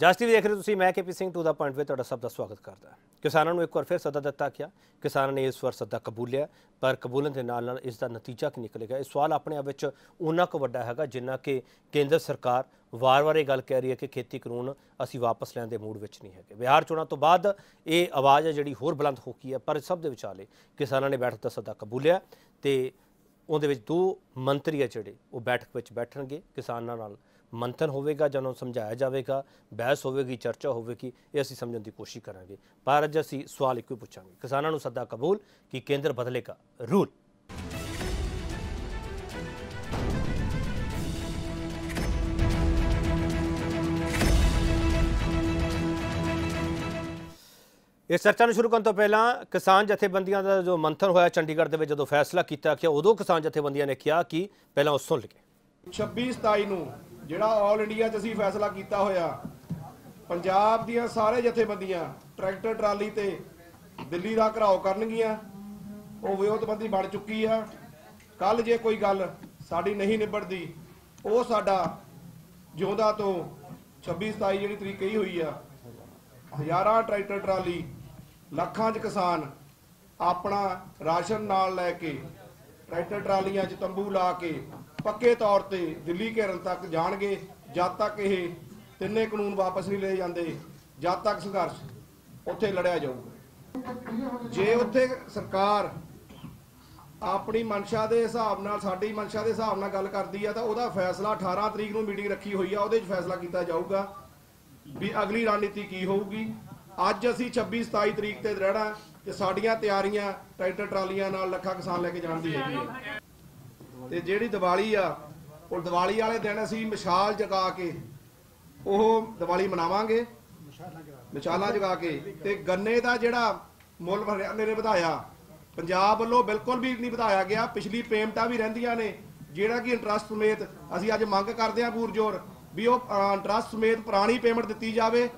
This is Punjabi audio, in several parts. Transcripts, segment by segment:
ਜਸ ਟੀਵੀ ਦੇਖ ਰਹੇ ਤੁਸੀਂ, ਮੈਂ KP Singh to the point ਵੇ ਤੁਹਾਡਾ ਸਭ ਦਾ ਸਵਾਗਤ ਕਰਦਾ। ਕਿਸਾਨਾਂ ਨੂੰ ਇੱਕ ਵਾਰ ਫਿਰ ਸੱਦਾ ਦਿੱਤਾ ਗਿਆ। ਕਿਸਾਨਾਂ ਨੇ ਇਸ ਵਾਰ ਸੱਦਾ ਕਬੂਲਿਆ, ਪਰ ਕਬੂਲਣ ਦੇ ਨਾਲ ਨਾਲ ਇਸ ਦਾ ਨਤੀਜਾ ਕੀ ਨਿਕਲੇਗਾ? ਇਹ ਸਵਾਲ ਆਪਣੇ ਆਪ ਵਿੱਚ ਉਨਾ ਕੁ ਵੱਡਾ ਹੈਗਾ, ਜਿੰਨਾ ਕਿ ਕੇਂਦਰ ਸਰਕਾਰ ਵਾਰ-ਵਾਰ ਇਹ ਗੱਲ ਕਹਿ ਰਹੀ ਹੈ ਕਿ ਖੇਤੀ ਕਾਨੂੰਨ ਅਸੀਂ ਵਾਪਸ ਲੈਣ ਦੇ ਮੂਡ ਵਿੱਚ ਨਹੀਂ ਹੈਗੇ। ਬਿਹਾਰ ਚੋਣਾਂ ਤੋਂ ਬਾਅਦ ਇਹ ਆਵਾਜ਼ ਹੈ ਜਿਹੜੀ ਹੋਰ ਬੁਲੰਦ ਹੋ ਗਈ ਹੈ, ਪਰ ਸਭ ਦੇ ਵਿਚਾਲੇ ਕਿਸਾਨਾਂ ਨੇ ਬੈਠਕ ਦਾ ਸੱਦਾ ਕਬੂਲਿਆ ਤੇ ਉਹਦੇ ਵਿੱਚ ਦੋ ਮੰਤਰੀ ਆ ਜਿਹੜੇ, ਉਹ ਬੈਠਕ ਵਿੱਚ ਬੈਠਣਗੇ। ਕਿਸਾਨਾਂ ਨਾਲ ਮੰਥਨ ਹੋਵੇਗਾ ਜਾਂ ਉਹਨੂੰ ਸਮਝਾਇਆ ਜਾਵੇਗਾ, ਬਹਿਸ ਹੋਵੇਗੀ, ਚਰਚਾ ਹੋਵੇਗੀ, ਇਹ ਅਸੀਂ ਸਮਝਣ ਦੀ ਕੋਸ਼ਿਸ਼ ਕਰਾਂਗੇ। ਪਰ ਅੱਜ ਅਸੀਂ ਸਵਾਲ ਇੱਕੋ ਹੀ ਪੁੱਛਾਂਗੇ। ਕਿਸਾਨਾਂ ਨੂੰ ਸੱਦਾ ਕਬੂਲ ਕਿ ਕੇਂਦਰ ਬਦਲੇਗਾ ਰੂਲ। ਇਸ ਚਰਚਾ ਨੂੰ ਸ਼ੁਰੂ ਕਰਨ ਤੋਂ ਪਹਿਲਾਂ ਕਿਸਾਨ ਜਥੇਬੰਦੀਆਂ ਦਾ ਜੋ ਮੰਥਨ ਹੋਇਆ ਚੰਡੀਗੜ੍ਹ ਦੇ ਵਿੱਚ ਜਦੋਂ ਫੈਸਲਾ ਕੀਤਾ ਗਿਆ, ਉਦੋਂ ਕਿਸਾਨ ਜਥੇਬੰਦੀਆਂ ਨੇ ਕਿਹਾ ਕਿ ਪਹਿਲਾਂ ਉਹ ਸੁਣ ਲਈਏ। 26 27 ਨੂੰ ਜਿਹੜਾ ਆਲ ਇੰਡੀਆ 'ਚ ਅਸੀਂ ਫੈਸਲਾ ਕੀਤਾ ਹੋਇਆ, ਪੰਜਾਬ ਦੀਆਂ ਸਾਰੇ ਜਥੇਬੰਦੀਆਂ ਟਰੈਕਟਰ, ਟਰਾਲੀ ਤੇ ਦਿੱਲੀ ਦਾ ਘਰਾਓ ਕਰਨਗੀਆਂ, ਉਹ ਵਿਰੋਧਬੰਦੀ ਬਣ ਚੁੱਕੀ ਆ। ਕੱਲ ਜੇ ਕੋਈ ਗੱਲ ਸਾਡੀ ਨਹੀਂ ਨਿਬੜਦੀ, ਉਹ ਸਾਡਾ ਜਿਉਂਦਾ ਤੋਂ 26 27 ਜਿਹੜੀ ਤਰੀਕ ਕਹੀ ਹੋਈ ਆ, ਹਜ਼ਾਰਾਂ ਟਰੈਕਟਰ, ਟਰਾਲੀ, ਲੱਖਾਂ 'ਚ ਕਿਸਾਨ ਆਪਣਾ ਰਾਸ਼ਨ ਨਾਲ ਲੈ ਕੇ ਟਰੈਕਟਰ, ਟਰਾਲੀਆਂ 'ਚ ਤੰਬੂ ਲਾ ਕੇ ਪੱਕੇ ਤੌਰ ਤੇ ਦਿੱਲੀ ਘੇਰਨ ਤੱਕ ਜਾਣਗੇ, ਜਦ ਤੱਕ ਇਹ ਤਿੰਨੇ ਕਾਨੂੰਨ ਵਾਪਸ ਨਹੀਂ ਲਏ ਜਾਂਦੇ, ਜਦ ਤੱਕ ਸੰਘਰਸ਼ ਉੱਥੇ ਲੜਿਆ ਜਾਊਗਾ। ਜੇ ਉੱਥੇ ਸਰਕਾਰ ਆਪਣੀ ਮਨਸ਼ਾ ਦੇ ਹਿਸਾਬ ਨਾਲ, ਸਾਡੀ ਮਨਸ਼ਾ ਦੇ ਹਿਸਾਬ ਨਾਲ ਗੱਲ ਕਰਦੀ ਆ, ਤਾਂ ਉਹਦਾ ਫੈਸਲਾ 18 ਤਰੀਕ ਨੂੰ ਮੀਟਿੰਗ ਰੱਖੀ ਹੋਈ ਆ, ਉਹਦੇ 'ਚ ਫੈਸਲਾ ਕੀਤਾ ਜਾਊਗਾ ਵੀ ਅਗਲੀ ਰਣਨੀਤੀ ਕੀ ਹੋਊਗੀ। ਅੱਜ ਅਸੀਂ 26 27 ਤਰੀਕ ਤੇ ਰਹਿਣਾ ਤੇ ਸਾਡੀਆਂ ਤਿਆਰੀਆਂ ਟਰੈਕਟਰ ਟਰਾਲੀਆਂ ਨਾਲ ਲੱਖਾਂ ਕਿਸਾਨ ਲੈ ਕੇ ਜਾਣ ਦੀ ਹੈਗੀ ਹੈ ਤੇ ਜਿਹੜੀ ਦੀਵਾਲੀ ਆ, ਉਹ ਦੀਵਾਲੀ ਵਾਲੇ ਦਿਨ ਅਸੀਂ ਮਿਸਾਲ ਜਗਾ ਕੇ ਉਹ ਦੀਵਾਲੀ ਮਨਾਵਾਂਗੇ। ਮਿਸਾਲਾਂ ਜਗਾ ਕੇ। ਤੇ ਗੰਨੇ ਦਾ ਜਿਹੜਾ ਮੁੱਲ ਹਰਿਆਣੇ ਨੇ ਵਧਾਇਆ। ਪੰਜਾਬ ਵੱਲੋਂ ਬਿਲਕੁਲ ਵੀ ਨਹੀਂ ਵਧਾਇਆ ਗਿਆ। ਪਿਛਲੀ ਪੇਮੈਂਟਾਂ ਵੀ ਰਹਿੰਦੀਆਂ ਨੇ। ਜਿਹੜਾ ਕਿ ਇੰਟਰਸਟ ਸਮੇਤ ਅਸੀਂ ਅੱਜ ਮੰਗ ਕਰਦੇ ਹਾਂ ਪੂਰਜੋਰ ਵੀ ਉਹ ਇੰਟਰਸਟ ਸਮੇਤ ਪੁਰਾਣੀ ਪੇਮੈਂਟ ਦਿੱਤੀ ਜਾਵੇ।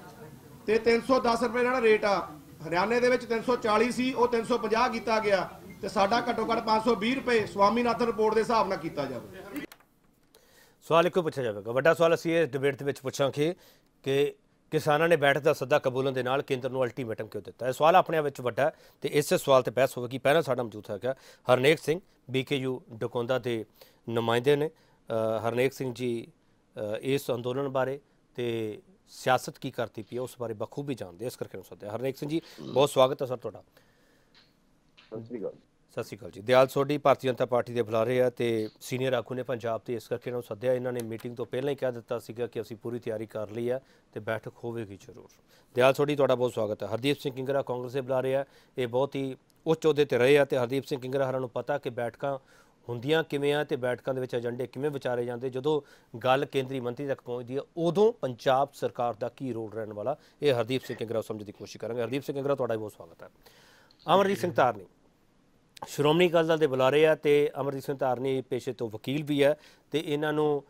ਤੇ 310 ਰੁਪਏ ਜਿਹੜਾ ਰੇਟ ਆ, ਹਰਿਆਣੇ ਦੇ ਵਿੱਚ 340 ਸੀ ਉਹ 350 ਕੀਤਾ ਗਿਆ। ਤੇ ਸਾਡਾ ਘੱਟੋ ਘੱਟ 520 ਰੁਪਏ ਸਵਾਮੀਨਾਥਨ ਰਿਪੋਰਟ ਦੇ ਹਿਸਾਬ ਨਾਲ ਕੀਤਾ ਜਾਵੇ। ਸਵਾਲ ਇੱਕੋ ਪੁੱਛਿਆ ਜਾਵੇਗਾ। ਵੱਡਾ ਸਵਾਲ ਅਸੀਂ ਇਹ ਡਿਬੇਟ ਦੇ ਵਿੱਚ ਪੁੱਛਾਂਗੇ ਕਿ ਕਿਸਾਨਾਂ ਨੇ ਬੈਠਕ ਦਾ ਸੱਦਾ ਕਬੂਲਣ ਦੇ ਨਾਲ ਕੇਂਦਰ ਨੂੰ ਅਲਟੀਮੇਟਮ ਕਿਉਂ ਦਿੱਤਾ? ਇਹ ਸਵਾਲ ਆਪਣੇ ਆਪ ਵਿੱਚ ਵੱਡਾ ਤੇ ਇਸੇ ਸਵਾਲ ਤੇ ਬਹਿਸ ਹੋਵੇਗੀ। ਪਹਿਲਾਂ ਸਾਡਾ ਮੌਜੂਦ ਹੈਗਾ ਹਰਨੇਕ ਸਿੰਘ ਬੀਕੇਯੂ ਡਕੌਂਦਾ ਦੇ ਨੁਮਾਇੰਦੇ ਨੇ। ਹਰਨੇਕ ਸਿੰਘ ਜੀ ਇਸ ਅੰਦੋਲਨ ਬਾਰੇ ਤੇ ਸਿਆਸਤ ਕੀ ਕਰਦੀ ਪਈ ਹੈ ਉਸ ਬਾਰੇ ਬਖੂਬੀ ਜਾਣਦੇ ਇਸ ਕਰਕੇ ਨੂੰ ਸੱਦਿਆ। ਹਰਨੇਕ ਸਿੰਘ ਜੀ ਬਹੁਤ ਸਵਾਗਤ ਹੈ ਸਰ ਤੁਹਾਡਾ। ਸਤਿ ਸ੍ਰੀ ਅਕਾਲ ਸਤਿ ਸ਼੍ਰੀ ਅਕਾਲ ਜੀ। ਦਿਆਲ ਸੋਢੀ ਭਾਰਤੀ ਜਨਤਾ ਪਾਰਟੀ ਦੇ ਬੁਲਾਰੇ ਆ ਤੇ ਸੀਨੀਅਰ ਆਗੂ ਨੇ ਪੰਜਾਬ ਤੇ ਇਸ ਕਰਕੇ ਇਹਨਾਂ ਨੂੰ ਸੱਦਿਆ। ਇਹਨਾਂ ਨੇ ਮੀਟਿੰਗ ਤੋਂ ਪਹਿਲਾਂ ਹੀ ਕਹਿ ਦਿੱਤਾ ਸੀਗਾ ਕਿ ਅਸੀਂ ਪੂਰੀ ਤਿਆਰੀ ਕਰ ਲਈ ਆ ਤੇ ਬੈਠਕ ਹੋਵੇਗੀ ਜ਼ਰੂਰ। ਦਿਆਲ ਸੋਢੀ, ਤੁਹਾਡਾ ਬਹੁਤ ਸਵਾਗਤ ਹੈ। ਹਰਦੀਪ ਸਿੰਘ ਕਿੰਗਰਾ ਕਾਂਗਰਸ ਦੇ ਬੁਲਾਰੇ ਆ। ਇਹ ਬਹੁਤ ਹੀ ਉੱਚ ਅਹੁਦੇ ਤੇ ਰਹੇ ਆ ਤੇ ਹਰਦੀਪ ਸਿੰਘ ਕਿੰਗਰਾ ਹਰਾਂ ਨੂੰ ਪਤਾ ਕਿ ਬੈਠਕਾਂ ਹੁੰਦੀਆਂ ਕਿਵੇਂ ਆ ਤੇ ਬੈਠਕਾਂ ਦੇ ਵਿੱਚ ਏਜੰਡੇ ਕਿਵੇਂ ਵਿਚਾਰੇ ਜਾਂਦੇ। ਜਦੋਂ ਗੱਲ ਕੇਂਦਰੀ ਮੰਤਰੀ ਤੱਕ ਪਹੁੰਚਦੀ ਹੈ ਉਦੋਂ ਪੰਜਾਬ ਸਰਕਾਰ ਦਾ ਕੀ ਰੋਲ ਰਹਿਣ ਵਾਲਾ, ਇਹ ਹਰਦੀਪ ਸਿੰਘ ਕਿੰਗਰਾ ਸਮਝਣ ਦੀ ਕੋਸ਼ਿਸ਼ ਕਰਾਂਗੇ। ਹਰਦੀਪ ਸਿੰਘ ਕਿੰਗਰਾ, ਤੁਹਾਡਾ ਬਹੁਤ ਸਵਾਗਤ ਹੈ। ਅਮਰਜੀਤ ਸਿੰਘ ਧਾਰਨੀ। ਸ਼੍ਰੋਮਣੀ ਅਕਾਲੀ ਦਲ ਦੇ ਬੁਲਾਰੇ ਆ ਤੇ ਅਮਰਜੀਤ ਸਿੰਘ ਧਾਰਨੀ ਪੇਸ਼ੇ ਤੋਂ ਵਕੀਲ ਵੀ ਹੈ ਤੇ ਇਹਨਾਂ ਨੂੰ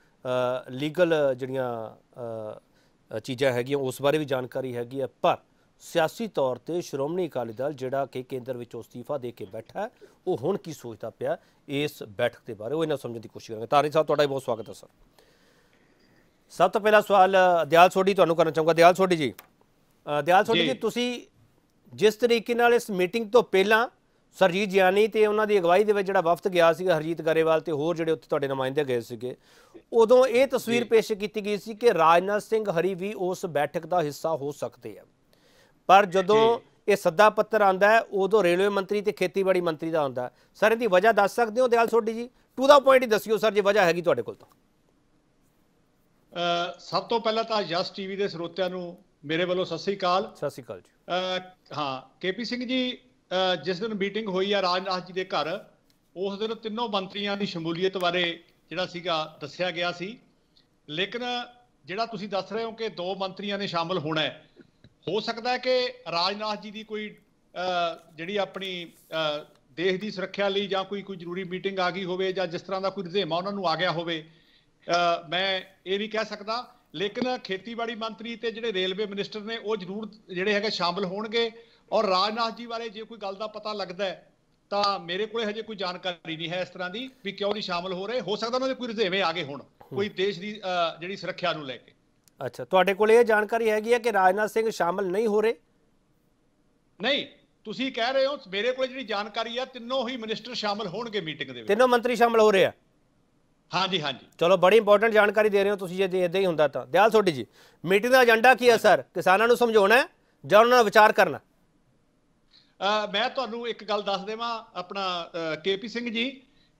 ਲੀਗਲ ਜਿਹੜੀਆਂ ਚੀਜ਼ਾਂ ਹੈਗੀਆਂ ਉਸ ਬਾਰੇ ਵੀ ਜਾਣਕਾਰੀ ਹੈਗੀ ਹੈ ਪਰ ਸਿਆਸੀ ਤੌਰ ਤੇ ਸ਼੍ਰੋਮਣੀ ਅਕਾਲੀ ਦਲ ਜਿਹੜਾ ਕਿ ਕੇਂਦਰ ਵਿੱਚ ਅਸਤੀਫਾ ਦੇ ਕੇ ਬੈਠਾ ਉਹ ਹੁਣ ਕੀ ਸੋਚਦਾ ਪਿਆ ਇਸ ਬੈਠਕ ਦੇ ਬਾਰੇ ਉਹ ਇਹਨਾਂ ਸਮਝਣ ਦੀ ਕੋਸ਼ਿਸ਼ ਕਰਾਂਗੇ। ਧਾਰਨੀ ਸਾਹਿਬ ਤੁਹਾਡਾ ਬਹੁਤ ਸਵਾਗਤ ਹੈ ਸਰ। ਸਭ ਤੋਂ ਪਹਿਲਾ ਸਵਾਲ ਦਿਆਲ ਸੋਢੀ ਤੁਹਾਨੂੰ ਕਰਨਾ ਚਾਹੂੰਗਾ। ਦਿਆਲ ਸੋਢੀ ਜੀ ਦਿਆਲ ਸੋਢੀ ਜੀ ਤੁਸੀਂ ਜਿਸ ਤਰੀਕੇ ਨਾਲ ਇਸ ਮੀਟਿੰਗ ਤੋਂ ਪਹਿਲਾਂ ਸਰਜੀਤ ਜਿਆਨੀ ਤੇ ਉਹਨਾਂ ਦੀ ਅਗਵਾਈ ਦੇ ਵਿੱਚ ਜਿਹੜਾ ਵਫਦ ਗਿਆ ਸੀਗਾ ਹਰਜੀਤ ਗਰੇਵਾਲ ਤੇ ਹੋਰ ਜਿਹੜੇ ਉੱਥੇ ਤੁਹਾਡੇ ਨੁਮਾਇੰਦੇ ਗਏ ਸੀਗੇ ਉਦੋਂ ਇਹ ਤਸਵੀਰ ਪੇਸ਼ ਕੀਤੀ ਗਈ ਸੀ ਕਿ ਰਾਜਨਾਥ ਸਿੰਘ ਹਰੀ ਵੀ ਉਸ ਬੈਠਕ ਦਾ ਹਿੱਸਾ ਹੋ ਸਕਦੇ ਆ। ਪਰ ਜਦੋਂ ਇਹ ਸੱਦਾ ਪੱਤਰ ਆਂਦਾ ਉਦੋਂ ਰੇਲਵੇ ਮੰਤਰੀ ਤੇ ਖੇਤੀਬਾੜੀ ਮੰਤਰੀ ਦਾ ਆਉਂਦਾ ਸਰ ਇਹਦੀ ਵਜ੍ਹਾ ਦੱਸ ਸਕਦੇ ਹੋ ਦਿਆਲ ਸੋਢੀ ਜੀ? ਟੂ ਦਾ ਪੁਆਇੰਟ ਹੀ ਦੱਸਿਓ ਸਰ ਜੇ ਵਜ੍ਹਾ ਹੈਗੀ ਤੁਹਾਡੇ ਕੋਲ ਤਾਂ। ਸਭ ਤੋਂ ਪਹਿਲਾਂ ਤਾਂ ਜਸ ਟੀਵੀ ਦੇ ਸਰੋਤਿਆਂ ਨੂੰ ਮੇਰੇ ਵੱਲੋਂ ਸਤਿ ਸ੍ਰੀ ਅਕਾਲ। ਸਤਿ ਸ਼੍ਰੀ ਅਕਾਲ ਜੀ। ਹਾਂ ਕੇਪੀ ਸਿੰਘ ਜੀ ਜਿਸ ਦਿਨ ਮੀਟਿੰਗ ਹੋਈ ਆ ਰਾਜਨਾਥ ਜੀ ਦੇ ਘਰ ਉਸ ਦਿਨ ਤਿੰਨੋਂ ਮੰਤਰੀਆਂ ਦੀ ਸ਼ਮੂਲੀਅਤ ਬਾਰੇ ਜਿਹੜਾ ਸੀਗਾ ਦੱਸਿਆ ਗਿਆ ਸੀ। ਲੇਕਿਨ ਜਿਹੜਾ ਤੁਸੀਂ ਦੱਸ ਰਹੇ ਹੋ ਕਿ ਦੋ ਮੰਤਰੀਆਂ ਨੇ ਸ਼ਾਮਲ ਹੋਣਾ ਹੈ ਹੋ ਸਕਦਾ ਹੈ ਕਿ ਰਾਜਨਾਥ ਜੀ ਦੀ ਕੋਈ ਜਿਹੜੀ ਆਪਣੀ ਅ, ਦੇਸ਼ ਦੀ ਸੁਰੱਖਿਆ ਲਈ ਜਾਂ ਕੋਈ ਕੋਈ ਜ਼ਰੂਰੀ ਮੀਟਿੰਗ ਆ ਗਈ ਹੋਵੇ ਜਾਂ ਜਿਸ ਤਰ੍ਹਾਂ ਦਾ ਕੋਈ ਰੁਝੇਵਾਂ ਉਹਨਾਂ ਨੂੰ ਆ ਗਿਆ ਹੋਵੇ ਅ, ਮੈਂ ਇਹ ਨਹੀਂ ਕਹਿ ਸਕਦਾ। ਲੇਕਿਨ ਖੇਤੀਬਾੜੀ ਮੰਤਰੀ ਤੇ ਜਿਹੜੇ ਰੇਲਵੇ ਮਿਨਿਸਟਰ ਨੇ ਉਹ ਜ਼ਰੂਰ ਜਿਹੜੇ ਹੈਗੇ ਸ਼ਾਮਲ ਹੋਣਗੇ। ਔਰ ਰਾਜਨਾਥ ਜੀ ਬਾਰੇ ਜੇ ਕੋਈ ਗੱਲ ਦਾ ਪਤਾ ਲੱਗਦਾ ਹੈ ਤਾਂ ਮੇਰੇ ਕੋਲੇ ਹਜੇ ਕੋਈ ਜਾਣਕਾਰੀ ਨਹੀਂ ਹੈ ਇਸ ਤਰ੍ਹਾਂ ਦੀ ਵੀ ਕਿਉਂ ਨਹੀਂ ਸ਼ਾਮਲ ਹੋ ਰਹੇ। ਹੋ ਸਕਦਾ ਉਹਨਾਂ ਦੇ ਕੋਈ ਰੁਝੇਵੇਂ ਆ ਗਏ ਹੋਣ ਕੋਈ ਦੇਸ਼ ਦੀ ਜਿਹੜੀ ਸੁਰੱਖਿਆ ਨੂੰ ਲੈ ਕੇ। ਅੱਛਾ ਤੁਹਾਡੇ ਕੋਲ ਇਹ ਜਾਣਕਾਰੀ ਹੈਗੀ ਹੈ ਕਿ ਰਾਜਨਾਥ ਸਿੰਘ ਸ਼ਾਮਲ ਨਹੀਂ ਹੋ ਰਹੇ? ਨਹੀਂ ਤੁਸੀਂ ਕਹਿ ਰਹੇ ਹੋ ਮੇਰੇ ਕੋਲ ਜਿਹੜੀ ਜਾਣਕਾਰੀ ਆ ਤਿੰਨੋਂ ਹੀ ਮਿਨਿਸਟਰ ਸ਼ਾਮਲ ਹੋਣਗੇ ਮੀਟਿੰਗ ਦੇ ਵਿੱਚ। ਤਿੰਨੋਂ ਮੰਤਰੀ ਸ਼ਾਮਲ ਹੋ ਰਹੇ ਆ? ਹਾਂਜੀ ਹਾਂਜੀ। ਚਲੋ ਬੜੀ ਇੰਪੋਰਟੈਂਟ ਜਾਣਕਾਰੀ ਦੇ ਰਹੇ ਹੋ ਤੁਸੀਂ ਜੇ ਇਦਾਂ ਹੀ ਹੁੰਦਾ ਤਾਂ। ਦਿਆਲ ਸੋਢੀ ਜੀ ਮੀਟਿੰਗ ਦਾ ਏਜੰਡਾ ਕੀ ਹੈ ਸਰ ਕਿਸਾਨਾਂ ਨੂੰ ਸਮਝਾਉਣਾ ਹੈ ਜਾਂ ਉਹਨਾਂ ਨਾਲ ਵਿਚਾਰ ਕਰਨਾ? ਮੈਂ ਤੁਹਾਨੂੰ ਇੱਕ ਗੱਲ ਦੱਸ ਦੇਵਾਂ ਆਪਣਾ ਕੇਪੀ ਸਿੰਘ ਜੀ,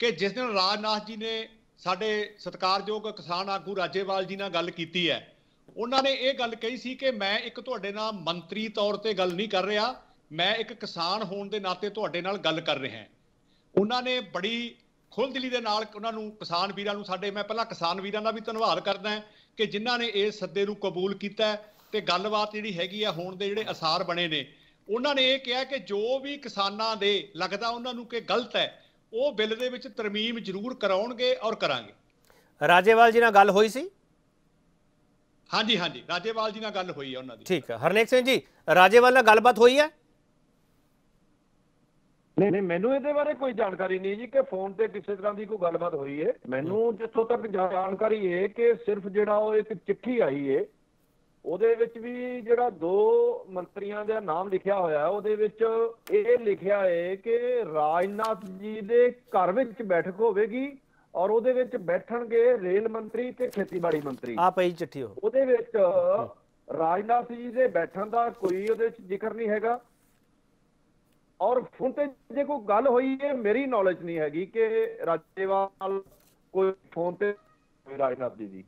ਕਿ ਜਿਸ ਦਿਨ ਰਾਜਨਾਥ ਜੀ ਨੇ ਸਾਡੇ ਸਤਿਕਾਰਯੋਗ ਕਿਸਾਨ ਆਗੂ ਰਾਜੇਵਾਲ ਜੀ ਨਾਲ ਗੱਲ ਕੀਤੀ ਹੈ, ਉਹਨਾਂ ਨੇ ਇਹ ਗੱਲ ਕਹੀ ਸੀ ਕਿ ਮੈਂ ਇੱਕ ਤੁਹਾਡੇ ਨਾਲ ਮੰਤਰੀ ਤੌਰ ਤੇ ਗੱਲ ਨਹੀਂ ਕਰ ਰਿਹਾ, ਮੈਂ ਇੱਕ ਕਿਸਾਨ ਹੋਣ ਦੇ ਨਾਤੇ ਤੁਹਾਡੇ ਨਾਲ ਗੱਲ ਕਰ ਰਿਹਾ ਉਹਨਾਂ ਨੇ ਬੜੀ ਖੁੱਲ੍ਹਦਿਲੀ ਦੇ ਨਾਲ ਉਹਨਾਂ ਨੂੰ, ਕਿਸਾਨ ਵੀਰਾਂ ਨੂੰ ਸਾਡੇ, ਮੈਂ ਪਹਿਲਾਂ ਕਿਸਾਨ ਵੀਰਾਂ ਦਾ ਵੀ ਧੰਨਵਾਦ ਕਰਦਾ ਕਿ ਜਿਨ੍ਹਾਂ ਨੇ ਇਸ ਸੱਦੇ ਨੂੰ ਕਬੂਲ ਕੀਤਾ ਹੈ ਤੇ ਗੱਲਬਾਤ ਜਿਹੜੀ ਹੈਗੀ ਆ, ਹੋਣ ਦੇ ਜਿਹੜੇ ਅਸਾਰ ਬਣੇ ਨੇ ਉਹਨਾਂ ਨੇ ਇਹ ਕਿਹਾ ਕਿ ਜੋ ਵੀ ਕਿਸਾਨਾਂ ਦੇ ਲੱਗਦਾ ਉਹਨਾਂ ਨੂੰ ਕਿ ਗਲਤ ਹੈ ਉਹ ਬਿੱਲ ਦੇ ਵਿੱਚ ਤਰਮੀਮ ਜ਼ਰੂਰ ਕਰਾਉਣਗੇ ਔਰ ਕਰਾਂਗੇ। ਰਾਜੇਵਾਲ ਜੀ ਨਾਲ ਗੱਲ ਹੋਈ ਸੀ? ਹਾਂਜੀ ਹਾਂਜੀ ਰਾਜੇਵਾਲ ਜੀ ਨਾਲ ਗੱਲ ਹੋਈ ਹੈ ਉਹਨਾਂ ਦੀ। ਠੀਕ ਹੈ। ਹਰਨੇਕ ਸਿੰਘ ਜੀ ਰਾਜੇਵਾਲ ਨਾਲ ਗੱਲਬਾਤ ਹੋਈ ਹੈ? ਨਹੀਂ ਨਹੀਂ ਮੈਨੂੰ ਇਹਦੇ ਬਾਰੇ ਕੋਈ ਜਾਣਕਾਰੀ ਨਹੀਂ ਜੀ ਕਿ ਫੋਨ ਤੇ ਕਿਸੇ ਤਰ੍ਹਾਂ ਦੀ ਕੋਈ ਗੱਲਬਾਤ ਹੋਈ ਹੈ। ਮੈਨੂੰ ਜਿੱਥੋਂ ਤੱਕ ਜਾਣਕਾਰੀ ਹੈ ਕਿ ਸਿਰਫ ਜਿਹੜਾ ਉਹ ਇੱਕ ਚਿੱਠੀ ਆਈ ਹੈ ਉਹਦੇ ਵਿੱਚ ਵੀ ਜਿਹੜਾ ਦੋ ਮੰਤਰੀਆਂ ਦਾ ਨਾਮ ਲਿਖਿਆ ਹੋਇਆ ਹੈ, ਉਹਦੇ ਵਿੱਚ ਇਹ ਲਿਖਿਆ ਹੈ ਕਿ ਰਾਜਨਾਥ ਜੀ ਦੇ ਘਰ ਵਿੱਚ ਬੈਠਕ ਹੋਵੇਗੀ ਔਰ ਉਹਦੇ ਵਿੱਚ ਬੈਠਣਗੇ ਰੇਲ ਮੰਤਰੀ ਤੇ ਖੇਤੀਬਾੜੀ ਮੰਤਰੀ। ਆ ਪਈ ਚਿੱਠੀ ਉਹ। ਉਹਦੇ ਵਿੱਚ ਰਾਜਨਾਥ ਜੀ ਦੇ ਬੈਠਣ ਦਾ ਕੋਈ ਉਹਦੇ ਵਿੱਚ ਜ਼ਿਕਰ ਨਹੀਂ ਹੈਗਾ। ਔਰ ਫੋਨ ਤੇ ਜੇ ਕੋਈ ਗੱਲ ਹੋਈ ਹੈ ਮੇਰੀ ਨੌਲੇਜ ਨਹੀਂ ਹੈਗੀ ਕਿ ਰਾਜੇਵਾਲ ਕੋਈ ਫੋਨ ਤੇ ਰਾਜਨਾਥ ਜੀ ਦੀ।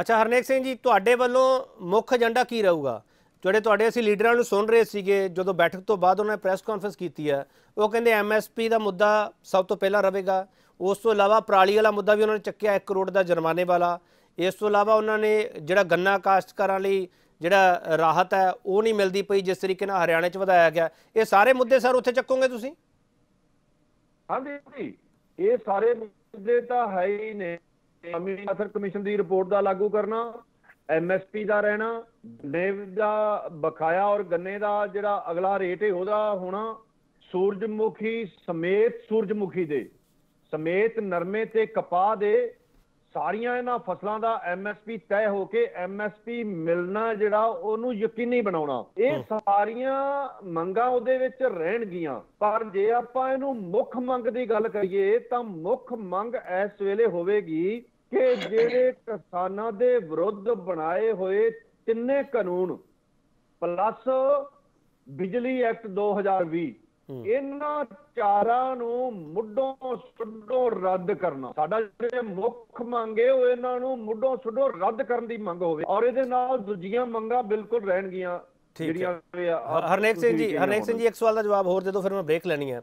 ਅੱਛਾ, ਹਰਨੇਕ ਸਿੰਘ ਜੀ, ਤੁਹਾਡੇ ਵੱਲੋਂ ਮੁੱਖ ਏਜੰਡਾ ਕੀ ਰਹੂਗਾ? ਜਿਹੜੇ ਤੁਹਾਡੇ ਅਸੀਂ ਲੀਡਰਾਂ ਨੂੰ ਸੁਣ ਰਹੇ ਸੀਗੇ, ਜਦੋਂ ਬੈਠਕ ਤੋਂ ਬਾਅਦ ਉਹਨਾਂ ਨੇ ਪ੍ਰੈਸ ਕਾਨਫਰੰਸ ਕੀਤੀ ਹੈ, ਉਹ ਕਹਿੰਦੇ ਐਮਐਸਪੀ ਦਾ ਮੁੱਦਾ ਸਭ ਤੋਂ ਪਹਿਲਾਂ ਰਹੇਗਾ। ਉਸ ਤੋਂ ਇਲਾਵਾ ਪਰਾਲੀ ਵਾਲਾ ਮੁੱਦਾ ਵੀ ਉਹਨਾਂ ਨੇ ਚੱਕਿਆ 1 ਕਰੋੜ ਦਾ ਜੁਰਮਾਨੇ ਵਾਲਾ। ਇਸ ਤੋਂ ਇਲਾਵਾ ਉਹਨਾਂ ਨੇ ਜਿਹੜਾ ਗੰਨਾ ਕਾਸ਼ਤਕਾਰਾਂ ਲਈ ਜਿਹੜਾ ਰਾਹਤ ਹੈ, ਉਹ ਨਹੀਂ ਮਿਲਦੀ ਪਈ, ਜਿਸ ਤਰੀਕੇ ਨਾਲ ਹਰਿਆਣੇ 'ਚ ਵਧਾਇਆ ਗਿਆ। ਇਹ ਸਾਰੇ ਮੁੱਦੇ ਸਰ ਉੱਥੇ ਚੱਕੋਗੇ ਤੁਸੀਂ? ਹਾਂਜੀ। ਇਹ ਸਾਰੇ ਮੁੱਦੇ ਤਾਂ ਹੈ ਹੀ ਨੇ। ਅਮੀਰ ਕਮਿਸ਼ਨ ਦੀ ਰਿਪੋਰਟ ਦਾ ਲਾਗੂ ਕਰਨਾ ਐਮਐਸਪੀ ਦਾ ਰਹਿਣਾ ਗੰਨੇ ਦਾ ਬਕਾਇਆ ਔਰ ਗੰਨੇ ਦਾ ਜਿਹੜਾ ਅਗਲਾ ਰੇਟ ਹੈ ਉਹਦਾ ਹੋਣਾ ਸੂਰਜਮੁਖੀ ਸਮੇਤ ਸੂਰਜਮੁਖੀ ਦੇ ਸਮੇਤ ਨਰਮੇ ਤੇ ਕਪਾਹ ਦੇ ਸਾਰੀਆਂ ਇਹਨਾਂ ਫਸਲਾਂ ਦਾ ਐਮਐਸਪੀ ਤੈਅ ਹੋ ਕੇ ਐਮਐਸਪੀ ਮਿਲਣਾ ਜਿਹੜਾ ਉਹਨੂੰ ਯਕੀਨੀ ਬਣਾਉਣਾ। ਇਹ ਸਾਰੀਆਂ ਮੰਗਾਂ ਉਹਦੇ ਵਿੱਚ ਰਹਿਣਗੀਆਂ। ਪਰ ਜੇ ਆਪਾਂ ਇਹਨੂੰ ਮੁੱਖ ਮੰਗ ਦੀ ਗੱਲ ਕਰੀਏ ਤਾਂ ਮੁੱਖ ਮੰਗ ਇਸ ਵੇਲੇ ਹੋਵੇਗੀ ਕਿ ਜਿਹੜੇ ਕਿਸਾਨਾਂ ਦੇ ਵਿਰੁੱਧ ਬਣਾਏ ਹੋਏ ਤਿੰਨੇ ਕਾਨੂੰਨ ਪਲੱਸ ਬਿਜਲੀ ਐਕਟ 2020 ਇਹਨਾਂ ਚਾਰਾਂ ਨੂੰ ਮੁੱਢੋਂ ਸੁੱਢੋਂ ਰੱਦ ਕਰਨਾ। ਸਾਡਾ ਜਿਹੜੇ ਮੁੱਖ ਮੰਗੇ ਉਹ ਇਹਨਾਂ ਨੂੰ ਮੁੱਢੋਂ ਸੁੱਢੋਂ ਰੱਦ ਕਰਨ ਦੀ ਮੰਗ ਹੋਵੇ। ਔਰ ਇਹਦੇ ਨਾਲ ਦੂਜੀਆਂ ਮੰਗਾਂ ਬਿਲਕੁਲ ਰਹਿਣਗੀਆਂ। ਜਿਹੜੀਆਂ ਹਰਨੇਕ ਸਿੰਘ ਜੀ ਹਰਨੇਕ ਸਿੰਘ ਜੀ ਇੱਕ ਸਵਾਲ ਦਾ ਜਵਾਬ ਹੋਰ ਦੇ ਦਿਓ ਫਿਰ ਮੈਂ ਬ੍ਰੇਕ ਲੈਣੀ ਹੈ।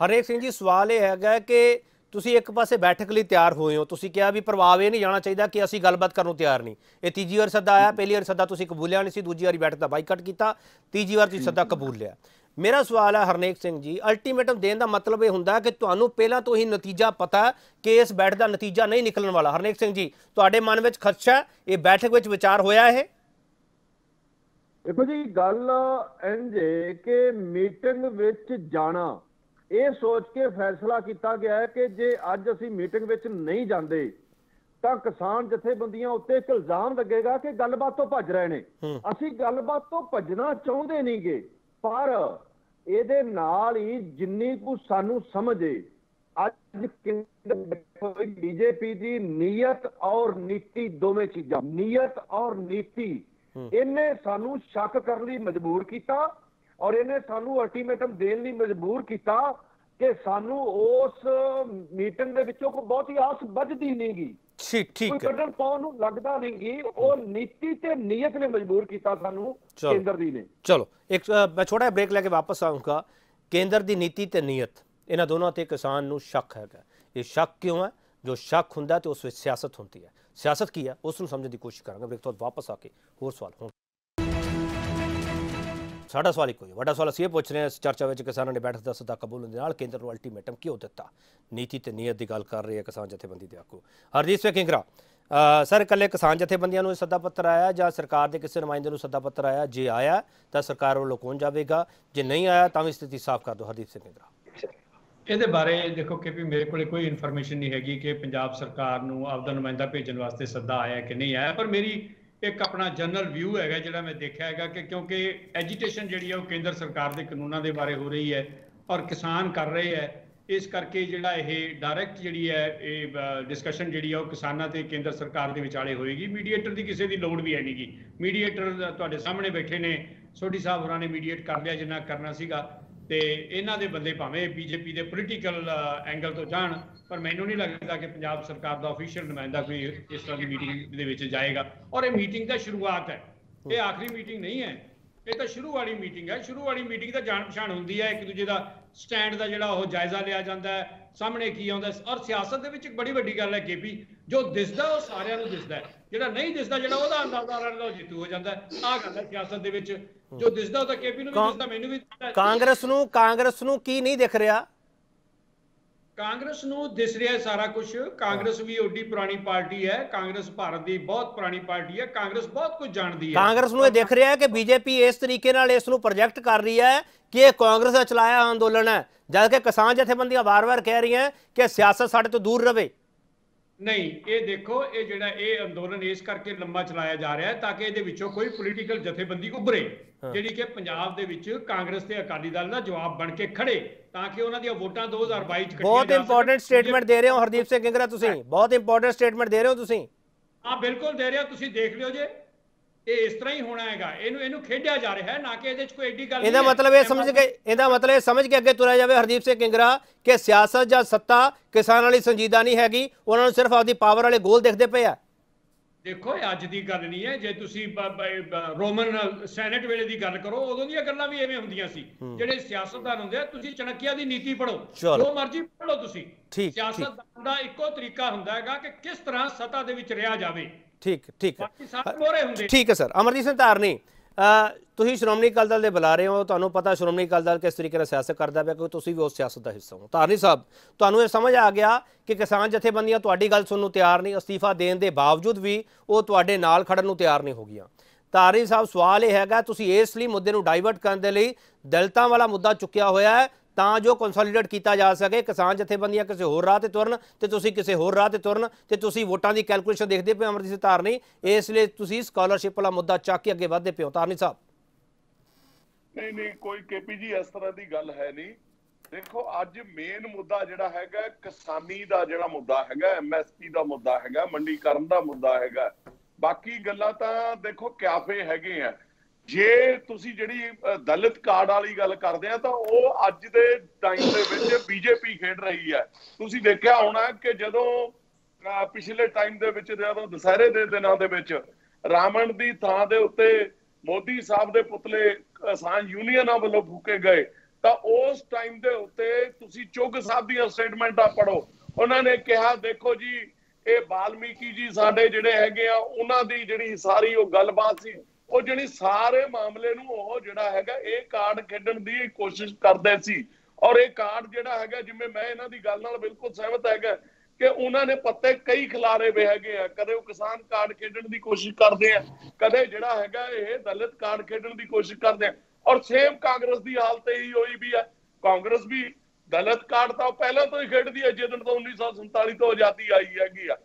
ਹਰਨੇਕ ਸਿੰਘ ਜੀ ਸਵਾਲ ਇਹ ਹੈਗਾ ਕਿ ਤੁਸੀਂ ਇੱਕ ਪਾਸੇ ਬੈਠਕ ਲਈ ਤਿਆਰ ਹੋਏ ਹੋ ਤੁਸੀਂ ਕਿਹਾ ਵੀ ਪ੍ਰਭਾਵ ਇਹ ਨਹੀਂ ਜਾਣਾ ਚਾਹੀਦਾ ਕਿ ਅਸੀਂ ਗੱਲਬਾਤ ਕਰਨ ਨੂੰ ਤਿਆਰ ਨਹੀਂ। ਇਹ ਤੀਜੀ ਵਾਰ ਸੱਦਾ ਆਇਆ ਪਹਿਲੀ ਵਾਰ ਸੱਦਾ ਤੁਸੀਂ ਕਬੂਲਿਆ ਨਹੀਂ ਸੀ ਦੂਜੀ ਵਾਰੀ ਬੈਠਕ ਦਾ ਬਾਈਕਾਟ ਕੀਤਾ ਤੀਜੀ ਵਾਰ ਤੁਸੀਂ ਸੱਦਾ ਕਬੂਲ ਲਿਆ। ਮੇਰਾ ਸਵਾਲ ਹੈ ਹਰਨੇਕ ਸਿੰਘ ਜੀ ਅਲਟੀਮੇਟਮ ਦੇਣ ਦਾ ਮਤਲਬ ਇਹ ਹੁੰਦਾ ਕਿ ਤੁਹਾਨੂੰ ਪਹਿਲਾਂ ਤੋਂ ਹੀ ਨਤੀਜਾ ਪਤਾ ਹੈ ਕਿ ਇਸ ਬੈਠਕ ਦਾ ਨਤੀਜਾ ਨਹੀਂ ਨਿਕਲਣ ਵਾਲਾ। ਹਰਨੇਕ ਸਿੰਘ ਜੀ ਤੁਹਾਡੇ ਮਨ ਵਿੱਚ ਖਦਸ਼ਾ ਹੈ? ਇਹ ਬੈਠਕ ਵਿੱਚ ਵਿਚਾਰ ਹੋਇਆ ਇਹ? ਦੇਖੋ ਜੀ ਗੱਲ ਇੰਜ ਹੈ ਕਿ ਮੀਟਿੰਗ ਵਿੱਚ ਜਾਣਾ ਇਹ ਸੋਚ ਕੇ ਫੈਸਲਾ ਕੀਤਾ ਗਿਆ ਹੈ ਕਿ ਜੇ ਅੱਜ ਅਸੀਂ ਮੀਟਿੰਗ ਵਿੱਚ ਨਹੀਂ ਜਾਂਦੇ ਤਾਂ ਕਿਸਾਨ ਜਥੇਬੰਦੀਆਂ ਉੱਤੇ ਇੱਕ ਇਲਜ਼ਾਮ ਲੱਗੇਗਾ ਕਿ ਗੱਲਬਾਤ ਤੋਂ ਭੱਜ ਰਹੇ ਨੇ। ਅਸੀਂ ਗੱਲਬਾਤ ਤੋਂ ਭੱਜਣਾ ਚਾਹੁੰਦੇ ਨਹੀਂਗੇ ਪਰ ਇਹਦੇ ਨਾਲ ਹੀ ਜਿੰਨੀ ਕੁ ਸਾਨੂੰ ਸਮਝੇ ਅੱਜ ਬੀਜੇਪੀ ਦੀ ਨੀਅਤ ਔਰ ਨੀਤੀ ਦੋਵੇਂ ਚੀਜ਼ਾਂ ਨੀਅਤ ਔਰ ਨੀਤੀ ਇਹਨੇ ਸਾਨੂੰ ਸ਼ੱਕ ਕਰਨ ਲਈ ਮਜਬੂਰ ਕੀਤਾ। ਔਰ ਇਹਨੇ ਸਾਨੂੰ ਅਲਟੀਮੇਟਮ ਦੇਣ ਲਈ ਮਜਬੂਰ ਕੀਤਾ ਕਿ ਸਾਨੂੰ ਉਸ ਮੀਟਿੰਗ ਦੇ ਵਿੱਚੋਂ ਕੋਈ ਬਹੁਤੀ ਆਸ ਵੱਜਦੀ ਨਹੀਂਗੀ ਠੀਕ ਕੋਈ ਠੀਕ ਹੈ। ਕੱਢਣ ਪਾਉਣ ਨੂੰ ਲੱਗਦਾ ਨਹੀਂਗੀ ਉਹ ਨੀਤੀ ਤੇ ਨੀਅਤ ਨੇ ਮਜਬੂਰ ਕੀਤਾ ਸਾਨੂੰ। ਕੇਂਦਰ ਦੀ ਨੇ। ਚਲੋ ਇੱਕ ਮੈਂ ਛੋਟਾ ਬ੍ਰੇਕ ਲੈ ਕੇ ਵਾਪਸ ਆਉਂਗਾ ਕੇਂਦਰ ਦੀ ਨੀਤੀ ਤੇ ਨੀਅਤ। ਇਹਨਾਂ ਦੋਨਾਂ ਤੇ ਕਿਸਾਨ ਨੂੰ ਸ਼ੱਕ ਹੈਗਾ। ਇਹ ਸ਼ੱਕ ਕਿਉਂ ਹੈ? ਜੋ ਸ਼ੱਕ ਹੁੰਦਾ ਤੇ ਉਸ ਵਿੱਚ ਸਿਆਸਤ ਹੁੰਦੀ ਹੈ। ਸਿਆਸਤ ਕੀ ਹੈ? ਉਸ ਨੂੰ ਸਮਝਣ ਦੀ ਕੋਸ਼ਿਸ਼ ਕਰਾਂਗੇ। ਬ੍ਰੇਕ ਤੋਂ ਬਾਅਦ ਵਾਪਸ ਆ ਕੇ ਹੋਰ ਸਵਾਲ ਹੋਣ ਸਾਡਾ ਸਵਾਲ ਇੱਕੋ ਹੀ ਵੱਡਾ ਸਵਾਲ ਅਸੀਂ ਇਹ ਪੁੱਛ ਰਹੇ ਹਾਂ ਇਸ ਚਰਚਾ ਵਿੱਚ ਕਿਸਾਨਾਂ ਨੇ ਬੈਠਕ ਦਾ ਸੱਦਾ ਕਬੂਲਣ ਦੇ ਨਾਲ ਕੇਂਦਰ ਨੂੰ ਅਲਟੀਮੇਟਮ ਕਿਉਂ ਦਿੱਤਾ? ਨੀਤੀ ਤੇ ਨੀਅਤ ਦੀ ਗੱਲ ਕਰ ਰਹੇ ਆ ਕਿਸਾਨ ਜਥੇਬੰਦੀ ਦੇ ਆਗੂ। ਹਰਜੀਤ ਸਿੰਘ ਕਿੰਗਰਾ ਸਰ ਇਕੱਲੇ ਕਿਸਾਨ ਜਥੇਬੰਦੀਆਂ ਨੂੰ ਸੱਦਾ ਪੱਤਰ ਆਇਆ ਜਾਂ ਸਰਕਾਰ ਦੇ ਕਿਸੇ ਨੁਮਾਇੰਦੇ ਨੂੰ ਸੱਦਾ ਪੱਤਰ ਆਇਆ? ਜੇ ਆਇਆ, ਤਾਂ ਸਰਕਾਰ ਵੱਲੋਂ ਕੌਣ ਜਾਵੇਗਾ? ਜੇ ਨਹੀਂ ਆਇਆ, ਤਾਂ ਵੀ ਸਥਿਤੀ ਸਾਫ਼ ਕਰ ਦਿਓ। ਹਰਦੀਪ ਸਿੰਘ ਕਿੰਗਰਾ ਇਹਦੇ ਬਾਰੇ ਦੇਖੋ ਕਿ ਵੀ ਮੇਰੇ ਕੋਲੇ ਕੋਈ ਇਨਫੋਰਮੇਸ਼ਨ ਨਹੀਂ ਹੈਗੀ ਕਿ ਪੰਜਾਬ ਸਰਕਾਰ ਨੂੰ ਆਪਦਾ ਨੁਮਾਇੰਦਾ ਭੇਜਣ ਵਾਸਤੇ ਸੱਦਾ ਆਇਆ ਕਿ ਨਹੀਂ ਆਇਆ, ਪਰ ਮੇਰੀ ਇੱਕ ਆਪਣਾ ਜਨਰਲ ਵਿਊ ਹੈਗਾ ਜਿਹੜਾ ਮੈਂ ਦੇਖਿਆ ਹੈਗਾ ਕਿ ਕਿਉਂਕਿ ਐਜੀਟੇਸ਼ਨ ਜਿਹੜੀ ਹੈ ਉਹ ਕੇਂਦਰ ਸਰਕਾਰ ਦੇ ਕਾਨੂੰਨਾਂ ਦੇ ਬਾਰੇ ਹੋ ਰਹੀ ਹੈ ਔਰ ਕਿਸਾਨ ਕਰ ਰਹੇ ਹੈ। ਇਸ ਕਰਕੇ ਜਿਹੜਾ ਇਹ ਡਾਇਰੈਕਟ ਜਿਹੜੀ ਹੈ, ਇਹ ਡਿਸਕਸ਼ਨ ਜਿਹੜੀ ਹੈ ਉਹ ਕਿਸਾਨਾਂ ਤੇ ਕੇਂਦਰ ਸਰਕਾਰ ਦੇ ਵਿਚਾਲੇ ਹੋਏਗੀ। ਮੀਡੀਏਟਰ ਦੀ ਕਿਸੇ ਦੀ ਲੋੜ ਵੀ ਹੈ ਨਹੀਂਗੀ ਮੀਡੀਏਟਰ ਤੁਹਾਡੇ ਸਾਹਮਣੇ ਬੈਠੇ ਨੇ। ਸੋਢੀ ਸਾਹਿਬ ਹੋਰਾਂ ਨੇ ਮੀਡੀਏਟ ਕਰ ਲਿਆ ਜਿੰਨਾ ਕਰਨਾ ਸੀਗਾ। ਤੇ ਇਹਨਾਂ ਦੇ ਬੰਦੇ ਭਾਵੇਂ ਬੀਜੇਪੀ ਦੇ ਪੋਲੀਟੀਕਲ ਐਂਗਲ ਤੋਂ ਜਾਣ, ਪਰ ਮੈਨੂੰ ਨਹੀਂ ਲੱਗਦਾ ਕਿ ਪੰਜਾਬ ਸਰਕਾਰ ਦਾ ਅਫੀਸ਼ੀਅਲ ਨੁਮਾਇੰਦਾ ਕੋਈ ਇਸ ਤਰ੍ਹਾਂ ਦੀ ਮੀਟਿੰਗ ਦੇ ਵਿੱਚ ਜਾਏਗਾ। ਔਰ ਇਹ ਮੀਟਿੰਗ ਦਾ ਸ਼ੁਰੂਆਤ ਹੈ। ਇਹ ਆਖਰੀ ਮੀਟਿੰਗ ਨਹੀਂ ਹੈ। ਇਹ ਤਾਂ ਸ਼ੁਰੂ ਵਾਲੀ ਮੀਟਿੰਗ ਹੈ। ਸ਼ੁਰੂ ਵਾਲੀ ਮੀਟਿੰਗ ਦਾ ਜਾਣ ਪਛਾਣ ਹੁੰਦੀ ਹੈ। ਇੱਕ ਦੂਜੇ ਦਾ ਸਟੈਂਡ ਦਾ ਜਿਹੜਾ ਉਹ ਜਾਇਜ਼ਾ ਲਿਆ ਜਾਂਦਾ ਹੈ। ਸਾਹਮਣੇ ਕੀ ਆਉਂਦਾ ਔਰ ਸਿਆਸਤ ਦੇ ਵਿੱਚ ਇੱਕ ਬੜੀ ਵੱਡੀ ਗੱਲ ਹੈ ਕੇਪੀ ਜੋ ਦਿਸਦਾ ਉਹ ਸਾਰਿਆਂ ਨੂੰ ਦਿਸਦਾ ਹੈ। ਜਿਹੜਾ ਨਹੀਂ ਦਿਸਦਾ ਜਿਹੜਾ ਉਹਦਾ ਅੰਦਾਜ਼ਾ ਰਹਿੰਦਾ ਉਹ ਜਿੱਤੂ ਹੋ ਜਾਂਦਾ ਆਹ ਗੱਲ ਹੈ ਸਿਆਸਤ ਦੇ ਵਿੱਚ। ਜੋ ਦਿਸਦਾ ਉਹ ਤਾਂ ਕੇਪੀ ਨੂੰ ਵੀ ਦਿਸਦਾ ਮੈਨੂੰ ਵੀ ਦਿਸਦਾ ਕਾਂਗਰਸ ਨੂੰ ਕਾਂਗਰਸ ਨੂੰ ਕੀ ਨਹੀਂ ਦਿਖ ਰਿਹਾ? ਕਾਂਗਰਸ ਨੂੰ ਦਿਸ ਰਿਹਾ ਸਾਰਾ ਕੁਝ ਕਾਂਗਰਸ ਵੀ ਓਡੀ ਪੁਰਾਣੀ ਪਾਰਟੀ ਹੈ। ਕਾਂਗਰਸ ਭਾਰਤ ਦੀ ਬਹੁਤ ਪੁਰਾਣੀ ਪਾਰਟੀ ਹੈ। ਕਾਂਗਰਸ ਬਹੁਤ ਕੁਝ ਜਾਣਦੀ ਹੈ। ਕਾਂਗਰਸ ਨੂੰ ਇਹ ਦਿਖ ਰਿਹਾ ਹੈ ਕਿ ਬੀਜੇਪੀ ਇਸ ਤਰੀਕੇ ਨਾਲ ਇਸ ਨੂੰ ਪ੍ਰੋਜੈਕਟ ਕਰ ਰਹੀ ਹੈ ਕਿ ਇਹ ਕਾਂਗਰਸ ਦਾ ਚਲਾਇਆ ਅੰਦੋਲਨ ਹੈ। ਜਦ ਕਿ ਕਿਸਾਨ ਜਥੇਬੰਦੀਆਂ ਵਾਰ-ਵਾਰ ਕਹਿ ਰਹੀਆਂ ਕਿ ਸਿਆਸਤ ਸਾਡੇ ਤੋਂ ਦੂਰ ਰਵੇ। ਨਹੀਂ ਇਹ ਦੇਖੋ ਇਹ ਜਿਹੜਾ ਇਹ ਅੰਦੋਲਨ ਇਸ ਕਰਕੇ ਲੰਮਾ ਚਲਾਇਆ ਜਾ ਰਿਹਾ ਹੈ ਤਾਂ ਕਿ ਇਹਦੇ ਵਿੱਚੋਂ ਕੋਈ ਪੋਲੀਟੀਕਲ ਜਥੇਬੰਦੀ ਉੱਭਰੇ। ਜਿਹੜੀ ਕਿ ਪੰਜਾਬ ਦੇ ਵਿੱਚ ਕਾਂਗਰਸ ਤੇ ਅਕਾਲੀ ਦਲ ਦਾ ਜਵਾਬ ਬਣ ਕੇ ਖੜੇ ਤਾਂ ਕਿ ਉਹਨਾਂ ਦੀਆਂ ਵੋਟਾਂ 2022 ਚ ਬਹੁਤ ਇੰਪੋਰਟੈਂਟ ਸਟੇਟਮੈਂਟ ਦੇ ਰਹੇ ਹੋ ਹਰਦੀਪ ਸਿੰਘ ਗਿੰਗਰਾ ਤੁਸੀਂ। ਬਹੁਤ ਇੰਪੋਰਟੈਂਟ ਸਟੇਟਮੈਂਟ ਦੇ ਰਹੇ ਹੋ ਤੁਸੀਂ। ਹਾਂ ਬਿਲਕੁਲ ਦੇ ਰਿਹਾ ਤੁਸੀਂ ਦੇਖ ਲਿਓ ਜੇ। ਇਹ ਇਸ ਤਰ੍ਹਾਂ ਹੀ ਹੋਣਾ ਹੈਗਾ। ਇਹਨੂੰ ਇਹਨੂੰ ਖੇਡਿਆ ਜਾ ਰਿਹਾ ਹੈ ਨਾ ਕਿ ਇਹਦੇ 'ਚ ਕੋਈ ਐਡੀ ਗੱਲ ਇਹਦਾ ਮਤਲਬ ਇਹ ਸਮਝ ਕੇ ਇਹਦਾ ਮਤਲਬ ਇਹ ਸਮਝ ਕੇ ਅੱਗੇ ਤੁਰਿਆ ਜਾਵੇ ਹਰਦੀਪ ਸਿੰਘ ਕਿੰਗਰਾ ਕਿ ਸਿਆਸਤ ਜਾਂ ਸੱਤਾ ਕਿਸਾਨਾਂ ਵਾਲੀ ਸੰਜੀਦਾ ਨਹੀਂ ਹੈਗੀ। ਉਹਨਾਂ ਨੂੰ ਸਿਰਫ ਆਪਦੀ ਪਾਵਰ ਵਾਲੇ ਗੋਲ ਦੇਖਦੇ ਪਏ ਆ। ਦੇਖੋ ਅੱਜ ਦੀ ਗੱਲ ਨਹੀਂ ਹੈ। ਜੇ ਤੁਸੀਂ ਰੋਮਨ ਸੈਨੇਟ ਵੇਲੇ ਦੀ ਗੱਲ ਕਰੋ ਉਦੋਂ ਦੀਆਂ ਗੱਲਾਂ ਵੀ ਐਵੇਂ ਹੁੰਦੀਆਂ ਸੀ। ਜਿਹੜੇ ਸਿਆਸਤਦਾਨ ਹੁੰਦੇ ਆ ਤੁਸੀਂ ਚਣਕਿਆ ਦੀ ਨੀਤੀ ਪੜੋ ਜੋ ਮਰਜ਼ੀ ਪੜੋ ਤੁਸੀਂ। ਸਿਆਸਤਦਾਨ ਦਾ ਇੱਕੋ ਤਰੀਕਾ ਹੁੰਦਾ ਹੈਗਾ ਕਿ ਕਿਸ ਤਰ੍ਹਾਂ ਸੱਤਾ ਦੇ ਵਿੱਚ ਰਿਹਾ ਜਾਵੇ। ਠੀਕ ਠੀਕ। ਬਾਕੀ ਸਾਰੇ ਮੋਰੇ ਹੁੰਦੇ ਠੀਕ ਹੈ ਸਰ। ਅਮਰਜੀਤ ਸਿੰਘ ਧਾਰਨੀ ਤੁਸੀਂ ਸ਼੍ਰੋਮਣੀ ਅਕਾਲੀ ਦਲ ਦੇ ਬੁਲਾਰੇ ਹੋ, ਤੁਹਾਨੂੰ ਪਤਾ ਸ਼੍ਰੋਮਣੀ ਅਕਾਲੀ ਦਲ ਕਿਸ ਤਰੀਕੇ ਨਾਲ ਸਿਆਸਤ ਕਰਦਾ ਪਿਆ, ਕਿਉਂਕਿ ਤੁਸੀਂ ਵੀ ਉਸ ਸਿਆਸਤ ਦਾ ਹਿੱਸਾ ਹੋ। ਧਾਰਨੀ ਸਾਹਿਬ, ਤੁਹਾਨੂੰ ਇਹ ਸਮਝ ਆ ਗਿਆ ਕਿ ਕਿਸਾਨ ਜਥੇਬੰਦੀਆਂ ਤੁਹਾਡੀ ਗੱਲ ਸੁਣਨ ਨੂੰ ਤਿਆਰ ਨਹੀਂ, ਅਸਤੀਫਾ ਦੇਣ ਦੇ ਬਾਵਜੂਦ ਵੀ ਉਹ ਤੁਹਾਡੇ ਨਾਲ ਖੜਨ ਨੂੰ ਤਿਆਰ ਨਹੀਂ ਹੋ ਗਈਆਂ। ਧਾਰਨੀ ਸਾਹਿਬ, ਸਵਾਲ ਇਹ ਹੈਗਾ, ਤੁਸੀਂ ਇਸ ਲਈ ਮੁੱਦੇ ਨੂੰ ਡਾਈਵਰਟ ਕਰਨ ਦੇ ਲਈ ਦਲਤਾਂ ਵਾਲਾ ਮੁੱਦਾ ਚੁੱਕਿਆ ਹੋਇਆ ਹੈ, ਤਾਂ ਜੋ ਕੰਸੋਲੀਡੇਟ ਕੀਤਾ ਜਾ ਸਕੇ, ਕਿਸਾਨ ਜਥੇਬੰਦੀਆਂ ਕਿਸੇ ਹੋਰ ਰਾਹ ਤੇ ਤੁਰਨ ਤੇ ਤੁਸੀਂ ਕਿਸੇ ਹੋਰ ਰਾਹ ਤੇ ਤੁਰਨ ਤੇ ਤੁਸੀਂ ਵੋਟਾਂ ਦੀ ਕੈਲਕੂਲੇਸ਼ਨ ਦੇਖਦੇ ਪਏ ਅਮਰਜੀਤ ਧਾਰਨੀ, ਇਸ ਲਈ ਤੁਸੀਂ ਸਕਾਲਰਸ਼ਿਪ ਵਾਲਾ ਮੁੱਦਾ ਚੱਕ ਕੇ ਅੱਗੇ ਵਧਦੇ ਪਿਓ ਧਾਰਨੀ ਸਾਹਿਬ। ਨਹੀਂ ਨਹੀਂ, ਕੋਈ ਕੇਪੀ ਜੀ ਇਸ ਤਰ੍ਹਾਂ ਦੀ ਗੱਲ ਹੈ ਨਹੀਂ। ਦੇਖੋ, ਅੱਜ ਮੇਨ ਮੁੱਦਾ ਜਿਹੜਾ ਹੈਗਾ, ਕਿਸਾਨੀ ਦਾ ਜਿਹੜਾ ਮੁੱਦਾ ਹੈਗਾ ਐਮਐਸਪੀ ਦਾ ਮੁੱਦਾ ਹੈਗਾ, ਮੰਡੀਕਰਨ ਦਾ ਮੁੱਦਾ ਹੈਗਾ। ਬਾਕੀ ਗੱਲਾਂ ਤਾਂ ਦੇਖੋ, ਕਿਆਫੇ ਹੈਗੇ ਆ। ਜੇ ਤੁਸੀਂ ਜਿਹੜੀ ਦਲਿਤ ਕਾਰਡ ਵਾਲੀ ਗੱਲ ਕਰਦੇ ਆ, ਤਾਂ ਉਹ ਅੱਜ ਦੇ ਟਾਈਮ ਦੇ ਵਿੱਚ ਬੀਜੇਪੀ ਖੇਡ ਰਹੀ ਹੈ। ਤੁਸੀਂ ਦੇਖਿਆ ਹੋਣਾ ਕਿ ਜਦੋਂ ਪਿਛਲੇ ਟਾਈਮ ਦੇ ਵਿੱਚ, ਜਦੋਂ ਦੁਸਹਿਰੇ ਦੇ ਦਿਨਾਂ ਦੇ ਵਿੱਚ ਰਾਵਣ ਦੀ ਥਾਂ ਦੇ ਉੱਤੇ ਮੋਦੀ ਸਾਹਿਬ ਦੇ ਪੁਤਲੇ, ਕਿਸਾਨ ਯੂਨੀਅਨਾਂ ਵੱਲੋਂ ਫੂਕੇ ਗਏ। ਤਾਂ ਉਸ ਟਾਈਮ ਦੇ ਉੱਤੇ ਤੁਸੀਂ ਚੁੱਗ ਸਾਹਿਬ ਦੀਆਂ ਸਟੇਟਮੈਂਟਾਂ ਪੜੋ ਉਹਨਾਂ ਨੇ ਕਿਹਾ, ਦੇਖੋ ਜੀ, ਇਹ ਬਾਲਮੀਕੀ ਜੀ ਸਾਡੇ ਜਿਹੜੇ ਹੈਗੇ ਆ, ਉਹਨਾਂ ਦੀ ਜਿਹੜੀ ਸਾਰੀ ਉਹ ਗੱਲਬਾਤ ਸੀ, ਉਹ ਜਿਹੜੀ ਸਾਰੇ ਮਾਮਲੇ ਨੂੰ ਉਹ ਜਿਹੜਾ ਹੈਗਾ, ਇਹ ਕਾਰਡ ਖੇਡਣ ਦੀ ਕੋਸ਼ਿਸ਼ ਕਰਦੇ ਸੀ। ਔਰ ਇਹ ਕਾਰਡ ਜਿਹੜਾ ਹੈਗਾ, ਜਿਵੇਂ ਮੈਂ ਇਹਨਾਂ ਦੀ ਗੱਲ ਨਾਲ ਬਿਲਕੁਲ ਸਹਿਮਤ ਹੈਗਾ ਕਿ ਉਹਨਾਂ ਨੇ ਪੱਤੇ ਕਈ ਖਿਲਾਰੇ ਵੇ ਹੈਗੇ ਆ। ਕਦੇ ਉਹ ਕਿਸਾਨ ਕਾਰਡ ਖੇਡਣ ਦੀ ਕੋਸ਼ਿਸ਼ ਕਰਦੇ ਆ, ਕਦੇ ਜਿਹੜਾ ਹੈਗਾ ਇਹ ਦਲਿਤ ਕਾਰਡ ਖੇਡਣ ਦੀ ਕੋਸ਼ਿਸ਼ ਕਰਦੇ ਆ। ਔਰ ਸੇਮ ਕਾਂਗਰਸ ਦੀ ਹਾਲਤ ਇਹੀ ਹੋਈ ਵੀ ਆ। ਕਾਂਗਰਸ ਵੀ ਦਲਿਤ ਕਾਰਡ ਤਾਂ ਪਹਿਲਾਂ ਤੋਂ ਹੀ ਖੇਡਦੀ ਹੈ ਜਦੋਂ ਤੋਂ 1947 ਤੋਂ ਆਜ਼ਾਦੀ ਆਈ ਹੈਗੀ ਆ।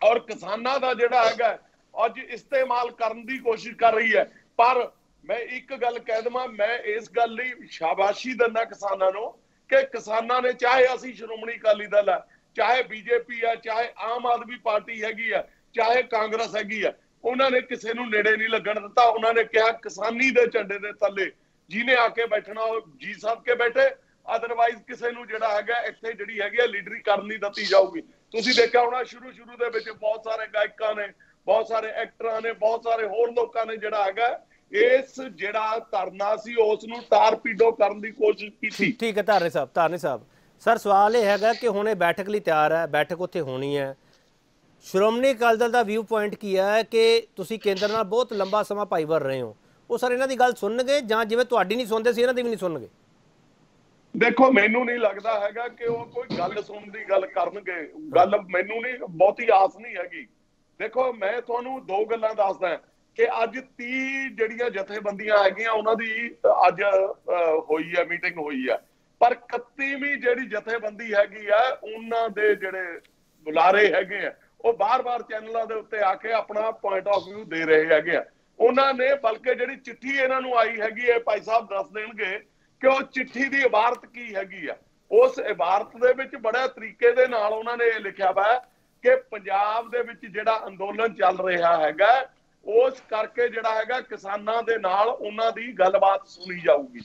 ਔਰ ਕਿਸਾਨਾਂ ਦਾ ਜਿਹੜਾ ਹੈਗਾ, ਅੱਜ ਇਸਤੇਮਾਲ ਕਰਨ ਦੀ ਕੋਸ਼ਿਸ਼ ਕਰ ਰਹੀ ਹੈ। ਪਰ ਮੈਂ ਇੱਕ ਗੱਲ ਕਹਿ ਦਵਾਂ, ਮੈਂ ਇਸ ਗੱਲ ਲਈ ਸ਼ਾਬਾਸ਼ੀ ਦਿੰਦਾ ਕਿਸਾਨਾਂ ਨੂੰ ਕਿ ਕਿਸਾਨਾਂ ਨੇ ਚਾਹੇ ਅਸੀਂ ਸ਼੍ਰੋਮਣੀ ਅਕਾਲੀ ਦਲ ਆ ਚਾਹੇ ਬੀਜੇਪੀ ਆ, ਚਾਹੇ ਆਮ ਆਦਮੀ ਪਾਰਟੀ ਹੈਗੀ ਆ, ਚਾਹੇ ਕਾਂਗਰਸ ਹੈਗੀ ਆ, ਉਹਨਾਂ ਨੇ ਕਿਸੇ ਨੂੰ ਨੇੜੇ ਨਹੀਂ ਲੱਗਣ ਦਿੱਤਾ। ਉਹਨਾਂ ਨੇ ਕਿਹਾ ਕਿਸਾਨੀ ਦੇ ਝੰਡੇ ਦੇ ਥੱਲੇ ਜਿਹਨੇ ਆ ਕੇ ਬੈਠਣਾ, ਉਹ ਜੀ ਸਾਹਿਬ ਕੇ ਬੈਠੇ। ਅਦਰਵਾਈਜ਼ ਕਿਸੇ ਨੂੰ ਜਿਹੜਾ ਹੈਗਾ, ਇੱਥੇ ਜਿਹੜੀ ਹੈਗੀ ਆ ਲੀਡਰੀ ਕਰਨ ਨਹੀਂ ਦਿੱਤੀ ਜਾਊਗੀ। ਤੁਸੀਂ ਦੇਖਿਆ ਹੋਣਾ ਸ਼ੁਰੂ ਸ਼ੁਰੂ ਦੇ ਵਿੱਚ ਬਹੁਤ ਸਾਰੇ ਗਾਇਕਾਂ ਨੇ, ਬਹੁਤ ਸਾਰੇ ਐਕਟਰਾਂ ਨੇ, ਬਹੁਤ ਸਾਰੇ ਹੋਰ ਲੋਕਾਂ ਨੇ ਜਿਹੜਾ ਹੈਗਾ, ਇਸ ਜਿਹੜਾ ਧਰਨਾ ਸੀ, ਉਸ ਨੂੰ ਟਾਰਪੀਡੋ ਕਰਨ ਦੀ ਕੋਸ਼ਿਸ਼ ਕੀਤੀ। ਠੀਕ ਹੈ, ਧਾਰਨੇ ਸਾਹਿਬ ਧਾਰਨੇ ਸਾਹਿਬ। ਸਰ, ਸਵਾਲ ਇਹ ਹੈਗਾ ਕਿ ਹੁਣ ਇਹ ਬੈਠਕ ਲਈ ਤਿਆਰ ਹੈ, ਬੈਠਕ ਉੱਥੇ ਹੋਣੀ ਹੈ। ਸ਼੍ਰੋਮਣੀ ਅਕਾਲੀ ਦਲ ਦਾ ਵਿਊ ਪੁਆਇੰਟ ਕੀ ਹੈ ਕਿ ਤੁਸੀਂ ਕੇਂਦਰ ਨਾਲ ਬਹੁਤ ਲੰਬਾ ਸਮਾਂ ਭਾਈਵਾਲ ਰਹੇ ਹੋ? ਉਹ ਸਰ, ਇਹਨਾਂ ਦੀ ਗੱਲ ਸੁਣਨਗੇ ਜਾਂ ਜਿਵੇਂ ਤੁਹਾਡੀ ਨਹੀਂ ਸੁਣਦੇ ਸੀ, ਇਹਨਾਂ ਦੀ ਵੀ ਨਹੀਂ ਸੁਣਨਗੇ? ਦੇਖੋ, ਮੈਨੂੰ ਨਹੀਂ ਲੱਗਦਾ ਹੈਗਾ ਕਿ ਉਹ ਕੋਈ ਗੱਲ ਸੁਣਨ ਦੀ ਗੱਲ ਕਰਨਗੇ। ਗੱਲ ਮੈਨੂੰ ਨਹੀਂ, ਬਹੁਤੀ ਆਸ ਨਹੀਂ ਹੈਗੀ। ਦੇਖੋ, ਮੈਂ ਤੁਹਾਨੂੰ ਦੋ ਗੱਲਾਂ ਦੱਸਦਾ ਕਿ ਅੱਜ 30 ਜਿਹੜੀਆਂ ਜਥੇਬੰਦੀਆਂ ਹੈਗੀਆਂ, ਉਹਨਾਂ ਦੀ ਅੱਜ ਹੋਈ ਹੈ, ਮੀਟਿੰਗ ਹੋਈ ਹੈ। ਪਰ 31ਵੀਂ ਜਿਹੜੀ ਜਥੇਬੰਦੀ ਹੈਗੀ ਆ, ਉਹਨਾਂ ਦੇ ਜਿਹੜੇ ਬੁਲਾਰੇ ਹੈਗੇ ਆ, ਉਹ ਬਾਰ-ਬਾਰ ਚੈਨਲਾਂ ਦੇ ਉੱਤੇ ਆ ਕੇ ਆਪਣਾ ਪੁਆਇੰਟ ਆਫ View ਦੇ ਰਹੇ ਹੈਗੇ ਆ। ਉਹਨਾਂ ਨੇ ਬਲਕਿ ਜਿਹੜੀ ਚਿੱਠੀ ਇਹਨਾਂ ਨੂੰ ਆਈ ਹੈਗੀ ਹੈ ਭਾਈ ਸਾਹਿਬ ਦੱਸ ਦੇਣਗੇ ਕਿ ਉਹ ਚਿੱਠੀ ਦੀ ਇਬਾਰਤ ਕੀ ਹੈਗੀ ਆ। ਉਸ ਇਬਾਰਤ ਦੇ ਵਿੱਚ ਬੜੇ ਤਰੀਕੇ ਦੇ ਨਾਲ ਉਹਨਾਂ ਨੇ ਇਹ ਲਿਖਿਆ ਵਾ ਕਿ ਪੰਜਾਬ ਦੇ ਵਿੱਚ ਜਿਹੜਾ ਅੰਦੋਲਨ ਚੱਲ ਰਿਹਾ ਹੈਗਾ, ਉਸ ਕਰਕੇ ਜਿਹੜਾ ਹੈਗਾ ਕਿਸਾਨਾਂ ਦੇ ਨਾਲ ਉਹਨਾਂ ਦੀ ਗੱਲਬਾਤ ਸੁਣੀ ਜਾਊਗੀ।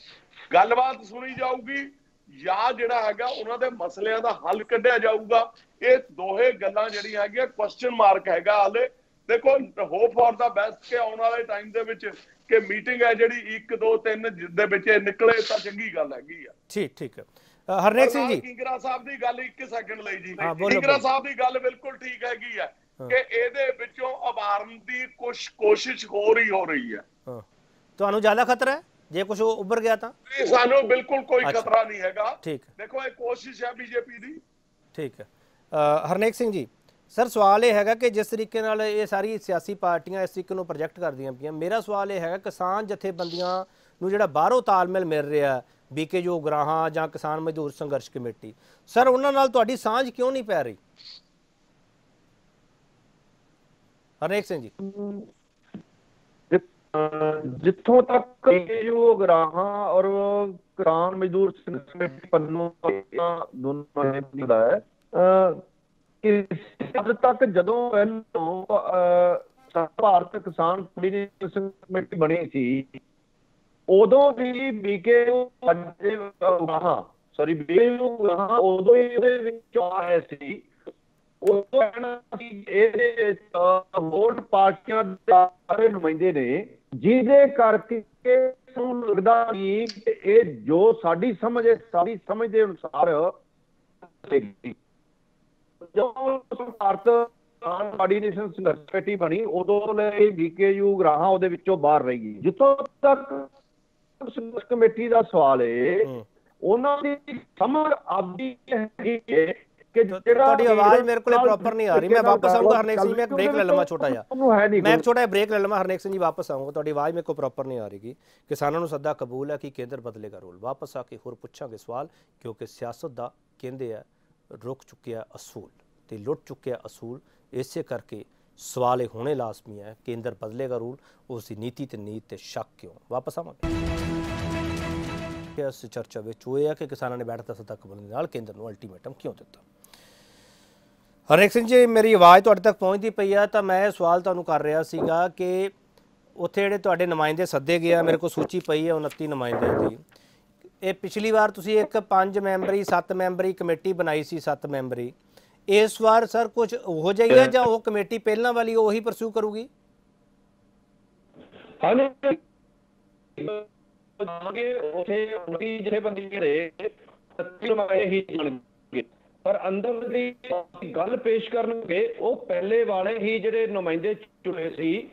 ਗੱਲਬਾਤ ਸੁਣੀ ਜਾਊਗੀ ਜਾਂ ਜਿਹੜਾ ਹੈਗਾ ਉਹਨਾਂ ਦੇ ਮਸਲਿਆਂ ਦਾ ਹੱਲ ਕੱਢਿਆ ਜਾਊਗਾ। ਇਹ ਦੋਹੇ ਗੱਲਾਂ ਜਿਹੜੀਆਂ ਹੈਗੀਆਂ ਕੁਐਸਚਨ ਮਾਰਕ ਹੈਗਾ ਹਾਲੇ। ਦੇਖੋ ਹੋਪ ਫॉर ਦਾ ਬੈਸਟ ਕਿ ਆਉਣ ਵਾਲੇ ਟਾਈਮ ਦੇ ਵਿੱਚ ਕਿ ਮੀਟਿੰਗ ਹੈ ਜਿਹੜੀ 1 2 3 ਦੇ ਵਿੱਚ ਨਿਕਲੇ ਤਾਂ ਚੰਗੀ ਗੱਲ ਹੈਗੀ ਆ। ਠੀਕ ਠੀਕ। ਹਰਨੇਕ ਸਿੰਘ ਜੀ। ਕਿੰਗਰਾ ਸਾਹਿਬ ਦੀ ਗੱਲ 1 ਸੈਕਿੰਡ ਲਈ ਜੀ। ਕਿੰਗਰਾ। ਸਾਹਿਬ ਦੀ ਗੱਲ ਬਿਲਕੁਲ ਠੀਕ ਹੈਗੀ ਆ ਕਿ ਇਹਦੇ ਵਿੱਚੋਂ ਉਭਾਰਨ ਦੀ ਕੁਝ ਕੋਸ਼ਿਸ਼ ਹੋ ਰਹੀ ਹੋ ਰਹੀ ਹੈ। ਹਾਂ। ਤੁਹਾਨੂੰ ਜ਼ਿਆਦਾ ਖਤਰਾ ਹੈ? ਜੇ ਕੁਝ ਉੱਭਰ ਗਿਆ ਤਾਂ? ਸਾਨੂੰ ਬਿਲਕੁਲ ਕੋਈ। ਖਤਰਾ ਨਹੀਂ ਹੈਗਾ। ਠੀਕ। ਦੇਖੋ ਇਹ ਕੋਸ਼ਿਸ਼ ਹੈ ਬੀਜੇਪੀ ਦੀ। ਠੀਕ ਹਰਨੇਕ ਸਿੰਘ ਜੀ ਸਰ ਸਵਾਲ ਇਹ ਹੈਗਾ ਕਿ ਜਿਸ ਤਰੀਕੇ ਨਾਲ ਇਹ ਸਾਰੀ ਸਿਆਸੀ ਪਾਰਟੀਆਂ ਇਸ ਤਰੀਕੇ ਨੂੰ ਪ੍ਰੋਜੈਕਟ ਕਰਦੀਆਂ ਪਈਆਂ ਮੇਰਾ ਸਵਾਲ ਇਹ ਹੈਗਾ ਕਿਸਾਨ ਜਥੇਬੰਦੀਆਂ ਨੂੰ ਜਿਹੜਾ ਬਾਹਰੋਂ ਤਾਲਮੇਲ ਮਿਲ ਰਿਹਾ ਬੀਕੇ ਜੋ ਗਰਾਹਾਂ ਜਾਂ ਕਿਸਾਨ ਮਜ਼ਦੂਰ ਸੰਘਰਸ਼ ਕਮੇਟੀ ਸਰ ਉਹਨਾਂ ਨਾਲ ਤੁਹਾਡੀ ਸਾਂਝ ਕਿਉਂ ਨਹੀਂ ਪੈ ਰਹੀ? ਹਰਨੇਕ ਸਿੰਘ ਜੀ। ਜਿੱਥੋਂ ਤੱਕ ਜੋ ਗਰਾਹਾਂ ਔਰ ਕਿਸਾਨ ਮਜ਼ਦੂਰ ਸੰਘਰਸ਼ ਕਮੇਟੀ ਦੋਨੋਂ ਨੇ ਦਾ ਹੈ ਕਿ ਹੱਦ ਤੱਕ ਜਦੋਂ ਪਹਿਲੋਂ ਭਾਰਤ ਕਿਸਾਨ ਕੋਆਰਡੀਨੇਸ਼ਨ ਕਮੇਟੀ ਬਣੀ ਸੀ, ਉਦੋਂ ਵੀ BK Ugrahan sorry BK Ugrahan ਉਦੋਂ ਹੀ ਉਹਦੇ ਵਿੱਚੋਂ ਆਏ ਸੀ ਉਹ ਕਹਿਣਾ ਸੀ ਇਹਦੇ ਵੋਟ ਪਾਰਟੀਆਂ ਦੇ ਸਾਰੇ ਨੁਮਾਇੰਦੇ ਨੇ ਜਿਹਦੇ ਕਰਕੇ ਸਾਨੂੰ ਲੱਗਦਾ ਨਹੀਂ ਕਿ ਇਹ ਜੋ ਸਾਡੀ ਸਮਝ ਹੈ ਸਾਡੀ ਸਮਝ ਦੇ ਅਨੁਸਾਰ। ਜਦੋਂ ਭਾਰਤ ਕਿਸਾਨ ਕੋਆਰਡੀਨੇਸ਼ਨ ਸੰਘਰਸ਼ ਕਮੇਟੀ ਬਣੀ ਉਦੋਂ ਲਈ ਬੀਕੇਯੂ ਗਰਾਹਾਂ ਉਹਦੇ ਵਿੱਚੋਂ ਬਾਹਰ ਰਹੀ ਗਈ ਜਿੱਥੋਂ ਤੱਕ ਸੰਘਰਸ਼ ਕਮੇਟੀ ਦਾ ਸਵਾਲ ਹੈ ਹੂੰ। ਉਹਨਾਂ ਦੀ ਸਮਝ ਆਪਦੀ ਹੈਗੀ ਹੈ ਕਿ ਜਿਹੜਾ ਤੁਹਾਡੀ ਆਵਾਜ਼ ਮੇਰੇ ਕੋਲੇ ਪ੍ਰੋਪਰ ਨਹੀਂ ਆ ਰਹੀ ਮੈਂ ਵਾਪਸ ਆਉਂਗਾ ਹਰਨੇਕ ਸਿੰਘ ਮੈਂ ਇੱਕ ਬ੍ਰੇਕ ਲੈ ਲਵਾਂ ਛੋਟਾ ਜਿਹਾ। ਮੈਂ ਇੱਕ ਛੋਟਾ ਜਿਹਾ ਬ੍ਰੇਕ ਲੈ ਲਵਾਂ ਹਰਨੇਕ ਸਿੰਘ ਜੀ ਵਾਪਸ ਆਉਂਗਾ ਤੁਹਾਡੀ ਆਵਾਜ਼ ਮੇਰੇ ਕੋਲ ਪ੍ਰੋਪਰ ਨਹੀਂ ਆ ਰਹੀਗੀ ਕਿਸਾਨਾਂ ਨੂੰ ਸੱਦਾ ਕਬੂਲ ਹੈ ਕਿ ਕੇਂਦਰ ਬਦਲੇਗਾ ਰੋਲ ਵਾਪਸ ਆ ਕੇ ਹੋਰ ਪੁੱਛਾਂਗੇ ਸਵਾਲ ਕਿਉਂਕਿ ਸਿਆਸਤ ਦਾ ਕਹਿੰਦੇ ਆ ਰੁਕ ਚੁੱਕਿਆ ਅਸੂਲ ਤੇ ਲੁੱਟ ਚੁੱਕਿਆ ਅਸੂਲ ਇਸੇ ਕਰਕੇ ਸਵਾਲ ਇਹ ਹੋਣੇ ਲਾਜ਼ਮੀ ਹੈ ਕੇਂਦਰ ਬਦਲੇਗਾ ਰੂਲ ਉਸ ਦੀ ਨੀਤੀ ਤੇ ਨੀਤ ਤੇ ਸ਼ੱਕ ਕਿਉਂ? ਵਾਪਸ ਆਵਾਂਗੇ। ਕਿ ਇਸ ਚਰਚਾ ਵਿੱਚ ਉਹ ਇਹ ਹੈ ਕਿ ਕਿਸਾਨਾਂ ਨੇ ਬੈਠ ਦਾ ਸੱਦਾ ਕਬੂਲ ਦੇ ਨਾਲ ਕੇਂਦਰ ਨੂੰ ਅਲਟੀਮੇਟਮ ਕਿਉਂ ਦਿੱਤਾ? ਹਰਨੇਕ ਸਿੰਘ ਜੀ, ਮੇਰੀ ਆਵਾਜ਼ ਤੁਹਾਡੇ ਤੱਕ ਪਹੁੰਚਦੀ ਪਈ ਆ, ਤਾਂ ਮੈਂ ਸਵਾਲ ਤੁਹਾਨੂੰ ਕਰ ਰਿਹਾ ਸੀਗਾ ਕਿ ਉੱਥੇ ਜਿਹੜੇ ਤੁਹਾਡੇ ਨੁਮਾਇੰਦੇ ਸੱਦੇ ਗਏ ਆ, ਮੇਰੇ ਕੋਲ ਸੂਚੀ ਪਈ ਹੈ 29 ਨੁਮਾਇੰਦਿਆਂ ਦੀ। ਇਹ ਪਿਛਲੀ ਵਾਰ ਤੁਸੀਂ ਇੱਕ 5 ਮੈਂਬਰੀ 7 ਮੈਂਬਰੀ ਕਮੇਟੀ ਬਣਾਈ ਸੀ 7 ਮੈਂਬਰੀ। ਇਸ ਵਾਰ ਸਰ ਕੁਝ ਹੋ ਜਾਈਏ ਜਾਂ ਉਹ ਕਮੇਟੀ ਪਹਿਲਾਂ ਵਾਲੀ ਉਹੀ ਪਰਸੂ ਕਰੂਗੀ? ਹਾਂਜੀ। ਜਾਣਗੇ ਉਥੇ ਉਨਤੀ ਜਿਹੜੇ ਬੰਦੀ ਜਿਹੜੇ ਸੱਤੀ ਮਾਏ ਹੀ ਜਾਣਗੇ। ਪਰ ਅੰਦਰ ਦੀ ਗੱਲ ਪੇਸ਼ ਕਰਨਗੇ ਉਹ ਪਹਿਲੇ ਵਾਲੇ ਹੀ ਜਿਹੜੇ ਨੁਮਾਇੰਦੇ ਚੁਣੇ ਸੀ।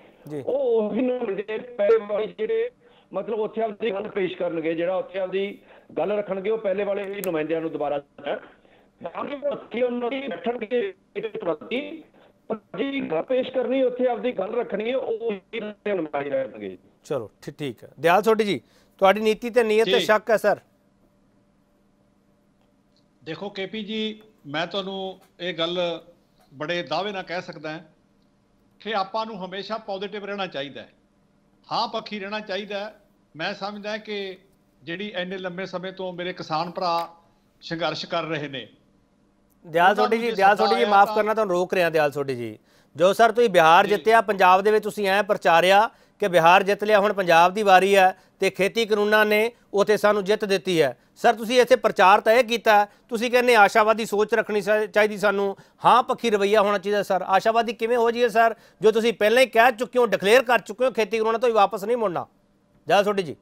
ਉਹ ਉਹੀ ਨੁਮਾਇੰਦੇ ਪਹਿਲੇ ਵਾਲੇ ਜਿਹੜੇ ਮਤਲਬ ਉੱਥੇ ਆਪਦੀ ਗੱਲ ਪੇਸ਼ ਕਰਨਗੇ ਜਿਹੜਾ ਉੱਥੇ ਆਪਦੀ ਗੱਲ ਰੱਖਣਗੇ ਉਹ ਪਹਿਲੇ ਵਾਲੇ ਹੀ ਨੁਮਾਇੰਦਿਆਂ ਨੂੰ ਦੁਬਾਰਾ ਜਾਣਗੇ ਉੱਥੇ ਉਹਨਾਂ ਦੀ ਬੈਠਣਗੇ ਇਹਦੇ ਪ੍ਰਤੀ ਪਰ ਜੀ ਗੱਲ ਪੇਸ਼ ਕਰਨੀ ਉੱਥੇ ਆਪਦੀ ਗੱਲ ਰੱਖਣੀ ਹੈ ਉਹ ਹੀ ਨੁਮਾਇੰਦੇ ਰਹਿਣਗੇ ਚਲੋ ਠੀਕ ਹੈ ਦਿਆਲ ਸੋਢੀ ਜੀ ਤੁਹਾਡੀ ਨੀਤੀ ਤੇ ਨੀਅਤ ਤੇ। ਸ਼ੱਕ ਹੈ ਸਰ ਦੇਖੋ ਕੇਪੀ ਜੀ ਮੈਂ ਤੁਹਾਨੂੰ ਇਹ ਗੱਲ ਬੜੇ ਦਾਅਵੇ ਨਾਲ ਕਹਿ ਸਕਦਾ ਹਾਂ ਕਿ ਆਪਾਂ ਨੂੰ ਹਮੇਸ਼ਾ ਪੋਜ਼ਿਟਿਵ ਰਹਿਣਾ ਚਾਹੀਦਾ ਹੈ। ਹਾਂ ਪੱਖੀ ਰਹਿਣਾ ਚਾਹੀਦਾ ਮੈਂ ਸਮਝਦਾ ਕਿ ਜਿਹੜੀ ਐਨੇ ਲੰਬੇ ਸਮੇਂ ਤੋਂ ਮੇਰੇ ਕਿਸਾਨ ਭਰਾ ਸੰਘਰਸ਼ ਕਰ ਰਹੇ ਨੇ ਦਿਆਲ ਸੋਢੀ ਜੀ ਦਿਆਲ ਸੋਢੀ ਜੀ ਮਾਫ ਕਰਨਾ ਤੁਹਾਨੂੰ ਰੋਕ ਰਿਹਾ ਦਿਆਲ ਸੋਢੀ ਜੀ। ਜੋ ਸਰ ਤੁਸੀਂ ਬਿਹਾਰ ਜਿੱਤਿਆ ਪੰਜਾਬ ਦੇ ਵਿੱਚ ਤੁਸੀਂ ਐ ਪ੍ਰਚਾਰਿਆ ਕਿ ਬਿਹਾਰ ਜਿੱਤ ਲਿਆ, ਹੁਣ ਪੰਜਾਬ ਦੀ ਵਾਰੀ ਹੈ ਤੇ ਖੇਤੀ ਕਾਨੂੰਨਾਂ ਨੇ ਉਥੇ ਸਾਨੂੰ ਜਿੱਤ ਦਿੱਤੀ ਹੈ। ਸਰ, ਤੁਸੀਂ ਇੱਥੇ ਪ੍ਰਚਾਰ ਤਾਂ ਇਹ ਕੀਤਾ, ਤੁਸੀਂ ਕਹਿੰਦੇ ਆਸ਼ਾਵਾਦੀ ਸੋਚ ਰੱਖਣੀ ਚਾ- ਚਾਹੀਦੀ ਸਾਨੂੰ। ਹਾਂ, ਪੱਖੀ ਰਵਈਆ ਹੋਣਾ ਚਾਹੀਦਾ ਸਰ। ਆਸ਼ਾਵਾਦੀ ਕਿਵੇਂ ਹੋ ਜਾਈਏ ਸਰ? ਜੋ ਤੁਸੀਂ ਪਹਿਲਾਂ ਹੀ ਕਹਿ ਚੁੱਕੇ ਹੋ, ਡਿਕਲੇਅਰ ਕਰ ਚੁੱਕੇ ਹੋ ਖੇਤੀ ਕਾਨੂੰਨਾਂ ਤੋਂ ਵਾਪਸ ਨਹੀਂ ਮੁੜਨਾ। ਦਿਆਲ ਤੁਹਾਡੀ ਜੀ।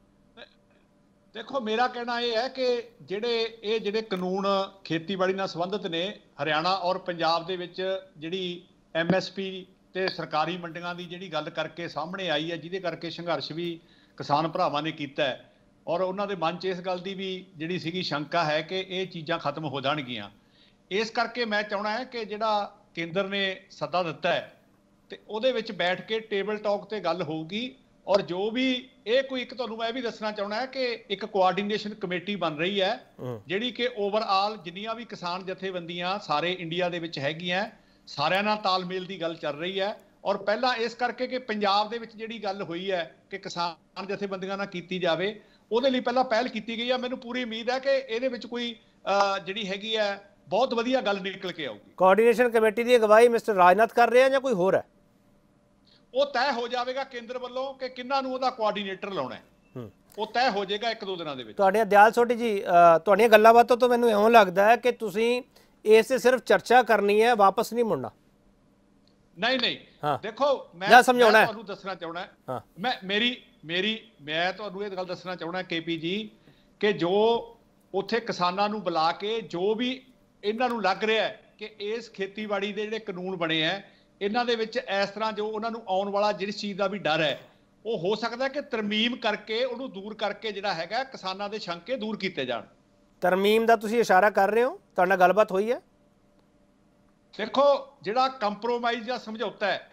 ਦੇਖੋ, ਮੇਰਾ ਕਹਿਣਾ ਇਹ ਹੈ ਕਿ ਜਿਹੜੇ, ਇਹ ਜਿਹੜੇ ਕਾਨੂੰਨ ਖੇਤੀਬਾੜੀ ਨਾਲ ਸੰਬੰਧਿਤ ਨੇ, ਹਰਿਆਣਾ ਔਰ ਪੰਜਾਬ ਦੇ ਵਿੱਚ ਜਿਹੜੀ ਐਮਐਸਪੀ ਤੇ ਸਰਕਾਰੀ ਮੰਡੀਆਂ ਦੀ ਜਿਹੜੀ ਗੱਲ ਕਰਕੇ ਸਾਹਮਣੇ ਆਈ ਹੈ ਜਿਹਦੇ ਕਰਕੇ ਸੰਘਰਸ਼ ਵੀ ਕਿਸਾਨ ਭਰਾਵਾਂ ਨੇ ਕੀਤਾ ਹੈ। ਔਰ ਉਹਨਾਂ ਦੇ ਮਨ 'ਚ ਇਸ ਗੱਲ ਦੀ ਵੀ ਜਿਹੜੀ ਸੀਗੀ ਸ਼ੰਕਾ ਹੈ ਕਿ ਇਹ ਚੀਜ਼ਾਂ ਖਤਮ ਹੋ ਜਾਣਗੀਆਂ। ਇਸ ਕਰਕੇ ਮੈਂ ਚਾਹਣਾ ਹੈ ਕਿ ਜਿਹੜਾ ਕੇਂਦਰ ਨੇ ਸੱਦਾ ਦਿੱਤਾ ਹੈ ਤੇ ਉਹਦੇ ਵਿੱਚ ਬੈਠ ਕੇ ਟੇਬਲ ਟਾਕ ਤੇ ਗੱਲ ਹੋਊਗੀ। ਔਰ ਜੋ ਵੀ ਇਹ ਕੋਈ ਇੱਕ ਤੁਹਾਨੂੰ ਮੈਂ ਇਹ ਵੀ ਦੱਸਣਾ ਚਾਹਣਾ ਹੈ ਕਿ ਇੱਕ ਕੋਆਰਡੀਨੇਸ਼ਨ ਕਮੇਟੀ ਬਣ ਰਹੀ ਹੈ ਹੂੰ। ਜਿਹੜੀ ਕਿ ਓਵਰਆਲ ਜਿੰਨੀਆਂ ਵੀ ਕਿਸਾਨ ਜਥੇਬੰਦੀਆਂ ਸਾਰੇ ਇੰਡੀਆ ਦੇ ਵਿੱਚ ਹੈਗੀਆਂ ਸਾਰਿਆਂ ਨਾਲ ਤਾਲਮੇਲ ਦੀ ਗੱਲ ਚੱਲ ਰਹੀ ਹੈ ਔਰ ਪਹਿਲਾਂ ਇਸ ਕਰਕੇ ਕਿ ਪੰਜਾਬ ਦੇ ਵਿੱਚ ਜਿਹੜੀ ਗੱਲ ਹੋਈ ਹੈ ਕਿ ਕਿਸਾਨ ਜਥੇਬੰਦੀਆਂ ਨਾਲ ਕੀਤੀ ਜਾਵੇ ਉਹਦੇ ਲਈ ਪਹਿਲਾਂ ਪਹਿਲ ਕੀਤੀ ਗਈ ਹੈ ਮੈਨੂੰ ਪੂਰੀ ਉਮੀਦ ਹੈ ਕਿ ਇਹਦੇ ਵਿੱਚ ਕੋਈ ਜਿਹੜੀ ਹੈਗੀ ਹੈ ਬਹੁਤ ਵਧੀਆ ਗੱਲ ਨਿਕਲ ਕੇ ਆਊਗੀ। ਕੋਆਰਡੀਨੇਸ਼ਨ ਕਮੇਟੀ ਦੀ ਅਗਵਾਈ ਮਿਸਟਰ ਰਾਜਨਾਥ ਕਰ ਰਹੇ ਆ ਜਾਂ ਕੋਈ ਹੋਰ ਹੈ? ਉਹ ਤੈਅ ਹੋ ਜਾਵੇਗਾ ਕੇਂਦਰ ਵੱਲੋਂ ਕਿ ਕਿੰਨਾਂ ਨੂੰ ਉਹਦਾ ਕੋਆਰਡੀਨੇਟਰ ਲਾਉਣਾ ਹੈ। ਉਹ ਤੈਅ ਹੋ ਜਾਏਗਾ ਇੱਕ ਦੋ ਦਿਨਾਂ ਦੇ ਵਿੱਚ। ਤੁਹਾਡੀਆਂ ਦਿਆਲ ਸੋਢੀ ਜੀ ਤੁਹਾਡੀਆਂ ਗੱਲਾਂ ਬਾਤਾਂ ਤੋਂ ਮੈਨੂੰ ਇਉਂ ਲੱਗਦਾ ਹੈ ਕਿ ਤੁਸੀਂ ਇਸ ਤੇ ਸਿਰਫ ਚਰਚਾ ਕਰਨੀ ਹੈ ਵਾਪਸ ਨਹੀਂ ਮੁੜਨਾ ਨਹੀਂ ਨਹੀਂ। ਦੇਖੋ ਮੈਂ। ਤੁਹਾਨੂੰ ਦੱਸਣਾ ਚਾਹਣਾ। ਮੈਂ ਮੇਰੀ ਮੇਰੀ ਮੈਂ ਤੁਹਾਨੂੰ ਇਹ ਗੱਲ ਦੱਸਣਾ ਚਾਹਣਾ ਕੇਪੀ ਜੀ ਕਿ ਜੋ ਉੱਥੇ ਕਿਸਾਨਾਂ ਨੂੰ ਬੁਲਾ ਕੇ ਜੋ ਵੀ ਇਹਨਾਂ ਨੂੰ ਲੱਗ ਰਿਹਾ ਕਿ ਇਸ ਖੇਤੀਬਾੜੀ ਦੇ ਜਿਹੜੇ ਕਾਨੂੰਨ ਬਣੇ ਆ ਇਹਨਾਂ ਦੇ ਵਿੱਚ ਇਸ ਤਰ੍ਹਾਂ ਜੋ ਉਹਨਾਂ ਨੂੰ ਆਉਣ ਵਾਲਾ ਜਿਸ ਚੀਜ਼ ਦਾ ਵੀ ਡਰ ਹੈ ਉਹ ਹੋ ਸਕਦਾ ਕਿ ਤਰਮੀਮ ਕਰਕੇ ਉਹਨੂੰ ਦੂਰ ਕਰਕੇ ਜਿਹੜਾ ਹੈਗਾ ਕਿਸਾਨਾਂ ਦੇ ਸ਼ੰਕੇ ਦੂਰ ਕੀਤੇ ਜਾਣ ਤਰਮੀਮ ਦਾ ਤੁਸੀਂ ਇਸ਼ਾਰਾ ਕਰ ਰਹੇ ਹੋ? ਤੁਹਾਡੇ ਨਾਲ ਗੱਲਬਾਤ ਹੋਈ ਹੈ? ਦੇਖੋ ਜਿਹੜਾ ਕੰਪਰੋਮਾਈਜ਼ ਜਾਂ ਸਮਝੌਤਾ ਹੈ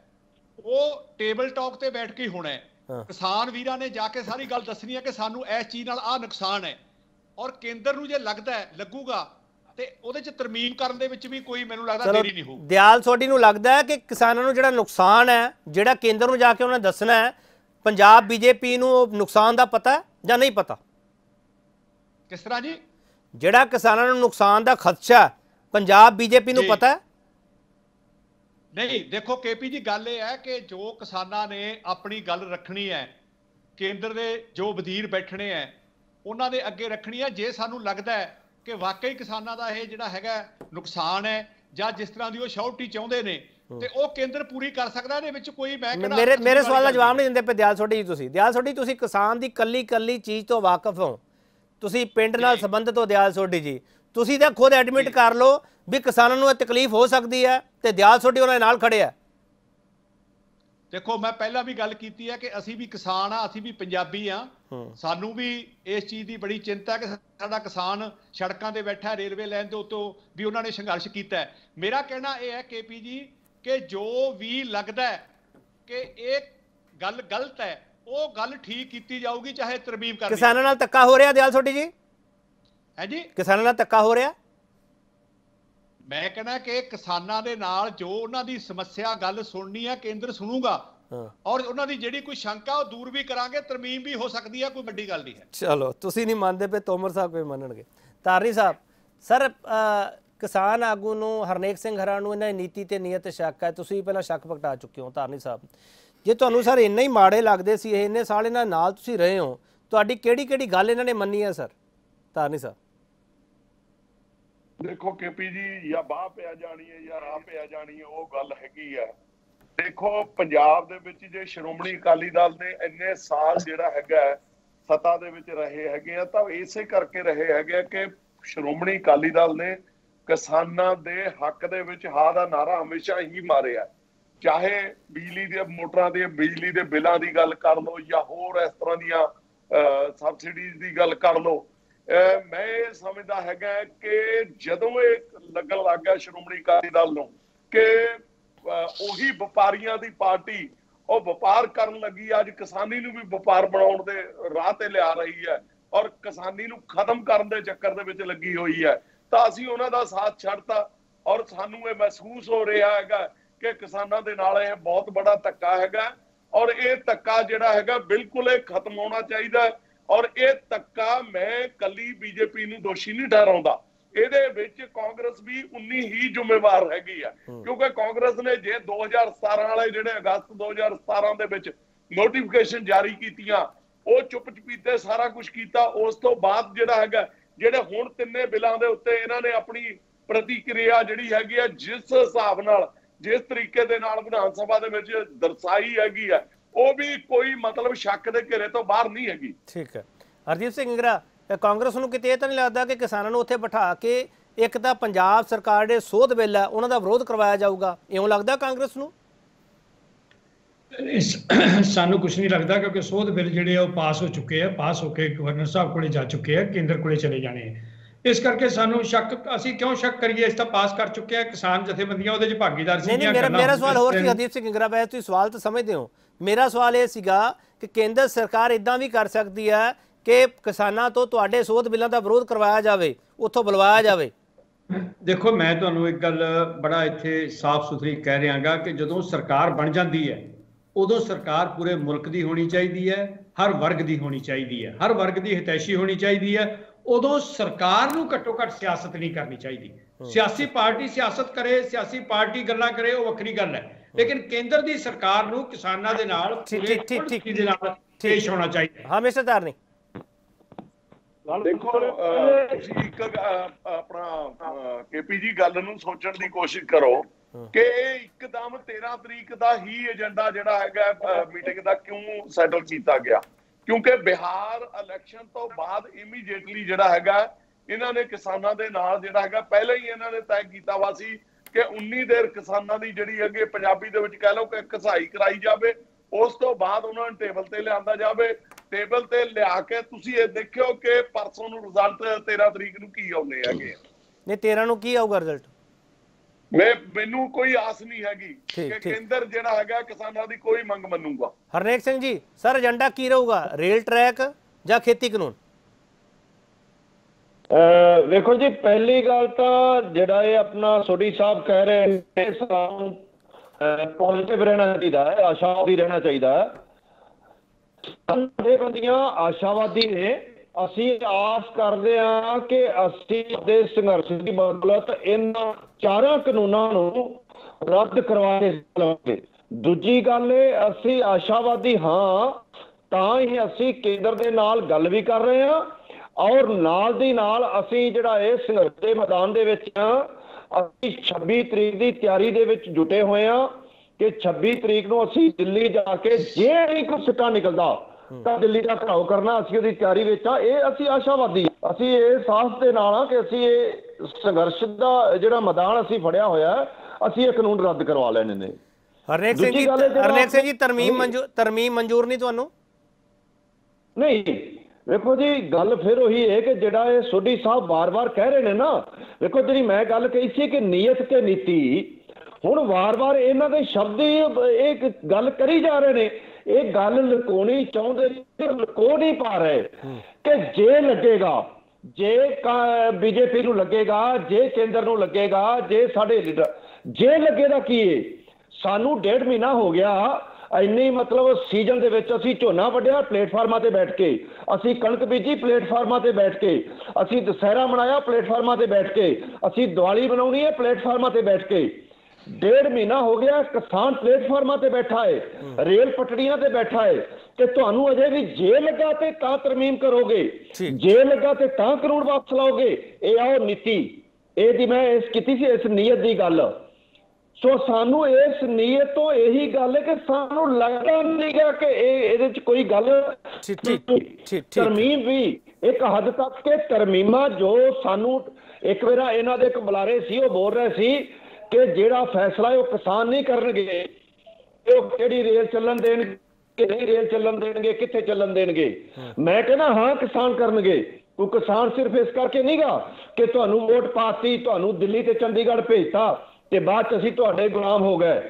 ਉਹ ਟੇਬਲ ਟਾਕ ਤੇ ਬੈਠ ਕੇ ਹੋਣਾ ਹੈ। ਕਿਸਾਨ ਵੀਰਾਂ ਨੇ ਜਾ ਕੇ ਸਾਰੀ ਗੱਲ ਦੱਸਣੀ ਹੈ ਕਿ ਸਾਨੂੰ ਇਸ ਚੀਜ਼ ਨਾਲ ਆਹ ਨੁਕਸਾਨ ਹੈ। ਔਰ ਕੇਂਦਰ ਨੂੰ ਜੇ ਲੱਗਦਾ ਹੈ ਲੱਗੂਗਾ ਤੇ ਉਹਦੇ ਚ ਤਰਮੀਮ ਕਰਨ ਦੇ ਵਿੱਚ ਵੀ ਕੋਈ ਮੈਨੂੰ ਲੱਗਦਾ ਦੇਰੀ ਨਹੀਂ ਹੋਊ। ਦਿਆਲ ਸੋਢੀ ਨੂੰ ਲੱਗਦਾ ਹੈ ਕਿ ਕਿਸਾਨਾਂ ਨੂੰ ਜਿਹੜਾ ਨੁਕਸਾਨ ਹੈ ਜਿਹੜਾ ਕੇਂਦਰ ਨੂੰ ਜਾ ਕੇ ਉਹਨਾਂ ਨੇ ਦੱਸਣਾ ਹੈ ਪੰਜਾਬ ਬੀਜੇਪੀ ਨੂੰ ਉਹ ਨੁਕਸਾਨ ਦਾ ਪਤਾ ਹੈ ਜਾਂ ਨਹੀਂ ਪਤਾ? ਕਿਸ ਤਰ੍ਹਾਂ ਜੀ? ਜਿਹੜਾ ਕਿਸਾਨਾਂ ਨੂੰ ਨੁਕਸਾਨ ਦਾ ਖਦਸ਼ਾ ਪੰਜਾਬ ਬੀਜੇਪੀ ਨੂੰ। ਪਤਾ ਹੈ? ਨਹੀਂ ਦੇਖੋ ਕੇਪੀ ਜੀ ਗੱਲ ਇਹ ਹੈ ਕਿ ਜੋ ਕਿਸਾਨਾਂ ਨੇ ਆਪਣੀ ਗੱਲ ਰੱਖਣੀ ਹੈ ਕੇਂਦਰ ਦੇ ਜੋ ਵਜ਼ੀਰ ਬੈਠਣੇ ਹੈ ਉਹਨਾਂ ਦੇ ਅੱਗੇ ਰੱਖਣੀ ਹੈ ਜੇ ਸਾਨੂੰ ਲੱਗਦਾ ਹੈ ਕਿ ਵਾਕਈ ਕਿਸਾਨਾਂ ਦਾ ਇਹ ਜਿਹੜਾ ਹੈਗਾ ਨੁਕਸਾਨ ਹੈ ਜਾਂ ਜਿਸ ਤਰ੍ਹਾਂ ਦੀ ਉਹ ਸ਼ੌਰਟੀ ਚਾਹੁੰਦੇ ਨੇ ਤੇ ਉਹ ਕੇਂਦਰ ਪੂਰੀ ਕਰ ਸਕਦਾ ਇਹਦੇ ਵਿੱਚ ਕੋਈ ਮੈਂ ਕਹਿੰਦਾ ਮੇਰੇ ਮੇਰੇ ਵਾਲੀ ਸਵਾਲ ਦਾ ਜਵਾਬ ਨਹੀਂ ਦਿੰਦੇ ਪਏ ਦਿਆਲ ਸੋਢੀ ਜੀ ਤੁਸੀਂ। ਦਿਆਲ ਸੋਢੀ ਤੁਸੀਂ ਕਿਸਾਨ ਦੀ ਕੱਲੀ ਕੱਲੀ ਚੀਜ਼ ਤੋਂ ਵਾਕਿਫ ਹੋ। ਤੁਸੀਂ ਪਿੰਡ ਨਾਲ। ਸੰਬੰਧਿਤ ਹੋ ਦਿਆਲ ਸੋਢੀ ਜੀ ਤੁਸੀਂ ਤਾਂ ਖੁਦ ਐਡਮਿਟ ਕਰ ਲਓ ਵੀ ਕਿਸਾਨਾਂ ਨੂੰ ਇਹ ਤਕਲੀਫ ਹੋ ਸਕਦੀ ਹੈ ਤੇ ਦਿਆਲ ਸੋਢੀ ਉਹਨਾਂ ਦੇ ਨਾਲ ਖੜੇ ਆ ਦੇਖੋ ਮੈਂ ਪਹਿਲਾਂ ਵੀ ਗੱਲ ਕੀਤੀ ਹੈ ਕਿ ਅਸੀਂ ਵੀ ਕਿਸਾਨ ਆ ਅਸੀਂ ਵੀ ਪੰਜਾਬੀ ਆ। ਸਾਨੂੰ ਵੀ ਇਸ ਚੀਜ਼ ਦੀ ਬੜੀ ਚਿੰਤਾ ਹੈ ਕਿ ਸਾਡਾ ਕਿਸਾਨ ਸੜਕਾਂ ਤੇ ਬੈਠਾ ਰੇਲਵੇ ਲਾਈਨ ਦੇ ਉੱਤੋਂ ਵੀ ਉਹਨਾਂ ਨੇ ਸੰਘਰਸ਼ ਕੀਤਾ ਹੈ ਮੇਰਾ ਕਹਿਣਾ ਇਹ ਹੈ ਕੇਪੀ ਜੀ ਕਿ ਜੋ ਵੀ ਲੱਗਦਾ ਹੈ ਕਿ ਇਹ ਗੱਲ ਗਲਤ ਹੈ ਉਹ ਗੱਲ ਠੀਕ ਕੀਤੀ ਜਾਊਗੀ ਚਾਹੇ ਤਰਮੀਮ ਕਰਨੀ। ਕਿਸਾਨਾਂ ਨਾਲ ਧੱਕਾ ਹੋ ਰਿਹਾ ਦਿਆਲ ਸੋਢੀ ਜੀ? ਹੈ ਜੀ? ਕਿਸਾਨਾਂ ਨਾਲ ਧੱਕਾ ਹੋ ਰਿਹਾ? ਮੈਂ ਕਹਿੰਦਾ ਕਿ ਕਿਸਾਨਾਂ ਦੇ ਨਾਲ ਜੋ ਉਹਨਾਂ ਦੀ ਸਮੱਸਿਆ ਗੱਲ ਸੁਣਨੀ ਹੈ ਕੇਂਦਰ ਸੁਣੂਗਾ। ਔਰ ਉਹਨਾਂ ਦੀ ਜਿਹੜੀ ਕੋਈ ਸ਼ੰਕਾ ਉਹ ਦੂਰ ਵੀ ਕਰਾਂਗੇ ਤਰਮੀਮ ਵੀ ਹੋ ਸਕਦੀ ਹੈ ਕੋਈ ਵੱਡੀ ਗੱਲ ਨਹੀਂ ਹੈ। ਚਲੋ ਤੁਸੀਂ ਨਹੀਂ ਮੰਨਦੇ ਪਏ ਤੋਮਰ ਸਾਹਿਬ ਕੋਈ ਮੰਨਣਗੇ? ਤਾਰੀ ਸਾਹਿਬ ਸਰ ਕਿਸਾਨ ਆਗੂ ਨੂੰ ਹਰਨੇਕ ਸਿੰਘ ਹਰਾ ਨੂੰ ਇਹਨਾਂ ਦੀ ਨੀਤੀ ਤੇ ਨੀਅਤ ਸ਼ੱਕ ਹੈ। ਤੁਸੀਂ ਪਹਿਲਾਂ ਸ਼ੱਕ ਪ੍ਰਗਟਾ ਚੁੱਕੇ ਹੋ ਤਾਰਨੀ ਸਾਹਿਬ। ਜੇ ਤੁਹਾਨੂੰ ਸਰ ਇੰਨੇ ਹੀ ਮਾੜੇ ਲੱਗਦੇ ਸੀ ਇਹ ਇੰਨੇ ਸਾਲ ਇਹਨਾਂ ਨਾਲ ਤੁਸੀਂ ਰਹੇ ਹੋ ਤੁਹਾਡੀ ਕਿਹੜੀ ਕਿਹੜੀ ਗੱਲ ਇਹਨਾਂ ਨੇ ਮੰਨੀ ਹੈ ਸਰ? ਤਾਰਨੀ ਸਾਹਿਬ ਦੇਖੋ ਕੇਪੀ ਜੀ ਜਾਂ ਬਾਹ ਪਿਆ ਜਾਣੀ ਹੈ ਜਾਂ ਰਾਹ ਪਿਆ ਜਾਣੀ ਹੈ ਉਹ ਗੱਲ ਹੈਗੀ ਆ ਦੇਖੋ ਪੰਜਾਬ ਦੇ ਵਿੱਚ ਜੇ ਸ਼੍ਰੋਮਣੀ ਅਕਾਲੀ ਦਲ ਨੇ ਇੰਨੇ ਸਾਲ ਜਿਹੜਾ ਹੈਗਾ ਹੈ, ਦੇ ਵਿੱਚ ਰਹੇ ਹੈਗੇ ਆ ਤਾਂ ਇਸੇ ਕਰਕੇ ਰਹੇ ਹੈਗੇ ਆ ਕਿ ਸ਼੍ਰੋਮਣੀ ਅਕਾਲੀ ਦਲ ਨੇ ਕਿਸਾਨਾਂ ਦੇ ਹੱਕ ਦੇ ਵਿੱਚ ਹਾਂ ਦਾ ਨਾਰਾ ਹਮੇਸ਼ਾ ਹੀ ਮਾਰਿਆ। ਚਾਹੇ ਬਿਜਲੀ ਦੇ ਮੋਟਰਾਂ ਦੇ ਬਿਜਲੀ ਦੇ ਬਿੱਲਾਂ ਦੀ ਗੱਲ ਕਰ ਲਓ ਜਾਂ ਹੋਰ ਇਸ ਤਰ੍ਹਾਂ ਦੀਆਂ ਸਬਸਿਡੀਜ਼ ਦੀ ਗੱਲ ਕਰ ਲਓ ਮੈਂ ਇਹ ਸਮਝਦਾ ਹੈਗਾ ਕਿ ਜਦੋਂ ਇਹ ਲੱਗਣ ਲੱਗ ਗਿਆ ਸ਼੍ਰੋਮਣੀ ਅਕਾਲੀ ਦਲ ਨੂੰ ਕਿ ਉਹੀ ਵਪਾਰੀਆਂ ਦੀ ਪਾਰਟੀ, ਉਹ ਵਪਾਰ ਕਰਨ ਲੱਗੀ, ਅੱਜ ਕਿਸਾਨੀ ਨੂੰ ਵੀ ਵਪਾਰ ਬਣਾਉਣ ਦੇ ਰਾਹ ਤੇ ਲਿਆ ਰਹੀ ਹੈ ਔਰ ਕਿਸਾਨੀ ਨੂੰ ਖਤਮ ਕਰਨ ਦੇ ਚੱਕਰ ਦੇ ਵਿੱਚ ਲੱਗੀ ਹੋਈ ਹੈ, ਤਾਂ ਅਸੀਂ ਉਹਨਾਂ ਦਾ ਸਾਥ ਛੱਡਤਾ ਔਰ ਸਾਨੂੰ ਇਹ ਮਹਿਸੂਸ ਹੋ ਰਿਹਾ ਹੈਗਾ ਕਿ ਕਿਸਾਨਾਂ ਦੇ ਨਾਲ ਇਹ ਬਹੁਤ ਬੜਾ ਧੱਕਾ ਹੈਗਾ ਔਰ ਇਹ ਧੱਕਾ ਜਿਹੜਾ ਹੈਗਾ ਬਿਲਕੁਲ ਇਹ ਖਤਮ ਹੋਣਾ ਚਾਹੀਦਾ ਔਰ ਇਹ ਧੱਕਾ ਮੈਂ ਕੱਲੀ ਬੀਜੇਪੀ ਨੂੰ ਦੋਸ਼ੀ ਨਹੀਂ ਠਹਿਰਾਉਂਦਾ। ਇਹਦੇ ਵਿੱਚ ਕਾਂਗਰਸ ਵੀ ਉਨੀ ਹੀ ਜ਼ਿੰਮੇਵਾਰ ਹੈਗੀ ਆ। ਕਿਉਂਕਿ ਕਾਂਗਰਸ ਨੇ ਜੇ 2017 ਵਾਲੇ ਜਿਹੜੇ ਅਗਸਤ 2017 ਦੇ ਵਿੱਚ ਨੋਟੀਫਿਕੇਸ਼ਨ ਜਾਰੀ ਕੀਤੀਆਂ ਉਹ ਚੁੱਪ ਚਪੀਤੇ ਸਾਰਾ ਕੁਝ ਕੀਤਾ ਉਸ ਤੋਂ ਬਾਅਦ ਜਿਹੜਾ ਹੈਗਾ ਜਿਹੜੇ ਹੁਣ ਤਿੰਨੇ ਬਿੱਲਾਂ ਦੇ ਉੱਤੇ ਇਹਨਾਂ ਨੇ ਆਪਣੀ ਪ੍ਰਤੀਕਿਰਿਆ ਜਿਹੜੀ ਹੈਗੀ ਆ ਜਿਸ ਹਿਸਾਬ ਨਾਲ ਜਿਸ ਤਰੀਕੇ ਦੇ ਨਾਲ ਵਿਧਾਨ ਸਭਾ ਦੇ ਵਿੱਚ ਦਰਸਾਈ ਹੈਗੀ ਆ ਉਹ ਵੀ ਕੋਈ ਮਤਲਬ ਸ਼ੱਕ ਦੇ ਘੇਰੇ ਤੋਂ ਬਾਹਰ ਨਹੀਂ ਹੈਗੀ। ਠੀਕ ਹੈ। ਹਰਜੀਤ ਸਿੰਘ ਇੰਗਰਾ ਕਾਂਗਰਸ ਨੂੰ ਕਿਤੇ ਇਹ ਤਾਂ ਨਹੀਂ ਲੱਗਦਾ ਕਿ ਕਿਸਾਨਾਂ ਨੂੰ ਉੱਥੇ ਬਿਠਾ ਕੇ ਇੱਕ ਤਾਂ ਪੰਜਾਬ ਸਰਕਾਰ ਦੇ ਸੋਧ ਬਿੱਲ ਹੈ ਉਹਨਾਂ ਦਾ ਵਿਰੋਧ ਕਰਵਾਇਆ ਜਾਊਗਾ। ਇਉਂ ਲੱਗਦਾ ਕਾਂਗਰਸ ਨੂੰ? ਇਸ ਸਾਨੂੰ ਕੁਝ ਨਹੀਂ ਲੱਗਦਾ ਕਿਉਂਕਿ ਸੋਧ ਬਿੱਲ ਜਿਹੜੇ ਆ ਉਹ ਪਾਸ ਹੋ ਚੁੱਕੇ ਆ ਪਾਸ ਹੋ ਕੇ ਗਵਰਨਰ ਸਾਹਿਬ ਕੋਲੇ ਜਾ ਚੁੱਕੇ ਆ ਕੇਂਦਰ ਕੋਲੇ ਚਲੇ ਜਾਣੇ ਆ। ਇਸ ਕਰਕੇ ਸਾਨੂੰ ਸ਼ੱਕ ਅਸੀਂ ਕਿਉਂ ਸ਼ੱਕ ਕਰੀਏ? ਇਸ ਤਾਂ ਪਾਸ ਕਰ ਚੁੱਕੇ ਆ ਕਿਸਾਨ ਜਥੇਬੰਦੀਆਂ ਉਹਦੇ 'ਚ ਭਾਗੀਦਾਰ ਨਹੀਂ ਨਹੀਂ ਮੇਰਾ ਮੇਰਾ ਸਵਾਲ ਹੋਰ ਸੀ ਸੀ। ਹਰਦੀਪ ਸਿੰਘ ਇੰਗਰਾ ਵੈਸੇ ਤੁਸੀਂ ਸਵਾਲ ਤਾਂ ਸਮਝਦੇ ਹੋ। ਮੇਰਾ ਸਵਾਲ ਇਹ ਸੀਗਾ ਕਿ ਕੇਂਦਰ ਸਰਕਾਰ ਇਦਾਂ ਵੀ ਕਰ ਸਕਦੀ ਹੈ ਕਿ ਕਿਸਾਨਾਂ ਤੋਂ ਤੁਹਾਡੇ ਸੋਧ ਬਿੱਲਾਂ ਦਾ ਵਿਰੋਧ ਕਰਵਾਇਆ ਜਾਵੇ ਉੱਥੋਂ ਬੁਲਵਾਇਆ ਜਾਵੇ? ਦੇਖੋ ਮੈਂ ਤੁਹਾਨੂੰ ਇੱਕ ਗੱਲ ਬੜਾ ਇੱਥੇ ਸਾਫ਼ ਸੁਥਰੀ ਕਹਿ ਰਿਹਾਗਾ ਕਿ ਜਦੋਂ ਸਰਕਾਰ ਬਣ ਜਾਂਦੀ ਹੈ ਉਦੋਂ ਸਰਕਾਰ ਪੂਰੇ ਮੁਲਕ ਦੀ ਹੋਣੀ ਚਾਹੀਦੀ ਹੈ ਹਰ ਵਰਗ ਦੀ ਹੋਣੀ ਚਾਹੀਦੀ ਹੈ। ਹਰ ਵਰਗ ਦੀ ਹਿਤੈਸ਼ੀ ਹੋਣੀ ਚਾਹੀਦੀ ਹੈ ਉਦੋਂ ਸਰਕਾਰ ਨੂੰ ਘੱਟੋ ਘੱਟ ਸਿਆਸਤ ਨਹੀਂ ਕਰਨੀ ਚਾਹੀਦੀ। ਸਿਆਸੀ ਪਾਰਟੀ ਸਿਆਸਤ ਕਰੇ ਸਿਆਸੀ ਪਾਰਟੀ ਗੱਲਾਂ ਕਰੇ ਉਹ ਵੱਖਰੀ ਗੱਲ ਹੈ। ਲੇਕਿਨ ਕੇਂਦਰ ਦੀ ਸਰਕਾਰ ਨੂੰ ਕਿਸਾਨਾਂ ਦੇ ਨਾਲ ਠੀਕ- ਪੂਰੇ ਠੀਕ- ਠੀਕ- ਠੀਕ। ਦੇ ਨਾਲ ਪੇਸ਼ ਹੋਣਾ ਚਾਹੀਦਾ। ਹੈ ਮਿਸਟਰ ਧਾਰਨੀ। ਦੇਖੋ ਤੁਸੀਂ ਇੱਕ ਆਪਣਾ ਕੇਪੀ ਜੀ ਗੱਲ ਨੂੰ ਸੋਚਣ ਦੀ ਕੋਸ਼ਿਸ਼ ਕਰੋ ਕਿ ਇਹ ਇੱਕਦਮ 13 ਤਰੀਕ ਦਾ ਹੀ ਏਜੰਡਾ ਜਿਹੜਾ ਹੈਗਾ ਮੀਟਿੰਗ ਦਾ ਕਿਉਂ ਸੈਟਲ ਕੀਤਾ ਗਿਆ? ਕਿਉਂਕਿ ਬਿਹਾਰ ਇਲੈਕਸ਼ਨ ਤੋਂ ਬਾਅਦ ਇਮੀਡੀਏਟਲੀ ਜਿਹੜਾ ਹੈਗਾ, ਇਹਨਾਂ ਨੇ ਕਿਸਾਨਾਂ ਦੇ ਨਾਲ ਜਿਹੜਾ ਹੈਗਾ, ਪਹਿਲਾਂ ਹੀ ਇਹਨਾਂ ਨੇ ਤੈਅ ਕੀਤਾ ਵਾ ਸੀ ਕਿ 19 ਦੇਰ ਕਿਸਾਨਾਂ ਦੀ ਜਿਹੜੀ ਹੈਗੀ ਪੰਜਾਬੀ ਦੇ ਵਿੱਚ ਕਹਿ ਲਓ ਕਿ ਕਸਾਈ ਕਰਾਈ ਜਾਵੇ, ਉਸ ਤੋਂ ਬਾਅਦ ਉਹਨਾਂ ਨੂੰ ਟੇਬਲ ਤੇ ਲਿਆਂਦਾ ਜਾਵੇ। ਟੇਬਲ ਤੇ ਲਿਆ ਕੇ ਤੁਸੀਂ ਇਹ ਦੇਖਿਓ ਕਿ ਪਰਸੋਂ ਨੂੰ ਰਿਜ਼ਲਟ 13 ਤਰੀਕ ਨੂੰ ਕੀ ਆਉਣੇ ਹੈਗੇ ਨਹੀਂ 13 ਨੂੰ ਕੀ ਆਊਗਾ ਰਿਜ਼ਲਟ ਮੈਂ ਮੈਨੂੰ ਕੋਈ ਆਸ ਨਹੀਂ ਹੈਗੀ ਕਿ। ਕੇਂਦਰ ਜਿਹੜਾ ਹੈਗਾ ਕਿਸਾਨਾਂ ਦੀ ਕੋਈ ਮੰਗ ਮੰਨੂਗਾ। ਹਰਨੇਕ ਸਿੰਘ ਜੀ ਸਰ ਏਜੰਡਾ ਕੀ ਰਹੂਗਾ? ਰੇਲ ਟਰੈਕ ਜਾਂ ਖੇਤੀ ਕਾਨੂੰਨ? ਵੇਖੋ ਜੀ ਪਹਿਲੀ ਗੱਲ ਤਾਂ ਜਿਹੜਾ ਇਹ ਆਪਣਾ ਸੋਢੀ ਸਾਹਿਬ ਕਹਿ ਰਹੇ ਨੇ ਸਾਨੂੰ ਪੋਜ਼ਿਟਿਵ ਰਹਿਣਾ ਚਾਹੀਦਾ ਹੈ ਆਸ਼ਾਵਾਦੀ ਰਹਿਣਾ ਚਾਹੀਦਾ ਹੈ। ਸਾਡੇ ਬੰਦੀਆਂ ਆਸ਼ਾਵਾਦੀ ਨੇ ਅਸੀਂ ਆਸ ਕਰਦੇ ਹਾਂ ਕਿ ਅਸੀਂ ਦੇ ਸੰਘਰਸ਼ ਦੀ ਬਦੌਲਤ ਇਹਨਾਂ ਚਾਰਾਂ ਕਾਨੂੰਨਾਂ ਨੂੰ ਰੱਦ ਕਰਵਾ ਕੇ ਲਵਾਂਗੇ ਦੂਜੀ ਗੱਲ ਇਹ, ਅਸੀਂ ਆਸ਼ਾਵਾਦੀ ਹਾਂ, ਤਾਂ ਹੀ ਅਸੀਂ ਕੇਂਦਰ ਦੇ ਨਾਲ ਗੱਲ ਵੀ ਕਰ ਰਹੇ ਹਾਂ ਔਰ ਨਾਲ ਦੀ ਨਾਲ ਅਸੀਂ ਜਿਹੜਾ ਇਹ ਸੰਘਰਸ਼ ਦੇ ਮੈਦਾਨ ਦੇ ਵਿੱਚ ਹਾਂ, ਅਸੀਂ 26 ਤਰੀਕ ਦੀ ਤਿਆਰੀ ਦੇ ਵਿੱਚ ਜੁਟੇ ਹੋਏ ਹਾਂ ਕਿ 26 ਤਰੀਕ ਨੂੰ ਅਸੀਂ ਦਿੱਲੀ ਜਾ ਕੇ ਜੇ ਨਹੀਂ ਕੋਈ ਸਿੱਟਾ ਨਿਕਲਦਾ ਤਾਂ ਦਿੱਲੀ ਦਾ ਘਰਾਓ ਕਰਨਾ ਅਸੀਂ ਉਹਦੀ ਤਿਆਰੀ ਵਿੱਚ ਆ। ਇਹ ਅਸੀਂ ਆਸ਼ਾਵਾਦੀ। ਅਸੀਂ ਇਹ ਸਾਹਸ ਦੇ ਨਾਲ ਆ ਕਿ ਅਸੀਂ ਇਹ ਸੰਘਰਸ਼ ਦਾ ਜਿਹੜਾ ਮੈਦਾਨ ਅਸੀਂ ਫੜਿਆ ਹੋਇਆ ਅਸੀਂ ਇਹ ਕਾਨੂੰਨ ਰੱਦ ਕਰਵਾ ਲੈਣੇ ਨੇ। ਹਰਨੇਕ ਸਿੰਘ ਜੀ ਹਰਨੇਕ ਸਿੰਘ ਜੀ ਤਰਮੀਮ। ਮਨਜ਼ੂਰ ਤਰਮੀਮ ਮਨਜ਼ੂਰ ਨਹੀਂ ਤੁਹਾਨੂੰ? ਨਹੀਂ। ਵੇਖੋ ਜੀ ਗੱਲ ਫਿਰ ਉਹੀ ਹੈ ਕਿ ਜਿਹੜਾ ਇਹ ਸੋਢੀ ਸਾਹਿਬ ਬਾਰ-ਬਾਰ ਕਹਿ ਰਹੇ ਨੇ ਨਾ ਵੇਖੋ ਜਿਹੜੀ ਮੈਂ ਗੱਲ ਕਹੀ ਸੀ ਕਿ ਨੀਅਤ ਤੇ ਨੀਤੀ ਹੁਣ ਵਾਰ-ਵਾਰ ਇਹਨਾਂ ਦੇ ਸ਼ਬਦ ਇਹ ਗੱਲ ਕਰੀ ਜਾ ਰਹੇ ਨੇ। ਇਹ ਗੱਲ ਲੁਕਾਉਣੀ ਚਾਹੁੰਦੇ ਤੇ ਲੁਕੋ ਨਹੀਂ ਪਾ ਰਹੇ ਕਿ ਜੇ ਲੱਗੇਗਾ ਜੇ ਬੀਜੇਪੀ ਨੂੰ ਲੱਗੇਗਾ ਜੇ ਕੇਂਦਰ ਨੂੰ ਲੱਗੇਗਾ ਜੇ ਸਾਡੇ ਲੀਡਰ ਜੇ ਲੱਗੇਗਾ ਕੀ ਏ? ਸਾਨੂੰ ਡੇਢ ਮਹੀਨਾ ਹੋ ਗਿਆ ਇੰਨੀ ਮਤਲਬ ਸੀਜ਼ਨ ਦੇ ਵਿੱਚ ਅਸੀਂ ਝੋਨਾ ਵੱਢਿਆ ਪਲੇਟਫਾਰਮਾਂ ਤੇ ਬੈਠ ਕੇ। ਅਸੀਂ ਕਣਕ ਬੀਜੀ ਪਲੇਟਫਾਰਮਾਂ ਤੇ ਬੈਠ ਕੇ। ਅਸੀਂ ਦੁਸਹਿਰਾ ਮਨਾਇਆ ਪਲੇਟਫਾਰਮਾਂ ਤੇ ਬੈਠ ਕੇ। ਅਸੀਂ ਦੀਵਾਲੀ ਮਨਾਉਣੀ ਹੈ ਪਲੇਟਫਾਰਮਾਂ ਤੇ ਬੈਠ ਕੇ। ਡੇਢ ਮਹੀਨਾ ਹੋ ਗਿਆ ਕਿਸਾਨ ਪਲੇਟਫਾਰਮਾਂ ਤੇ ਬੈਠਾ ਹੈ। ਰੇਲ ਪਟੜੀਆਂ ਤੇ ਬੈਠਾ ਹੈ ਤੇ ਤੁਹਾਨੂੰ ਅਜੇ ਵੀ ਜੇ ਲੱਗਾ ਤੇ ਤਾਂ ਤਰਮੀਮ ਕਰੋਗੇ। ਜੇ ਲੱਗਾ ਤੇ ਤਾਂ ਕਾਨੂੰਨ ਵਾਪਸ ਲਾਓਗੇ। ਇਹ ਆਓ ਨੀਤੀ। ਇਹ ਦੀ ਮੈਂ ਇਸ ਕੀਤੀ ਸੀ ਇਸ ਨੀਅਤ ਦੀ ਗੱਲ। ਸੋ ਸਾਨੂੰ ਇਸ ਨੀਅਤ ਤੋਂ ਇਹੀ ਗੱਲ ਹੈ ਕਿ ਸਾਨੂੰ ਲੱਗਦਾ ਨਹੀਂਗਾ ਕਿ ਇਹ ਇਹਦੇ ਚ ਕੋਈ ਗੱਲ ਠੀਕ। ਤਰਮੀਮ ਵੀ ਇੱਕ ਹੱਦ ਤੱਕ ਕਿ ਤਰਮੀਮਾਂ ਜੋ ਸਾਨੂੰ ਇੱਕ ਵਾਰਾ ਇਹਨਾਂ ਦੇ ਇੱਕ ਬੁਲਾਰੇ ਸੀ ਉਹ ਬੋਲ ਰਹੇ ਸੀ ਕਿ ਜਿਹੜਾ ਫੈਸਲਾ ਉਹ ਕਿਸਾਨ ਨਹੀਂ ਕਰਨਗੇ ਉਹ ਕਿਹੜੀ ਰੇਲ ਚੱਲਣ ਦੇਣਗੇ ਕਿ ਨਹੀਂ ਰੇਲ ਚੱਲਣ ਦੇਣਗੇ ਕਿੱਥੇ ਚੱਲਣ ਦੇਣਗੇ? ਮੈਂ ਕਹਿੰਦਾ ਹਾਂ ਕਿਸਾਨ ਕਰਨਗੇ। ਉਹ ਕਿਸਾਨ ਸਿਰਫ ਇਸ ਕਰਕੇ ਨਹੀਂਗਾ ਕਿ ਤੁਹਾਨੂੰ ਵੋਟ ਪਾਤੀ ਤੁਹਾਨੂੰ ਦਿੱਲੀ ਤੇ ਚੰਡੀਗੜ੍ਹ ਭੇਜਤਾ ਤੇ ਬਾਅਦ ਚ ਅਸੀਂ ਤੁਹਾਡੇ ਗੁਲਾਮ ਹੋ ਗਏ।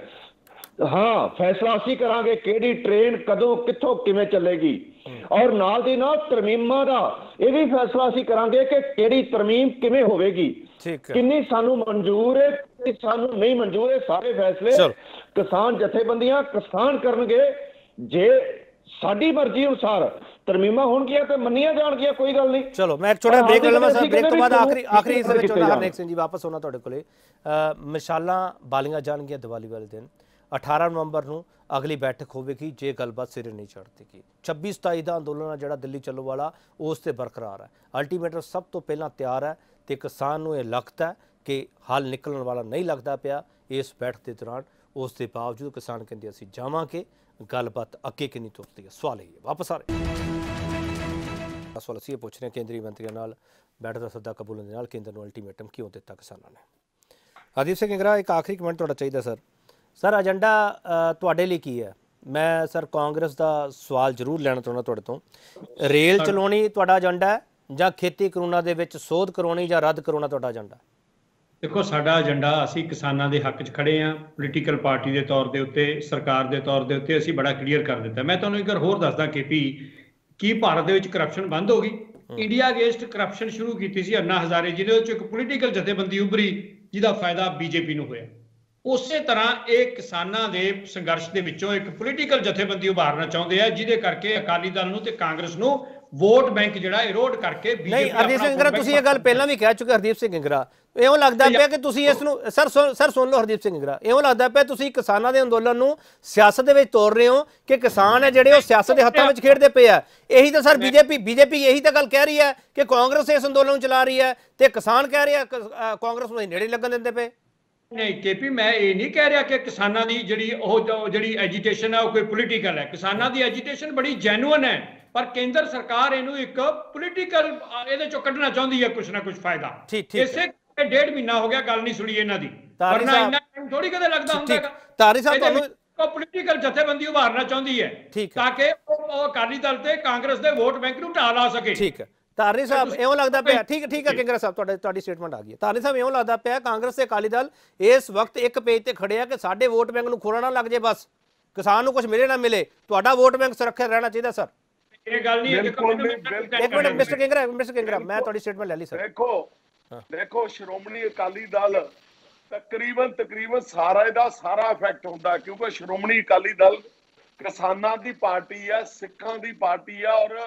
ਹਾਂ ਫੈਸਲਾ ਅਸੀਂ ਕਰਾਂਗੇ ਕਿਹੜੀ ਟ੍ਰੇਨ ਕਦੋਂ ਕਿੱਥੋਂ ਕਿਵੇਂ ਚੱਲੇਗੀ। ਔਰ ਨਾਲ ਦੀ ਨਾਲ ਤਰਮੀਮਾਂ ਦਾ ਇਹ ਵੀ ਫੈਸਲਾ ਅਸੀਂ ਕਰਾਂਗੇ ਕਿ ਕਿਹੜੀ ਤਰਮੀਮ ਕਿਵੇਂ ਹੋਵੇਗੀ। ਠੀਕ ਹੈ। ਕਿੰਨੀ ਸਾਨੂੰ ਮਨਜ਼ੂਰ ਹੈ ਕਿੰਨੀ ਸਾਨੂੰ ਨਹੀਂ ਮਨਜ਼ੂਰ ਹੈ ਸਾਰੇ ਫੈਸਲੇ। ਕਿਸਾਨ ਜਥੇਬੰਦੀਆਂ ਕਿਸਾਨ ਕਰਨਗੇ। ਜੇ ਸਾਡੀ ਮਰਜ਼ੀ ਅਨੁਸਾਰ ਤਰਮੀਮਾਂ ਹੋਣਗੀਆਂ ਤੇ ਮੰਨੀਆਂ ਜਾਣਗੀਆਂ ਕੋਈ ਗੱਲ ਨਹੀਂ। ਚਲੋ ਮੈਂ ਇੱਕ ਛੋਟਾ ਬ੍ਰੇਕ ਲੈ ਲਵਾਂ ਸਰ ਬ੍ਰੇਕ ਤੋਂ ਬਾਅਦ ਆਖਰੀ ਆਖਰੀ ਹਿੱਸੇ ਵਿੱਚ ਜਾਣ। ਹਰਨੇਕ ਸਿੰਘ ਜੀ ਵਾਪਸ ਹੋਣਾ ਤੁਹਾਡੇ ਕੋਲੇ। ਮਿਸਾਲਾਂ ਬਾਲੀਆਂ ਜਾਣਗੀਆਂ ਦੀਵਾਲੀ ਵਾਲੇ ਦਿਨ। 18 ਨਵੰਬਰ ਨੂੰ ਅਗਲੀ ਬੈਠਕ ਹੋਵੇਗੀ, ਜੇ ਗੱਲਬਾਤ ਸਿਰੇ ਨਹੀਂ ਚੜ੍ਹਦੀਗੀ 26 27 ਦਾ ਅੰਦੋਲਨ ਆ ਜਿਹੜਾ ਦਿੱਲੀ ਚੱਲੋ ਵਾਲਾ, ਉਸ ਤੇ ਬਰਕਰਾਰ ਹੈ ਅਲਟੀਮੇਟਮ ਸਭ ਤੋਂ ਪਹਿਲਾਂ ਤਿਆਰ ਹੈ ਤੇ ਕਿਸਾਨ ਨੂੰ ਇਹ ਲੱਗਦਾ ਕਿ ਹੱਲ ਨਿਕਲਣ ਵਾਲਾ ਨਹੀਂ ਲੱਗਦਾ ਪਿਆ ਇਸ ਬੈਠਕ ਦੇ ਦੌਰਾਨ। ਉਸ ਦੇ ਬਾਵਜੂਦ ਕਿਸਾਨ ਕਹਿੰਦੇ ਅਸੀਂ ਜਾਵਾਂਗੇ, ਗੱਲਬਾਤ ਅੱਗੇ ਕਿੰਨੀ ਤੁਰਦੀ ਹੈ ਸਵਾਲ ਇਹ ਹੈ, ਵਾਪਸ ਆ ਰਹੇ ਸਵਾਲ ਅਸੀਂ ਇਹ ਪੁੱਛ ਰਹੇ ਹਾਂ, ਕੇਂਦਰੀ ਮੰਤਰੀਆਂ ਨਾਲ ਬੈਠਕ ਦਾ ਸੱਦਾ ਕਬੂਲਣ ਦੇ ਨਾਲ ਕੇਂਦਰ ਨੂੰ ਅਲਟੀਮੇਟਮ ਕਿਉਂ ਦਿੱਤਾ ਕਿਸਾਨਾਂ ਨੇ? ਹਰਦੀਪ ਸਿੰਘ ਇੰਗਰਾ, ਇੱਕ ਆਖਰੀ ਕਮੈਂਟ ਤੁਹਾਡਾ ਚਾਹੀਦਾ, ਸਰ। ਸਰ ਏਜੰਡਾ ਤੁਹਾਡੇ ਲਈ ਕੀ ਹੈ? ਮੈਂ ਸਰ ਕਾਂਗਰਸ ਦਾ ਸਵਾਲ ਜ਼ਰੂਰ ਲੈਣਾ ਚਾਹੁੰਦਾ ਤੁਹਾਡੇ ਤੋਂ। ਰੇਲ ਚਲਾਉਣੀ ਤੁਹਾਡਾ ਏਜੰਡਾ ਹੈ ਜਾਂ ਖੇਤੀ ਕਾਨੂੰਨਾਂ ਦੇ ਵਿੱਚ ਸੋਧ ਕਰਾਉਣੀ ਜਾਂ ਰੱਦ ਕਰਾਉਣਾ ਤੁਹਾਡਾ ਏਜੰਡਾ? ਦੇਖੋ ਸਾਡਾ ਏਜੰਡਾ ਅਸੀਂ ਕਿਸਾਨਾਂ ਦੇ ਹੱਕ 'ਚ ਖੜੇ ਆਂ ਪੋਲੀਟੀਕਲ ਪਾਰਟੀ ਦੇ ਤੌਰ ਦੇ ਉੱਤੇ ਸਰਕਾਰ ਦੇ ਤੌਰ ਦੇ ਉੱਤੇ ਅਸੀਂ ਬੜਾ ਕਲੀਅਰ ਕਰ ਦਿੱਤਾ। ਮੈਂ ਤੁਹਾਨੂੰ ਇੱਕ ਵਾਰ ਹੋਰ ਦੱਸਦਾ ਕੇਪੀ ਕੀ ਭਾਰਤ ਦੇ ਵਿੱਚ ਕਰਪਸ਼ਨ ਬੰਦ ਹੋ ਗਈ? ਇੰਡੀਆ ਅਗੇਂਸਟ ਕਰਪਸ਼ਨ ਸ਼ੁਰੂ ਕੀਤੀ ਸੀ ਅੰਨਾ ਹਜ਼ਾਰੇ ਜਿਹਦੇ ਵਿੱਚ ਇੱਕ ਪੋਲੀਟੀਕਲ ਜਥੇਬੰਦੀ ਉੱਭਰੀ ਜਿਹਦਾ ਫਾਇਦਾ ਬੀਜੇਪੀ ਨੂੰ ਹੋਇਆ। ਉਸੇ ਤਰ੍ਹਾਂ ਇਹ ਕਿਸਾਨਾਂ ਦੇ ਸੰਘਰਸ਼ ਦੇ ਵਿੱਚੋਂ ਇੱਕ ਪੋਲੀਟੀਕਲ ਜਥੇਬੰਦੀ ਉਭਾਰਨਾ ਚਾਹੁੰਦੇ ਆ ਜਿਹਦੇ ਕਰਕੇ ਅਕਾਲੀ ਦਲ ਨੂੰ ਤੇ ਕਾਂਗਰਸ ਨੂੰ ਵੋਟ ਬੈਂਕ ਜਿਹੜਾ ਇਰੋਡ ਕਰਕੇ ਨਹੀਂ ਹਰਦੀਪ ਸਿੰਘ ਤੁਸੀਂ ਇਹ ਗੱਲ ਪਹਿਲਾਂ ਵੀ ਕਹਿ ਚੁੱਕੇ ਹਰਦੀਪ ਸਿੰਘ ਇੰਗਰਾ ਇਉਂ ਲੱਗਦਾ ਪਿਆ ਕਿ ਤੁਸੀਂ ਇਸ ਨੂੰ ਸਰ ਸਰ ਸੁਣ ਲਓ ਹਰਦੀਪ ਸਿੰਘ ਇੰਗਰਾ ਇਉਂ ਲੱਗਦਾ ਪਿਆ ਤੁਸੀਂ ਕਿਸਾਨਾਂ ਦੇ ਅੰਦੋਲਨ ਨੂੰ ਸਿਆਸਤ ਦੇ ਵਿੱਚ ਤੋੜ ਰਹੇ ਹੋ ਕਿ ਕਿਸਾਨ ਹੈ ਜਿਹੜੇ ਉਹ ਸਿਆਸਤ ਦੇ ਹੱਥਾਂ ਵਿੱਚ ਖੇਡਦੇ ਪਏ ਆ ਇਹੀ ਤਾਂ ਸਰ ਬੀਜੇਪੀ ਬੀਜੇਪੀ ਇਹੀ ਤਾਂ ਗੱਲ ਕਹਿ ਰਹੀ ਹੈ ਕਿ ਕਾਂਗਰਸ ਇਸ ਅੰਦੋਲਨ ਨੂੰ ਚਲਾ ਰਹੀ ਹੈ ਤੇ ਕਿਸਾਨ ਕਹਿ ਰਹੇ ਕਾਂਗਰਸ ਨੂੰ ਨੇੜੇ ਲੱਗਣ ਦਿੰਦੇ ਪਏ ਨਹੀਂ ਕੇਪੀ ਮੈਂ ਇਹ ਨਹੀਂ ਕਹਿ ਰਿਹਾ ਕਿ ਕਿਸਾਨਾਂ ਦੀ ਜਿਹੜੀ ਉਹ ਜਿਹੜੀ ਐਜੀਟੇਸ਼ਨ ਹੈ ਉਹ ਕੋਈ ਪੋਲੀਟੀਕਲ ਹੈ ਕਿਸਾਨਾਂ ਦੀ ਐਜੀਟੇਸ਼ਨ ਬੜੀ ਜੈਨੂਇਨ ਹੈ ਪਰ ਕੇਂਦਰ ਸਰਕਾਰ ਇਹਨੂੰ ਇੱਕ ਪੋਲੀਟੀਕਲ ਇਹਦੇ ਚੋਂ ਕੱਢਣਾ ਚਾਹੁੰਦੀ ਹੈ ਕੁਛ ਨਾ ਕੁਛ ਫਾਇਦਾ। ਇਸੇ ਡੇਢ ਮਹੀਨਾ ਹੋ ਗਿਆ ਗੱਲ ਨਹੀਂ ਸੁਣੀ ਇਹਨਾਂ ਦੀ ਵਰਨਾ ਇੰਨਾ ਟਾਈਮ ਥੋੜੀ ਕਦੇ ਲੱਗਦਾ ਹੁੰਦਾ। ਤਾਰੀ ਸਾਹਿਬ ਤੁਹਾਨੂੰ- ਉਹ ਪੋਲੀਟੀਕਲ ਜਥੇਬੰਦੀ ਉਭਾਰਨਾ ਚਾਹੁੰਦੀ ਹੈ। ਤਾਂ ਕਿ ਉਹ ਉਹ ਅਕਾਲੀ ਦਲ ਤੇ ਕਾਂਗਰਸ ਦੇ ਵੋਟ ਬੈਂਕ ਨੂੰ ਢਾਹ ਲਾ ਸਕੇ ਠੀਕ ਹੈ ਧਾਰਨੀ ਸਾਹਿਬ ਇਉਂ ਲੱਗਦਾ ਪਿਆ ਠੀਕ ਠੀਕ ਹੈ ਕਿੰਗਰਾ ਸਾਹਿਬ ਤੁਹਾਡੇ ਤੁਹਾਡੀ ਸਟੇਟਮੈਂਟ ਆ ਗਈ ਹੈ। ਧਾਰਨੀ ਸਾਹਿਬ ਇਉਂ ਲੱਗਦਾ ਪਿਆ ਕਾਂਗਰਸ ਤੇ ਅਕਾਲੀ ਦਲ ਇਸ ਵਕਤ ਇੱਕ ਪੇਜ ਤੇ ਖੜੇ ਆ ਕਿ ਸਾਡੇ ਵੋਟ ਬੈਂਕ ਨੂੰ ਨਾ ਲੱਗ ਜੇ ਬਸ। ਕਿਸਾਨ ਨੂੰ ਕੁਝ ਮਿਲੇ ਨਾ ਮਿਲੇ ਤੁਹਾਡਾ ਵੋਟ ਬੈਂਕ ਸੁਰੱਖਿਅਤ ਰਹਿਣਾ ਚਾਹੀਦਾ ਸਰ। ਇਹ ਗੱਲ ਨਹੀਂ। ਇੱਕ minute mister Kingra mister Kingra ਮੈਂ ਤੁਹਾਡੀ ਸਟੇਟਮੈਂਟ ਲੈ ਲਈ ਸਰ। ਦੇਖੋ ਦੇਖੋ ਸ਼੍ਰੋਮਣੀ ਅਕਾਲੀ ਦਲ ਤਕਰੀਬਨ ਤਕਰੀਬਨ ਸਾਰਾ ਇਹਦਾ ਸਾਰਾ ਇਫੈਕਟ ਹੁੰਦਾ ਕਿਉਂਕਿ ਸ਼੍ਰੋਮਣੀ ਅਕਾਲੀ ਦਲ ਕਿਸਾਨਾਂ ਦੀ ਪਾਰਟੀ ਆ ਸਿੱਖਾਂ ਦੀ ਪਾਰਟੀ ਆ ਔਰ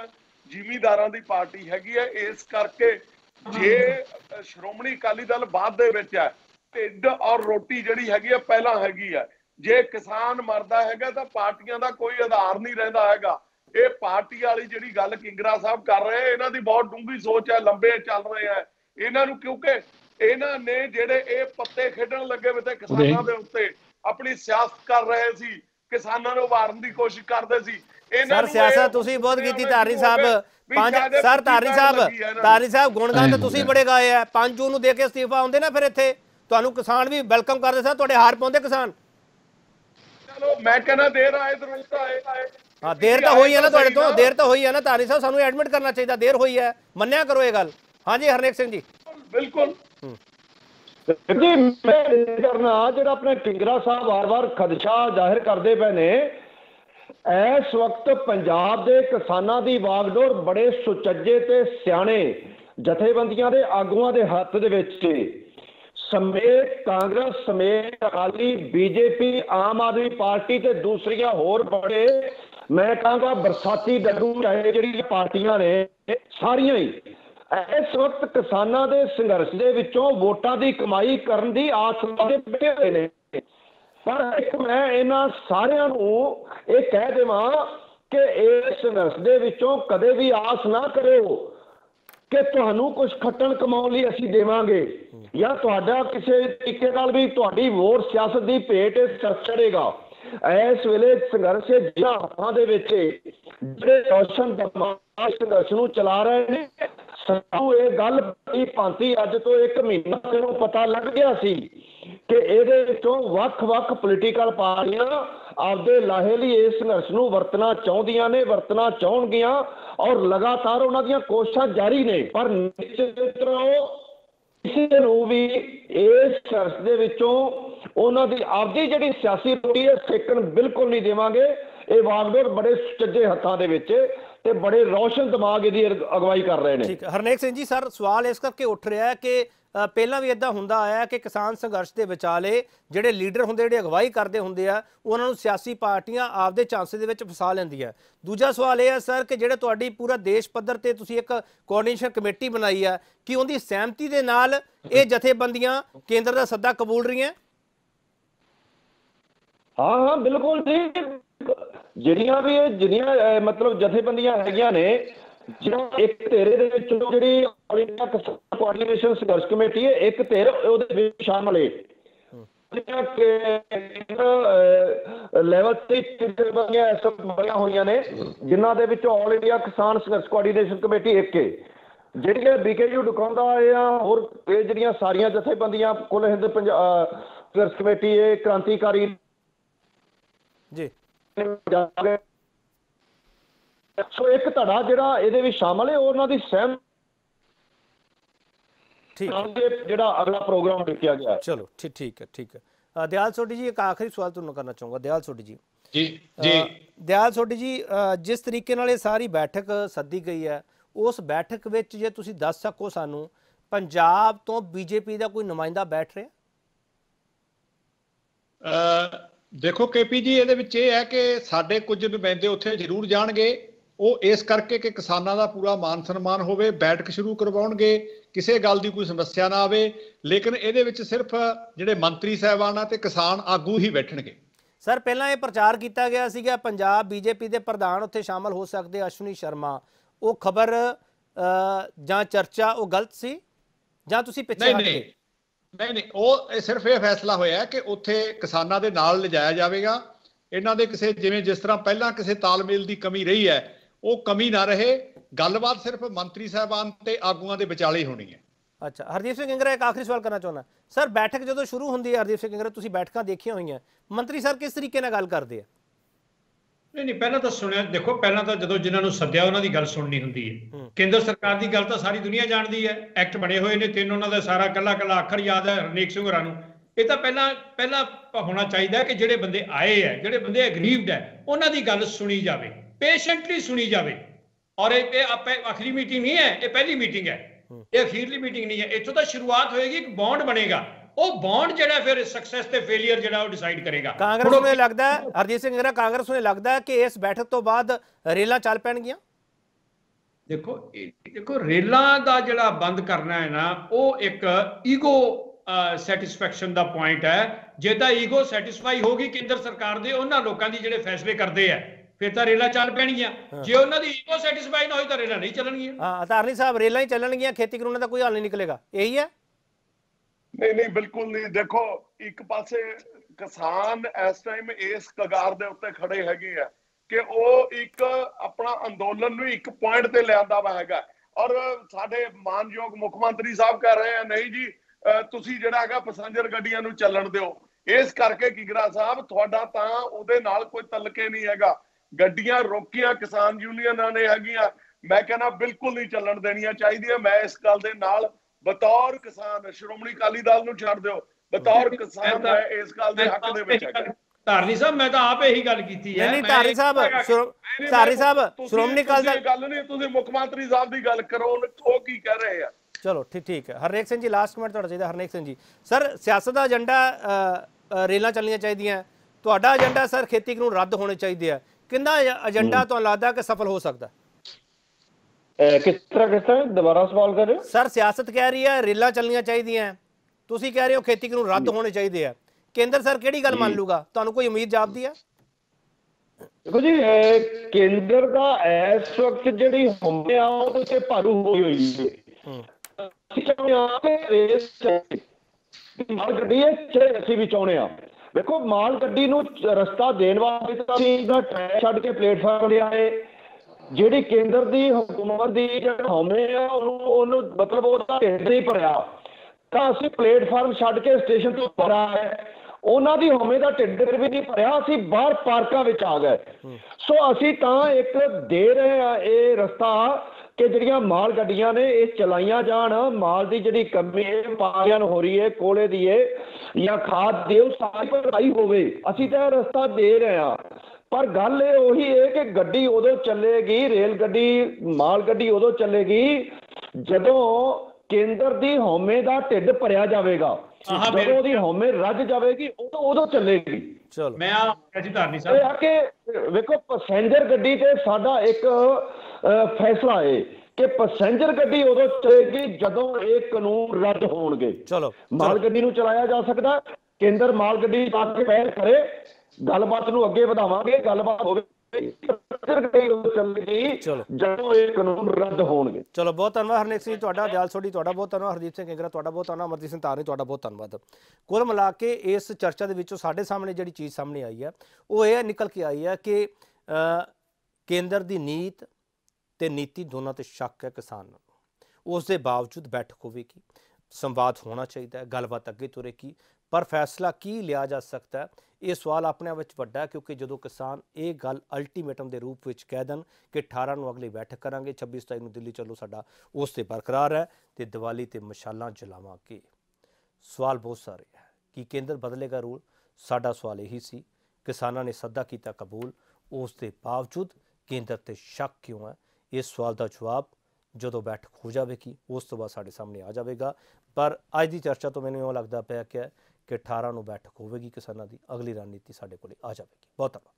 ਜ਼ਿਮੀਂਦਾਰਾਂ ਦੀ ਪਾਰਟੀ ਹੈਗੀ ਹੈ। ਇਸ ਕਰਕੇ ਜੇ ਸ਼੍ਰੋਮਣੀ ਅਕਾਲੀ ਦਲ ਬਾਅਦ ਦੇ ਵਿੱਚ ਹੈ ਢਿੱਡ ਔਰ ਰੋਟੀ ਜਿਹੜੀ ਹੈਗੀ ਆ ਪਹਿਲਾਂ ਹੈਗੀ ਆ ਜੇ ਕਿਸਾਨ ਮਰਦਾ ਹੈਗਾ ਤਾਂ ਪਾਰਟੀਆਂ ਦਾ ਕੋਈ ਆਧਾਰ ਨਹੀਂ ਰਹਿੰਦਾ ਹੈਗਾ। ਇਹ ਪਾਰਟੀ ਵਾਲੀ ਜਿਹੜੀ ਗੱਲ ਕਿੰਗਰਾ ਸਾਹਿਬ ਕਰ ਰਹੇ ਇਹਨਾਂ ਦੀ ਬਹੁਤ ਡੂੰਘੀ ਸੋਚ ਹੈ ਲੰਬੇ ਚੱਲ ਰਹੇ ਆ ਇਹਨਾਂ ਨੂੰ ਕਿਉਂਕਿ ਇਹਨਾਂ ਨੇ ਜਿਹੜੇ ਇਹ ਪੱਤੇ ਖੇਡਣ ਲੱਗੇ ਵੇ ਤੇ ਕਿਸਾਨਾਂ ਦੇ ਉੱਤੇ ਆਪਣੀ ਸਿਆਸਤ ਕਰ ਰਹੇ ਸੀ ਕਿਸਾਨਾਂ ਨੂੰ ਵਾਰਨ ਦੀ ਕੋਸ਼ਿਸ਼ ਕਰਦੇ ਸੀ। ਸਰ ਸਿਆਸਤ ਤੁਸੀਂ ਬਹੁਤ ਕੀਤੀ ਧਾਰਨੀ ਸਾਹਿਬ। ਪੰਜ ਸਰ ਧਾਰਨੀ ਸਾਹਿਬ ਧਾਰਨੀ ਸਾਹਿਬ ਗੁਣਗਾਨ ਤਾਂ ਤੁਸੀਂ ਬੜੇ ਗਾਏ ਆ। 5 ਜੂਨ ਨੂੰ ਦੇ ਕੇ ਅਸਤੀਫਾ ਆਉਂਦੇ ਨਾ ਫਿਰ ਇੱਥੇ। ਤੁਹਾਨੂੰ ਕਿਸਾਨ ਵੀ ਵੈਲਕਮ ਕਰਦੇ ਸਰ ਤੁਹਾਡੇ ਹਾਰ ਪਾਉਂਦੇ ਕਿਸਾਨ? ਚਲੋ ਮੈਂ ਕਹਿੰਦਾ ਦੇਰ ਆਏ ਦਰੁਸਤ ਆਏ। ਹਾਂ ਦੇਰ ਤਾਂ ਹੋਈ ਹੈ ਨਾ ਤੁਹਾਡੇ ਤੋਂ। ਦੇਰ ਤਾਂ ਹੋਈ ਹੈ ਨਾ ਧਾਰਨੀ ਸਾਹਿਬ ਸਾਨੂੰ ਐਡਮਿਟ ਕਰਨਾ ਚਾਹੀਦਾ। ਦੇਰ ਹੋਈ ਹੈ ਮੰਨਿਆ ਕਰੋ ਇਹ ਗੱਲ। ਹਾਂਜੀ ਹਰਨੇਕ ਸਿੰਘ ਜੀ। ਬਿਲਕੁਲ। ਜੀ ਮੈਂ ਇਹ ਕਰਨਾ ਜਿਹੜਾ ਆਪਣੇ ਕਿੰਗਰਾ ਸਾਹਿਬ ਵਾਰ-ਵਾਰ ਖਦਸ਼ਾ ਜ਼ਾਹਿਰ ਕਰਦੇ ਪਏ ਨੇ ਇਸ ਵਕਤ ਪੰਜਾਬ ਦੇ ਕਿਸਾਨਾਂ ਦੀ ਵਾਗਡੋਰ ਬੜੇ ਸੁਚੱਜੇ ਤੇ ਸਿਆਣੇ ਜਥੇਬੰਦੀਆਂ ਦੇ ਆਗੂਆਂ ਦੇ ਹੱਥ ਦੇ ਵਿੱਚ ਸਮੇਤ ਕਾਂਗਰਸ ਸਮੇਤ ਅਕਾਲੀ ਬੀਜੇਪੀ, ਆਮ ਆਦਮੀ ਪਾਰਟੀ ਤੇ ਦੂਸਰੀਆਂ ਹੋਰ ਬੜੇ, ਮੈਂ ਕਹਾਂਗਾ ਬਰਸਾਤੀ ਡੱਡੂ ਚਾਹੇ ਜਿਹੜੀਆਂ ਪਾਰਟੀਆਂ ਨੇ, ਸਾਰੀਆਂ ਹੀ। ਇਸ ਵਕਤ ਕਿਸਾਨਾਂ ਦੇ ਸੰਘਰਸ਼ ਦੇ ਵਿੱਚੋਂ ਵੋਟਾਂ ਦੀ ਕਮਾਈ ਕਰਨ ਦੀ ਆਸ ਦੇ ਬੈਠੇ ਹੋਏ ਨੇ। ਪਰ ਇੱਕ ਮੈਂ ਇਹਨਾਂ ਸਾਰਿਆਂ ਨੂੰ ਇਹ ਕਹਿ ਦੇਵਾਂ ਕਿ ਇਸ ਸੰਘਰਸ਼ ਦੇ ਵਿੱਚੋਂ ਕਦੇ ਵੀ ਆਸ ਨਾ ਕਰਿਓ ਕਿ ਤੁਹਾਨੂੰ ਕੁਝ ਖੱਟਣ ਕਮਾਉਣ ਲਈ ਅਸੀਂ ਦੇਵਾਂਗੇ। ਜਾਂ ਤੁਹਾਡਾ ਕਿਸੇ ਤਰੀਕੇ ਨਾਲ ਵੀ ਤੁਹਾਡੀ ਵੋਟ ਸਿਆਸਤ ਦੀ ਭੇਟ ਚੜੇਗਾ ਇਸ ਵੇਲੇ ਸੰਘਰਸ਼ ਜਿਹੜਾ ਹੱਥਾਂ ਦੇ ਵਿੱਚ ਜਿਹੜੇ ਰੋਸ਼ਨ ਦਮਾਸ਼ ਸੰਘਰਸ਼ ਨੂੰ ਚਲਾ ਰਹੇ ਨੇ, ਸਾਨੂੰ ਇਹ ਗੱਲ ਪਈ ਭਾਂਤੀ ਅੱਜ ਤੋਂ ਇੱਕ ਮਹੀਨਾ ਜਦੋਂ ਪਤਾ ਲੱਗ ਗਿਆ ਸੀ ਕਿ ਇਹਦੇ ਵਿੱਚੋਂ ਵੱਖ-ਵੱਖ ਪੋਲੀਟੀਕਲ ਪਾਰਟੀਆਂ ਆਪਦੇ ਲਾਹੇ ਲਈ ਇਸ ਸੰਘਰਸ਼ ਨੂੰ ਵਰਤਣਾ ਚਾਹੁੰਦੀਆਂ ਨੇ, ਵਰਤਣਾ ਚਾਹਣਗੀਆਂ ਔਰ ਲਗਾਤਾਰ ਉਹਨਾਂ ਦੀਆਂ ਕੋਸ਼ਿਸ਼ਾਂ ਜਾਰੀ ਨੇ। ਪਰ ਨਿਸ਼ਚਿਤ ਰਹੋ ਕਿਸੇ ਨੂੰ ਵੀ ਇਸ ਸੰਘਰਸ਼ ਦੇ ਵਿੱਚੋਂ ਉਹਨਾਂ ਦੀ ਆਪਦੀ ਜਿਹੜੀ ਸਿਆਸੀ ਰੋਟੀ ਹੈ, ਸੇਕਣ ਬਿਲਕੁਲ ਨਹੀਂ ਦੇਵਾਂਗੇ। ਇਹ ਵਾਗਡੋਰ ਬੜੇ ਸੁਚੱਜੇ ਹੱਥਾਂ ਦੇ ਵਿੱਚ ਤੇ ਬੜੇ ਰੌਸ਼ਨ ਦਿਮਾਗ ਇਹਦੀ ਅਗਵਾਈ ਕਰ ਰਹੇ ਨੇ। ਠੀਕ ਹਰਨੇਕ ਸਿੰਘ ਜੀ, ਸਰ, ਸਵਾਲ ਇਸ ਕਰਕੇ ਉੱਠ ਰਿਹਾ ਹੈ ਕਿ ਪਹਿਲਾਂ ਵੀ ਇਦਾਂ ਹੁੰਦਾ ਆਇਆ ਕਿ ਕਿਸਾਨ ਸੰਘਰਸ਼ ਦੇ ਵਿਚਾਲੇ ਜਿਹੜੇ ਲੀਡਰ ਹੁੰਦੇ, ਜਿਹੜੇ ਅਗਵਾਈ ਕਰਦੇ ਹੁੰਦੇ ਆ, ਉਹਨਾਂ ਨੂੰ ਸਿਆਸੀ ਪਾਰਟੀਆਂ ਆਪਦੇ ਚਾਂਸੇ ਦੇ ਵਿੱਚ ਫਸਾ ਲੈਂਦੀਆਂ ਦੂਜਾ ਸਵਾਲ ਇਹ ਹੈ ਸਰ, ਕਿ ਜਿਹੜੇ ਤੁਹਾਡੀ ਪੂਰਾ ਦੇਸ਼ ਪੱਧਰ ਤੇ ਤੁਸੀਂ ਇੱਕ ਕੋਆਰਡੀਨੇਸ਼ਨ ਕਮੇਟੀ ਬਣਾਈ ਆ, ਕਿ ਉਹਦੀ ਸਹਿਮਤੀ ਦੇ ਨਾਲ ਇਹ ਜਥੇਬੰਦੀਆਂ ਕੇਂਦਰ ਦਾ ਸੱਦਾ ਕਬੂਲ ਰਹੀਆਂ? ਹਾਂ ਹਾਂ, ਬਿਲਕੁਲ ਜੀ। ਜਿਹੜੀਆਂ ਵੀ ਇਹ, ਜਿਹੜੀਆਂ ਮਤਲਬ ਜਥੇਬੰਦੀਆਂ ਹੈਗੀਆਂ ਨੇ ਜਿਹੜਾ ਇੱਕ ਧਿਰੇ ਦੇ ਵਿੱਚ ਜਿਹੜੀ all India Kisan coordination Sangharsh committee ਹੈ ਇੱਕ ਧਿਰ ਉਹਦੇ ਵਿੱਚ ਸ਼ਾਮਲ ਹੈ ਲੈਵਲ ਤੇ ਜਥੇਬੰਦੀਆਂ ਐਸਾ ਬਣੀਆਂ ਹੋਈਆਂ ਨੇ ਜਿਨ੍ਹਾਂ ਦੇ ਵਿੱਚੋਂ ਆਲ ਇੰਡੀਆ ਕਿਸਾਨ ਸੰਘਰਸ਼ ਕੋਆਰਡੀਨੇਸ਼ਨ ਕਮੇਟੀ ਇੱਕ ਹੈ ਜਿਹੜੀਆਂ ਬੀਕੇਯੂ ਡੁਕਾਉਂਦਾ ਆ ਹੋਰ ਇਹ ਜਿਹੜੀਆਂ ਸਾਰੀਆਂ ਜਥੇਬੰਦੀਆਂ ਕੁੱਲ ਹਿੰਦ ਪੰਜਾਬ ਸੰਘਰਸ਼ ਕਮੇਟੀ ਇਹ ਕ੍ਰਾਂਤੀਕਾਰੀ ਜੀ। ਸੋ ਇੱਕ ਧੜਾ ਜਿਹੜਾ ਇਹਦੇ ਵਿੱਚ ਸ਼ਾਮਲ ਹੈ ਉਹ ਉਹਨਾਂ ਦੀ ਸਹਿਮ ਠੀਕ ਜਿਹੜਾ ਅਗਲਾ ਪ੍ਰੋਗਰਾਮ ਲਿਖਿਆ ਗਿਆ ਚਲੋ ਠੀਕ ਠੀਕ ਹੈ ਠੀਕ ਹੈ। ਦਿਆਲ ਸੋਢੀ ਜੀ ਇੱਕ ਆਖਰੀ ਸਵਾਲ ਤੁਹਾਨੂੰ ਕਰਨਾ ਚਾਹੂੰਗਾ। ਦਿਆਲ ਸੋਢੀ ਜੀ। ਜੀ ਜੀ। ਦਿਆਲ ਸੋਢੀ ਜੀ ਜਿਸ ਤਰੀਕੇ ਨਾਲ ਇਹ ਸਾਰੀ ਬੈਠਕ ਸੱਦੀ ਗਈ ਹੈ ਉਸ ਬੈਠਕ ਵਿੱਚ ਜੇ ਤੁਸੀਂ ਦੱਸ ਸਕੋ ਸਾਨੂੰ ਪੰਜਾਬ ਤੋਂ ਬੀਜੇਪੀ ਦਾ ਕੋਈ ਨੁਮਾਇੰਦਾ ਬੈਠ ਰਿਹਾ? ਅ, ਦੇਖੋ ਕੇਪੀ ਜੀ ਇਹਦੇ ਵਿੱਚ ਇਹ ਹੈ ਕਿ ਸਾਡੇ ਕੁਝ ਨੁਮਾਇੰਦੇ ਉੱਥੇ ਜ਼ਰੂਰ ਜਾਣਗੇ। ਉਹ ਇਸ ਕਰਕੇ ਕਿ ਕਿਸਾਨਾਂ ਦਾ ਪੂਰਾ ਮਾਨ ਸਨਮਾਨ ਹੋਵੇ ਬੈਠਕ ਸ਼ੁਰੂ ਕਰਵਾਉਣਗੇ ਕਿਸੇ ਗੱਲ ਦੀ ਕੋਈ ਸਮੱਸਿਆ ਨਾ ਆਵੇ ਲੇਕਿਨ ਇਹਦੇ ਵਿੱਚ ਸਿਰਫ ਜਿਹੜੇ ਮੰਤਰੀ ਸਾਹਿਬਾਨ ਆ ਤੇ ਕਿਸਾਨ ਆਗੂ ਹੀ ਬੈਠਣਗੇ। ਸਰ ਪਹਿਲਾਂ ਇਹ ਪ੍ਰਚਾਰ ਕੀਤਾ ਗਿਆ ਸੀਗਾ ਪੰਜਾਬ ਬੀਜੇਪੀ ਦੇ ਪ੍ਰਧਾਨ ਉੱਥੇ ਸ਼ਾਮਲ ਹੋ ਸਕਦੇ ਅਸ਼ਵਨੀ ਸ਼ਰਮਾ। ਉਹ ਖਬਰ ਜਾਂ ਚਰਚਾ ਉਹ ਗਲਤ ਸੀ? ਜਾਂ ਤੁਸੀਂ ਪਿੱਛੇ ਹਟ ਗਏ? ਨਹੀਂ ਨਹੀਂ। ਉਹ ਸਿਰਫ ਇਹ ਫੈਸਲਾ ਹੋਇਆ ਕਿ ਉੱਥੇ ਕਿਸਾਨਾਂ ਦੇ ਨਾਲ ਲਿਜਾਇਆ ਜਾਵੇਗਾ। ਇਹਨਾਂ ਦੇ ਕਿਸੇ ਜਿਵੇਂ ਜਿਸ ਤਰ੍ਹਾਂ ਪਹਿਲਾਂ ਕਿਸੇ ਤਾਲਮੇਲ ਦੀ ਕਮੀ ਰਹੀ ਹੈ ਉਹ ਕਮੀ ਨਾ ਰਹੇ। ਗੱਲਬਾਤ ਸਿਰਫ ਮੰਤਰੀ ਸਾਹਿਬਾਨ ਤੇ ਆਗੂਆਂ ਦੇ ਵਿਚਾਲੇ ਹੀ ਹੋਣੀ ਹੈ। ਅੱਛਾ ਹਰਦੀਪ ਸਿੰਘ ਇੰਗਰਾ ਇੱਕ ਆਖਰੀ ਸਵਾਲ ਕਰਨਾ ਚਾਹੁੰਦਾ। ਸਰ ਬੈਠਕ ਜਦੋਂ ਸ਼ੁਰੂ ਹੁੰਦੀ ਹੈ ਹਰਦੀਪ ਸਿੰਘ ਇੰਗਰਾ ਤੁਸੀਂ ਬੈਠਕਾਂ ਦੇਖੀਆਂ ਹੋਈਆਂ। ਮੰਤਰੀ ਸਰ ਕਿਸ ਤਰੀਕੇ ਨਾਲ ਗੱਲ ਕਰਦੇ ਆ? ਨਹੀਂ ਨਹੀਂ ਪਹਿਲਾਂ ਤਾਂ ਸੁਣਿਆ ਦੇਖੋ ਪਹਿਲਾਂ ਤਾਂ ਜਦੋਂ ਜਿਨ੍ਹਾਂ ਨੂੰ ਸੱਦਿਆ ਉਹਨਾਂ ਦੀ ਗੱਲ ਸੁਣਨੀ ਹੁੰਦੀ ਹੈ। ਕੇਂਦਰ ਸਰਕਾਰ ਦੀ ਗੱਲ ਤਾਂ ਸਾਰੀ ਦੁਨੀਆ ਜਾਣਦੀ ਹੈ। ਐਕਟ ਬਣੇ ਹੋਏ ਨੇ ਤਿੰਨ ਉਹਨਾਂ ਦਾ ਸਾਰਾ ਕੱਲਾ ਕੱਲਾ ਅੱਖਰ ਯਾਦ ਹੈ ਹਰਨੇਕ ਸਿੰਘ ਹੋਰਾਂ ਨੂੰ। ਇਹ ਤਾਂ ਪਹਿਲਾਂ ਪਹਿਲਾਂ ਹੋਣਾ ਚਾਹੀਦਾ ਹੈ ਕਿ ਜਿਹੜੇ ਬੰਦੇ ਆਏ ਹੈ ਜਿਹੜੇ ਬੰਦੇ ਅਗਰੀਵਡ ਹੈ ਉਹਨਾਂ ਦੀ ਗੱਲ ਸੁਣੀ ਜਾਵੇ। ਪੇਸ਼ੈਂਟਲੀ ਸੁਣੀ ਜਾਵੇ। ਔਰ ਇਹ ਇਹ ਆਪੇ ਆਖਰੀ ਮੀਟਿੰਗ ਨਹੀਂ ਹੈ ਇਹ ਪਹਿਲੀ ਮੀਟਿੰਗ ਹੈ। ਇਹ ਅਖੀਰਲੀ ਮੀਟਿੰਗ ਨਹੀਂ ਹੈ। ਇੱਥੋਂ ਤਾਂ ਸ਼ੁਰੂਆਤ ਹੋਏਗੀ ਇੱਕ ਬੌਂਡ ਬਣੇਗਾ। ਉਹ ਬੌਂਡ ਜਿਹੜਾ ਫਿਰ ਸਕਸੈਸ ਤੇ ਫੇਲਿਅਰ ਜਿਹੜਾ ਉਹ ਡਿਸਾਈਡ ਕਰੇਗਾ। ਕਾਂਗਰਸ ਨੂੰ ਲੱਗਦਾ ਹੈ ਹਰਦੀਪ ਸਿੰਘ ਇੰਗਰਾ ਕਾਂਗਰਸ ਨੂੰ ਲੱਗਦਾ ਹੈ ਕਿ ਇਸ ਬੈਠਕ ਤੋਂ ਬਾਅਦ ਰੇਲਾਂ ਚੱਲ ਪੈਣਗੀਆਂ? ਦੇਖੋ ਦੇਖੋ ਰੇਲਾਂ ਦਾ ਜਿਹੜਾ ਬੰਦ ਕਰਨਾ ਹੈ ਨਾ ਉਹ ਇੱਕ ਈਗੋ ਸੈਟੀਸਫੈਕਸ਼ਨ ਦਾ ਪੁਆਇੰਟ ਹੈ। ਜੇ ਤਾਂ ਈਗੋ ਸੈਟੀਸਫਾਈ ਹੋਗੀ ਕੇਂਦਰ ਸਰਕਾਰ ਦੇ ਉਹਨਾਂ ਲੋਕਾਂ ਦੀ ਜਿਹੜੇ ਫੈਸਲੇ ਕਰਦੇ ਆ ਫਿਰ ਤਾਂ ਰੇਲਾਂ ਚੱਲ ਪੈਣਗੀਆਂ। ਜੇ ਉਹਨਾਂ ਦੀ ਈਗੋ ਸੈਟੀਸਫਾਈ ਨਾ ਹੋਈ ਤਾਂ ਰੇਲਾਂ ਨਹੀਂ ਚੱਲਣਗੀਆਂ। ਹਾਂ ਅਤਾਰਨੀ ਸਾਹਿਬ ਰੇਲਾਂ ਹੀ ਚੱਲਣਗੀਆਂ ਖੇਤੀ ਕਾਨੂੰਨਾਂ ਦਾ ਕੋਈ ਹੱਲ ਨਹੀਂ ਨਿਕਲੇਗਾ। ਇਹੀ ਹੈ? ਨਹੀਂ ਨਹੀਂ ਬਿਲਕੁਲ ਨਹੀਂ। ਦੇਖੋ ਇੱਕ ਪਾਸੇ ਕਿਸਾਨ ਇਸ ਟਾਈਮ ਇਸ ਕਗਾਰ ਦੇ ਉੱਤੇ ਖੜੇ ਹੈਗੇ ਆ ਕਿ ਉਹ ਇੱਕ ਆਪਣਾ ਅੰਦੋਲਨ ਨੂੰ ਇੱਕ ਪੁਆਇੰਟ ਤੇ ਲਿਆਂਦਾ ਵਾ ਹੈਗਾ। ਔਰ ਸਾਡੇ ਮਾਨਯੋਗ ਮੁੱਖ ਮੰਤਰੀ ਸਾਹਿਬ ਕਹਿ ਰਹੇ ਆ ਨਹੀਂ ਜੀ ਤੁਸੀਂ ਜਿਹੜਾ ਹੈਗਾ ਪੈਸੰਜਰ ਗੱਡੀਆਂ ਨੂੰ ਚੱਲਣ ਦਿਓ। ਇਸ ਕਰਕੇ ਕਿਗਰਾ ਸਾਹਿਬ ਤੁਹਾਡਾ ਤਾਂ ਉਹਦੇ ਨਾਲ ਕੋਈ ਤਲਕੇ ਨਹੀਂ ਹੈਗਾ। ਗੱਡੀਆਂ ਰੋਕੀਆਂ ਕਿਸਾਨ ਯੂਨੀਅਨਾਂ ਨੇ ਹੈਗੀਆਂ। ਮੈਂ ਕਹਿੰਦਾ ਬਿਲਕੁਲ ਨਹੀਂ ਚੱਲਣ ਦੇਣੀਆਂ ਚਾਹੀਦੀਆਂ। ਮੈਂ ਇਸ ਗੱਲ ਦੇ ਨਾਲ ਬਤੌਰ ਕਿਸਾਨ ਸ਼੍ਰੋਮਣੀ ਅਕਾਲੀ ਦਲ ਨੂੰ ਛੱਡ ਦਿਓ। ਬਤੌਰ ਕਿਸਾਨ ਮੈਂ ਇਸ ਗੱਲ ਦੇ ਹੱਕ ਦੇ ਵਿੱਚ ਹੈਗਾ। ਧਾਰਨੀ ਸਾਹਿਬ ਮੈਂ ਤਾਂ ਆਪ ਇਹੀ ਗੱਲ ਕੀਤੀ ਹੈ। ਨਹੀਂ ਨਹੀਂ ਮੈਂ ਧਾਰੀ ਇੱਕ ਸਾਹਿਬ ਹੈਗਾ ਕਿ- ਸ਼੍ਰੋ- ਨਹੀਂ, ਨਹੀਂ, ਧਾਰੀ ਮੈਂ- ਸਾਹਿਬ ਸ਼੍ਰੋਮਣੀ ਅਕਾਲੀ ਦਲ ਗੱਲ ਨਹੀਂ ਤੁਸੀਂ ਮੁੱਖ ਮੰਤਰੀ ਸਾਹਿਬ ਦੀ ਗੱਲ ਕਰੋ ਉਹ- ਕੀ ਕਹਿ ਰਹੇ ਆ? ਚਲੋ ਠੀਕ ਠੀਕ ਹੈ। ਹਰਨੇਕ ਸਿੰਘ ਜੀ ਲਾਸਟ ਕਮੈਂਟ ਤੁਹਾਡਾ ਚਾਹੀਦਾ ਹਰਨੇਕ ਸਿੰਘ ਜੀ। ਸਰ ਸਿਆਸਤ ਦਾ ਏਜੰਡਾ ਰੇਲਾਂ ਚੱਲਣੀਆਂ ਚਾਹੀਦੀਆਂ। ਤੁਹਾਡਾ ਏਜੰਡਾ ਸਰ ਖੇਤੀ ਕਾਨੂੰਨ ਰੱਦ ਹੋਣੇ ਚਾਹੀਦੇ ਆ। ਕਿੰਨਾ ਏਜੰਡਾ ਤੁਹਾਨੂੰ ਲੱਗਦਾ ਕਿ ਸਫਲ ਹੋ ਸਕਦਾ? ਕਿਸ ਤਰ੍ਹਾਂ ਕਿਸ ਤਰ੍ਹਾਂ? ਦੁਬਾਰਾ ਸਵਾਲ ਕਰ ਰਹੇ ਹੋ? ਸਰ ਸਿਆਸਤ ਕਹਿ ਰਹੀ ਹੈ ਰੇਲਾਂ ਚੱਲਣੀਆਂ ਚਾਹੀਦੀਆਂ ਤੁਸੀਂ ਕਹਿ ਰਹੇ ਹੋ ਖੇਤੀ ਕਾਨੂੰਨ ਰੱਦ ਹੋਣੇ ਚਾਹੀਦੇ ਆ ਕੇਂਦਰ ਸਰ ਕਿਹੜੀ ਗੱਲ ਮੰਨ ਲੂਗਾ? ਤੁਹਾਨੂੰ ਕੋਈ ਉਮੀਦ ਜਾਪਦੀ ਹੈ? ਦੇਖੋ ਜੀ ਕੇਂਦਰ ਦਾ ਇਸ ਵਕਤ ਜਿਹੜੀ ਹੁੰਦੇ ਆ ਉਹਦੇ ਤੇ ਭਾਰੂ ਹੋਈ ਹੋਈ ਹੈ। ਅਸੀਂ ਚਾਹੁੰਦੇ ਆ ਕਿ ਰੇਸ ਚੱਲੇ। ਮਾਲ ਗੱਡੀ ਹੈ ਅਸੀਂ ਵੀ ਚਾਹੁੰਦੇ ਆ ਵੇਖੋ ਮਾਲ ਗੱਡੀ ਨੂੰ ਰਸਤਾ ਦੇਣ ਵਾਸਤੇ ਤਾਂ ਅਸੀਂ ਇਹਦਾ ਟਰੈਕ ਛੱਡ ਕੇ ਪਲੇਟਫਾਰਮ ਤੇ ਆਏ। ਜਿਹੜੀ ਕੇਂਦਰ ਦੀ ਹਕੂਮਤ ਦੀ ਜਿਹੜਾ ਹਉਮੈ ਆ ਉਹਨੂੰ ਉਹਨੂੰ ਮਤਲਬ ਉਹਦਾ ਢਿੱਡ ਨਹੀਂ ਭਰਿਆ। ਤਾਂ ਅਸੀਂ ਪਲੇਟਫਾਰਮ ਛੱਡ ਕੇ ਸਟੇਸ਼ਨ ਤੋਂ ਬਾਹਰ ਆਏ ਉਹਨਾਂ ਦੀ ਹਉਮੈ ਦਾ ਢਿੱਡ ਵੀ ਨਹੀਂ ਭਰਿਆ ਅਸੀਂ ਬਾਹਰ ਪਾਰਕਾਂ ਵਿੱਚ ਆ ਗਏ। ਸੋ ਅਸੀਂ ਤਾਂ ਇੱਕ ਦੇ ਰਹੇ ਆ ਇਹ ਰਸਤਾ। ਕਿ ਜਿਹੜੀਆਂ ਮਾਲ ਗੱਡੀਆਂ ਨੇ ਇਹ ਚਲਾਈਆਂ ਜਾਣ। ਮਾਲ ਦੀ ਜਿਹੜੀ ਕਮੀ ਹੈ ਪਾਲਿਆਂ ਹੋ ਰਹੀ ਹੈ ਕੋਲੇ ਦੀ ਹੈ ਜਾਂ ਖਾਦ ਦੀ ਉਹ ਸਾਰੀ ਭਰਪਾਈ ਹੋਵੇ। ਅਸੀਂ ਤਾਂ ਇਹ ਰਸਤਾ ਦੇ ਰਹੇ ਆ ਪਰ ਗੱਲ ਇਹ ਉਹੀ ਹੈ ਕਿ ਗੱਡੀ ਉਦੋਂ ਚੱਲੇਗੀ ਰੇਲ ਗੱਡੀ ਮਾਲ ਗੱਡੀ ਉਦੋਂ ਚੱਲੇਗੀ ਜਦੋਂ ਕੇਂਦਰ ਦੀ ਹਉਮੈ ਦਾ ਢਿੱਡ ਭਰਿਆ ਜਾਵੇਗਾ। ਜਦੋਂ ਉਹਦੀ ਹਉਮੈ ਰੱਜ ਜਾਵੇਗੀ ਉਦੋਂ ਉਦੋਂ ਚੱਲੇਗੀ। ਚਲੋ। ਮੈਂ ਆ ਜੀ ਧਾਰਨੀ ਇਹ ਸਾਹਿਬ ਆ ਕਿ ਵੇਖੋ ਪੈਸੇਂਜਰ ਗੱਡੀ ਤੇ ਸਾਡਾ ਇੱਕ ਫੈਸਲਾ ਹੈ ਕਿ ਪੈਸੇਂਜਰ ਗੱਡੀ ਉਦੋਂ ਚੱਲੇਗੀ ਜਦੋਂ ਇਹ ਕਾਨੂੰਨ ਰੱਦ ਹੋਣਗੇ। ਚਲੋ ਮਾਲ ਗੱਡੀ ਨੂੰ ਚਲਾਇਆ ਜਾ ਸਕਦਾ ਕੇਂਦਰ ਮਾਲ ਗੱਡੀ ਜਾ ਕੇ ਪਹਿਲ ਕਰੇ ਗੱਲਬਾਤ ਨੂੰ ਅੱਗੇ ਵਧਾਵਾਂਗੇ ਗੱਲਬਾਤ ਹੋਵੇ ਚਲੋ। ਜਦੋਂ ਇਹ ਕਾਨੂੰਨ ਰੱਦ ਹੋਣਗੇ। ਚਲੋ ਬਹੁਤ ਧੰਨਵਾਦ ਹਰਨੇਕ ਸਿੰਘ ਤੁਹਾਡਾ ਦਿਆਲ ਸੋਢੀ ਤੁਹਾਡਾ ਬਹੁਤ ਧੰਨਵਾਦ ਹਰਦੀਪ ਸਿੰਘ ਇੰਗਰਾ ਤੁਹਾਡਾ ਬਹੁਤ ਧੰਨਵਾਦ ਅਮਰਜੀਤ ਸਿੰਘ ਤਾਰਨੀ ਤੁਹਾਡਾ ਬਹੁਤ ਧੰਨਵਾਦ। ਕੁੱਲ ਮਿਲਾ ਕੇ ਇਸ ਚਰਚਾ ਦੇ ਵਿੱਚੋਂ ਸਾਡੇ ਸਾਹਮਣੇ ਜਿਹੜੀ ਚੀਜ਼ ਸਾਹਮਣੇ ਆਈ ਹੈ ਉਹ ਇਹ ਨਿਕਲ ਕੇ ਆਈ ਹੈ ਕਿ ਕੇਂਦਰ ਦੀ ਨੀਤ ਤੇ ਨੀਤੀ ਦੋਨਾਂ ਤੇ ਸ਼ੱਕ ਹੈ ਕਿਸਾਨ ਨੂੰ ਉਸ ਦੇ ਬਾਵਜੂਦ ਬੈਠਕ ਹੋਵੇਗੀ, ਸੰਵਾਦ ਹੋਣਾ ਚਾਹੀਦਾ ਹੈ, ਗੱਲਬਾਤ ਅੱਗੇ ਤੁਰੇਗੀ, ਪਰ ਫੈਸਲਾ ਕੀ ਲਿਆ ਜਾ ਸਕਦਾ ਹੈ, ਇਹ ਸਵਾਲ ਆਪਣੇ ਵਿੱਚ ਵੱਡਾ ਹੈ, ਕਿਉਂਕਿ ਜਦੋਂ ਕਿਸਾਨ ਇਹ ਗੱਲ ਅਲਟੀਮੇਟਮ ਦੇ ਰੂਪ ਵਿੱਚ ਕਹਿ ਦੇਣ ਕਿ 18 ਨੂੰ ਅਗਲੀ ਬੈਠਕ ਕਰਾਂਗੇ 26 27 ਨੂੰ ਦਿੱਲੀ, ਚੱਲੋ ਸਾਡਾ ਉਸ ਤੇ ਬਰਕਰਾਰ ਹੈ ਤੇ ਦੀਵਾਲੀ ਤੇ ਮਸ਼ਾਲਾਂ ਜਲਾਵਾਂਗੇ। ਸਵਾਲ ਬਹੁਤ ਸਾਰੇ ਹੈ, ਕਿ ਕੇਂਦਰ ਬਦਲੇਗਾ ਰੂਲ? ਸਾਡਾ ਸਵਾਲ ਇਹੀ ਸੀ, ਕਿਸਾਨਾਂ ਨੇ ਸੱਦਾ ਕੀਤਾ ਕਬੂਲ, ਉਸ ਦੇ ਬਾਵਜੂਦ ਕੇਂਦਰ ਤੇ ਸ਼ੱਕ ਕਿਉਂ ਹੈ? ਇਸ ਸਵਾਲ ਦਾ ਜਵਾਬ ਜਦੋਂ ਬੈਠਕ ਹੋ ਜਾਵੇਗੀ, ਉਸ ਤੋਂ ਬਾਅਦ ਸਾਡੇ ਸਾਹਮਣੇ ਆ ਜਾਵੇਗਾ। ਪਰ ਅੱਜ ਦੀ ਚਰਚਾ ਤੋਂ ਮੈਨੂੰ ਇਉਂ ਲੱਗਦਾ ਪਿਆ ਕਿ ਕਿ 18 ਨੂੰ ਬੈਠਕ ਹੋਵੇਗੀ ਕਿਸਾਨਾਂ ਦੀ, ਅਗਲੀ ਰਣਨੀਤੀ ਸਾਡੇ ਕੋਲੇ ਆ ਜਾਵੇਗੀ। ਬਹੁਤ ਧੰਨਵਾਦ।